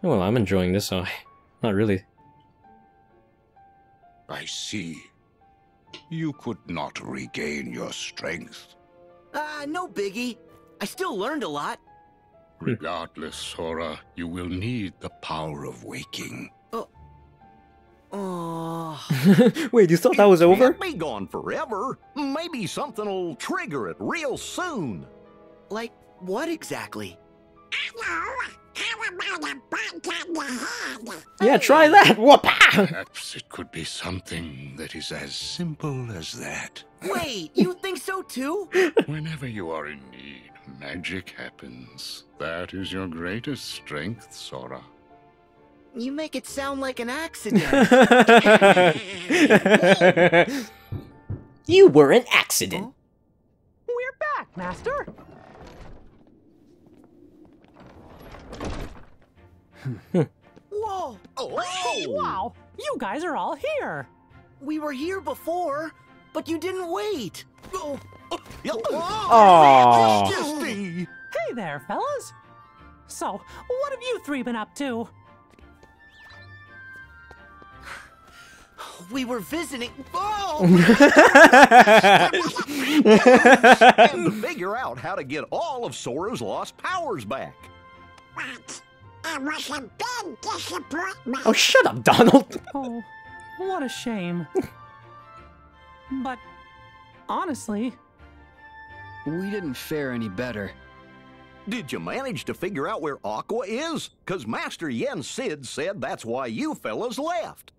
Well, I'm enjoying this, so not really. I see. You could not regain your strength. Ah, no biggie. I still learned a lot. Hmm. Regardless, Sora, you will need the power of waking. Oh. oh. Wait, you thought that was over? Can't be gone forever. Maybe something'll trigger it real soon. Like what exactly? Yeah, try oh. that. Whoop! Perhaps it could be something that is as simple as that. Wait, you think so too? Whenever you are in need, magic happens. That is your greatest strength, Sora. You make it sound like an accident. you were an accident. We're back, Master. Whoa! Oh! Wow, you guys are all here. We were here before, but you didn't wait. Oh. Aww. Hey there, fellas. So, what have you three been up to? We were visiting. Oh! and to figure out how to get all of Sora's lost powers back. But it was a big disappointment. Oh, shut up, Donald. Oh, what a shame. but honestly, We didn't fare any better. Did you manage to figure out where Aqua is? Cause Master Yen Sid said that's why you fellas left.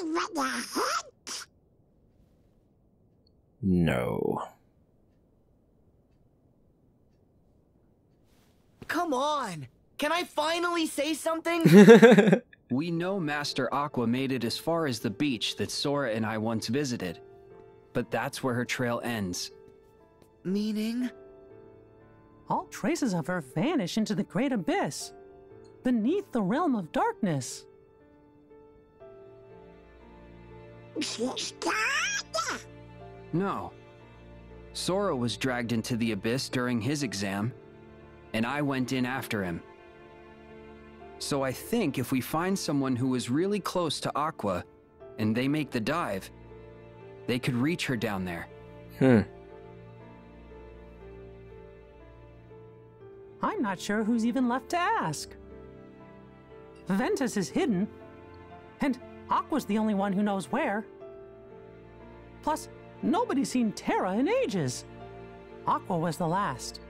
Even a hint? No. Come on. Can I finally say something? We know Master Aqua made it as far as the beach that Sora and I once visited. But that's where her trail ends. Meaning? all traces of her vanish into the great abyss, beneath the realm of darkness. She's gone? No. Sora was dragged into the abyss during his exam, and I went in after him. So I think if we find someone who is really close to Aqua, and they make the dive, they could reach her down there. Hmm. I'm not sure who's even left to ask. Ventus is hidden, and Aqua's the only one who knows where. Plus, nobody's seen Terra in ages. Aqua was the last.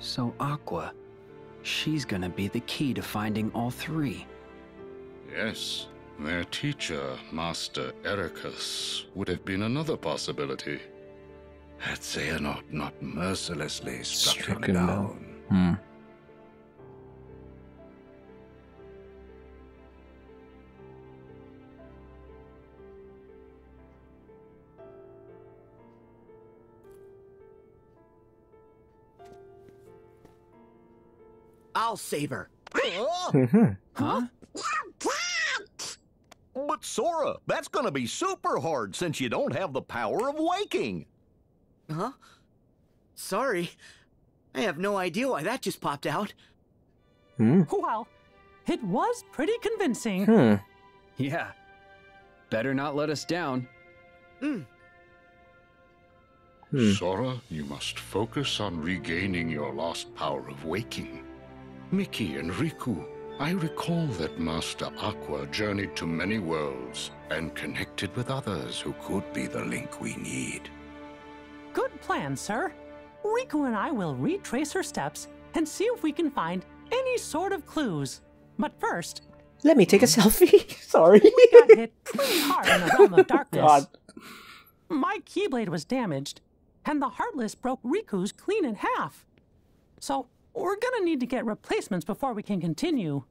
So Aqua, she's gonna be the key to finding all three. Yes, their teacher, Master Eraqus, would have been another possibility. Had Xehanort not mercilessly struck Struck him him down. down. Hmm. I'll save her. Mhm. Huh? But Sora, that's gonna be super hard since you don't have the power of waking. Huh? Sorry. I have no idea why that just popped out. Hmm. Well, it was pretty convincing. Hmm. Yeah. Better not let us down. Hmm. Sora, you must focus on regaining your lost power of waking. Mickey and Riku, I recall that Master Aqua journeyed to many worlds and connected with others who could be the link we need. Good plan, sir. Riku and I will retrace her steps and see if we can find any sort of clues. But first, Let me take a selfie. Sorry. we got hit pretty hard in the realm of darkness. God. My Keyblade was damaged, and the Heartless broke Riku's clean in half. So, we're gonna need to get replacements before we can continue.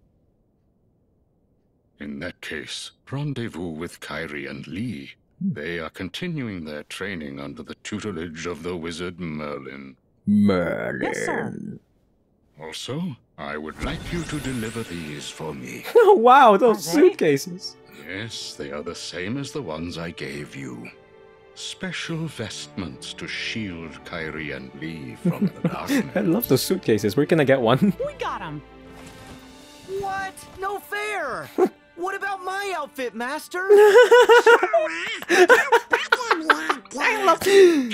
In that case, rendezvous with Kairi and Lea. Hmm. They are continuing their training under the tutelage of the wizard Merlin. Merlin. Yes, sir. Also, I would like you to deliver these for me. Oh, wow, those Are they? suitcases. Yes, they are the same as the ones I gave you. Special vestments to shield Kairi and Lea from the darkness. I love those suitcases. Where can I get one? We got them. What? No fair! what about my outfit, Master? I love I can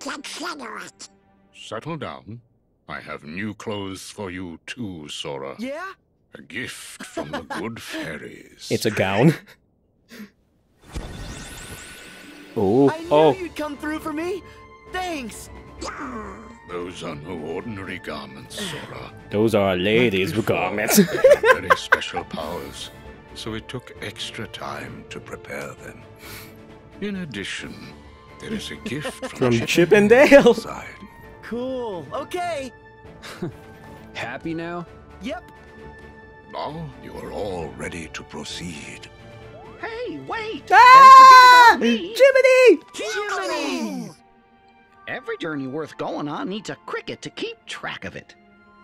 consider it. Settle down. I have new clothes for you too, Sora. Yeah? A gift from the good fairies. It's a gown. Oh, I knew oh. you'd come through for me. Thanks. Those are no ordinary garments, Sora. Those are ladies' garments. They have very special powers, so it took extra time to prepare them. In addition, there is a gift From from, Chip and Dale. Inside. Cool. Okay. Happy now? Yep. Now you are all ready to proceed. Hey, wait! Ah! Jiminy! Jiminy! Every journey worth going on needs a cricket to keep track of it.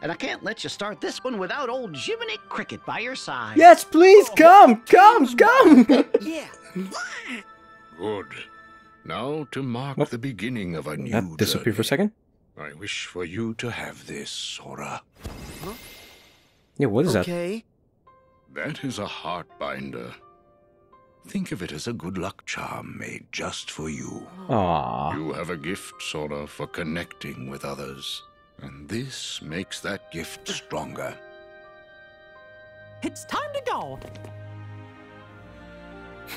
And I can't let you start this one without old Jiminy Cricket by your side. Yes, please come, come, come. yeah. Good. Now to mark Oh. the beginning of a new That disappeared for a second. I wish for you to have this, Sora. Huh? Yeah, what is that? okay. That is a heart binder. Think of it as a good luck charm made just for you. that? Aww. You have a gift, Sora, for connecting with others. And this makes that gift stronger. It's time to go.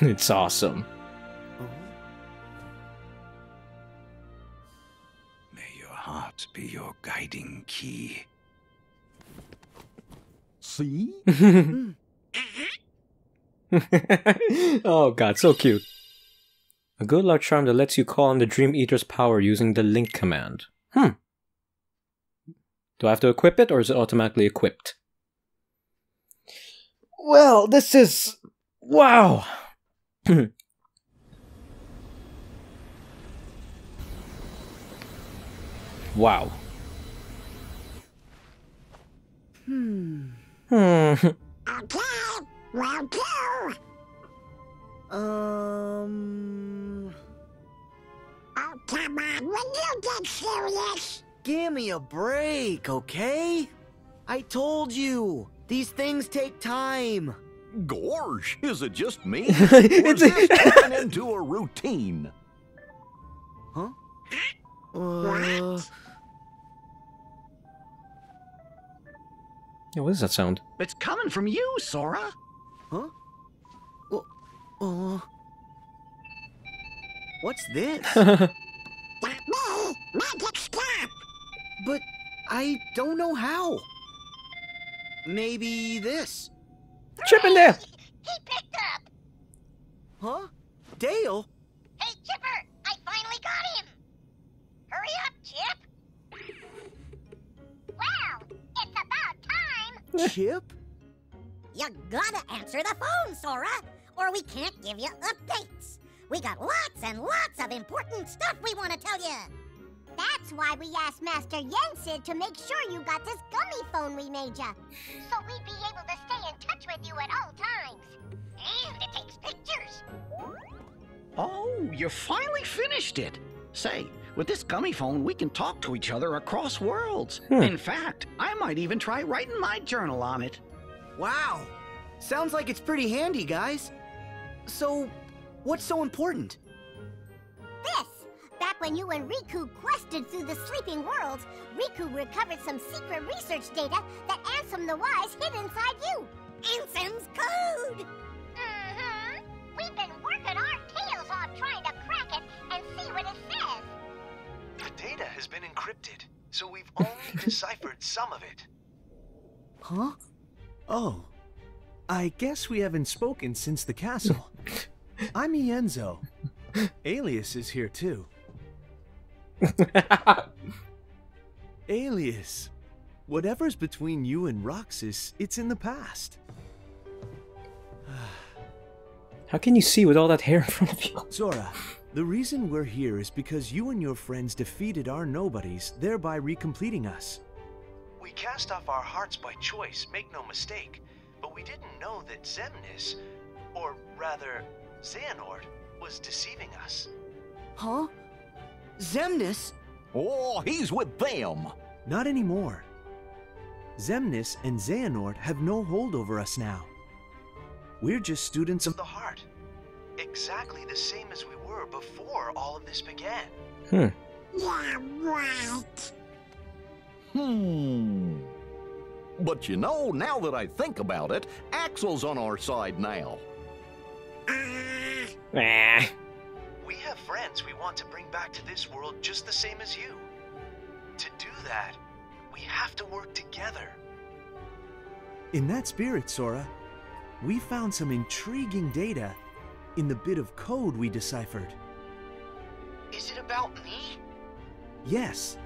it's awesome. May your heart be your guiding key. See? Hmm. Mm-hmm. oh god, so cute. A good luck charm that lets you call on the Dream Eater's power using the Link command. Hmm. Do I have to equip it or is it automatically equipped? Well, this is. Wow! wow. Hmm. Hmm. Okay, round two. Um. Oh, come on, when you get serious. Give me a break, okay? I told you. These things take time. Gawrsh, is it just me? It's- Or is this turning into a routine? Huh? Uh, Yeah, what does that sound? It's coming from you, Sora. Huh? Uh, uh, what's this? Me. Magic stop. but I don't know how. Maybe this. Chip in there! He picked up. Huh? Dale? Hey, Chipper, I finally got him. Hurry up, Chip. Well, it's about time. Chip? You gotta answer the phone, Sora, or we can't give you updates. We got lots and lots of important stuff we want to tell you. That's why we asked Master Yen Sid to make sure you got this gummy phone we made ya. So we'd be able to stay in touch with you at all times. And it takes pictures. Oh, you finally finished it. Say, with this gummy phone, we can talk to each other across worlds. Hmm. In fact, I might even try writing my journal on it. Wow. Sounds like it's pretty handy, guys. So, what's so important? This! Back when you and Riku quested through the sleeping worlds, Riku recovered some secret research data that Ansem the Wise hid inside you. Ansem's code! Mm-hmm. We've been working our tails off trying to crack it and see what it says. The data has been encrypted, so we've only deciphered some of it. Huh? Oh. I guess we haven't spoken since the castle. I'm Ienzo. Aeleus is here too. Aeleus. Whatever's between you and Roxas, it's in the past. How can you see with all that hair in front of you? Sora, the reason we're here is because you and your friends defeated our nobodies, thereby recompleting us. We cast off our hearts by choice, make no mistake, but we didn't know that Xemnas, or rather, Xehanort, was deceiving us. Huh? Xemnas? Oh, he's with them. Not anymore. Xemnas and Xehanort have no hold over us now. We're just students of The heart. Exactly the same as we were before all of this began. Hmm. Yeah, right. Hmm. But you know, now that I think about it, Axel's on our side now. We have friends we want to bring back to this world just the same as you. To do that, we have to work together. In that spirit, Sora, we found some intriguing data in the bit of code we deciphered. Is it about me? Yes.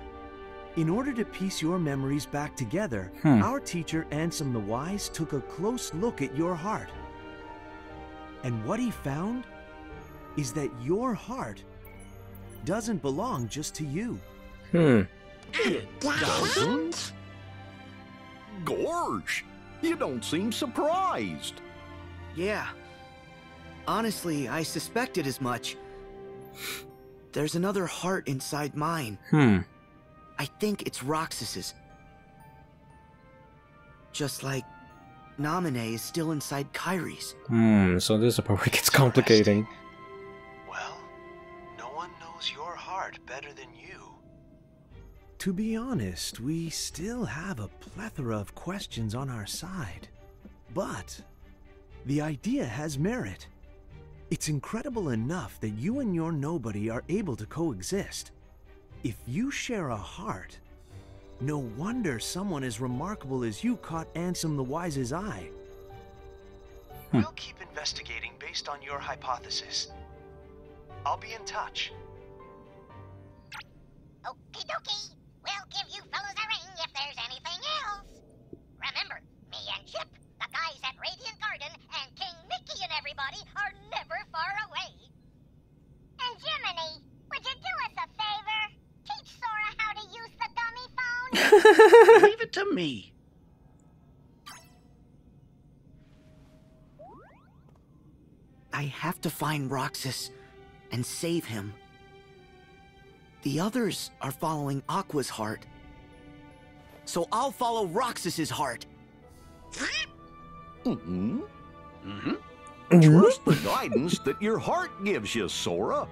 In order to piece your memories back together, Hmm. our teacher Ansem the Wise took a close look at your heart. And what he found is that your heart doesn't belong just to you. Hmm. It doesn't? Gorge, you don't seem surprised. Yeah. Honestly, I suspected as much. There's another heart inside mine. Hmm. I think it's Roxas's. Just like Namine is still inside Kairi's. Hmm. So this is where it gets complicating. Well, no one knows your heart better than you. To be honest, we still have a plethora of questions on our side. But the idea has merit. It's incredible enough that you and your nobody are able to coexist. If you share a heart, no wonder someone as remarkable as you caught Ansem the Wise's eye. Hmm. We'll keep investigating based on your hypothesis. I'll be in touch. Okie dokie. We'll give you fellas a ring if there's anything else. Remember, me and Chip, the guys at Radiant Garden, and King Mickey and everybody are never far away. And Jiminy, would you do us a favor? Teach Sora how to use the gummy phone? Leave it to me. I have to find Roxas and save him. The others are following Aqua's heart. So I'll follow Roxas's heart. Mm-hmm. Mm-hmm. Trust the guidance that your heart gives you, Sora.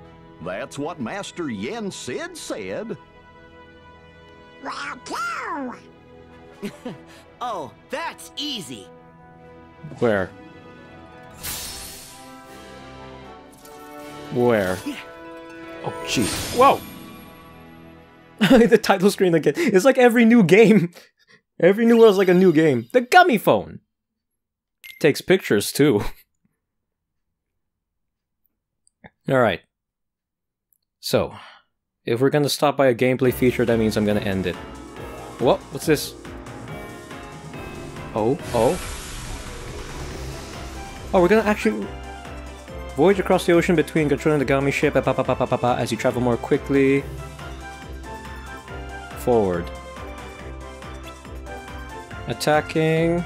That's what Master Yen Sid said. well, go! oh, that's easy. Where? Where? Oh, jeez. Whoa! the title screen again. It's like every new game. Every new world's like a new game. The gummy phone! Takes pictures too. Alright. So, if we're gonna stop by a gameplay feature, that means I'm gonna end it. What? What's this? Oh, oh. Oh, we're gonna actually voyage across the ocean between Gatron and the Gummi ship as you travel more quickly. Forward. Attacking.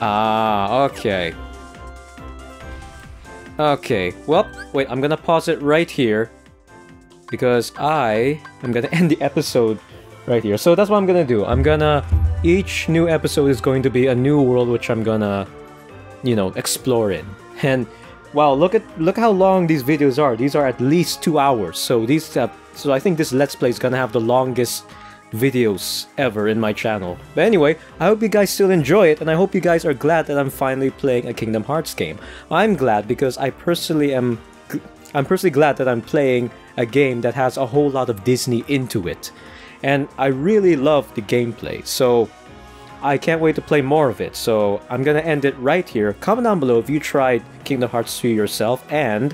Ah, okay. Okay, well, wait, I'm gonna pause it right here because I am gonna end the episode right here. So that's what I'm gonna do. I'm gonna each new episode is going to be a new world which I'm gonna you know explore in. And wow, look at look how long these videos are. These are at least two hours. So these uh, so I think this let's play is gonna have the longest videos ever in my channel. But anyway, I hope you guys still enjoy it and I hope you guys are glad that I'm finally playing a Kingdom Hearts game. I'm glad because I personally am I'm personally glad that I'm playing a game that has a whole lot of Disney into it. And I really love the gameplay. So I can't wait to play more of it. So I'm gonna end it right here. Comment down below if you tried Kingdom Hearts 3 yourself and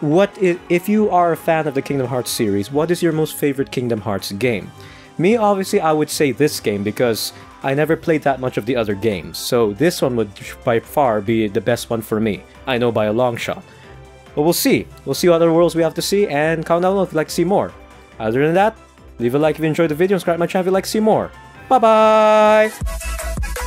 what i- if you are a fan of the Kingdom Hearts series, what is your most favorite Kingdom Hearts game? Me, obviously, I would say this game because I never played that much of the other games, so this one would by far be the best one for me. I know by a long shot. But we'll see. We'll see what other worlds we have to see, and comment down below if you'd like to see more. Other than that, leave a like if you enjoyed the video, subscribe to my channel if you'd like to see more. Bye bye!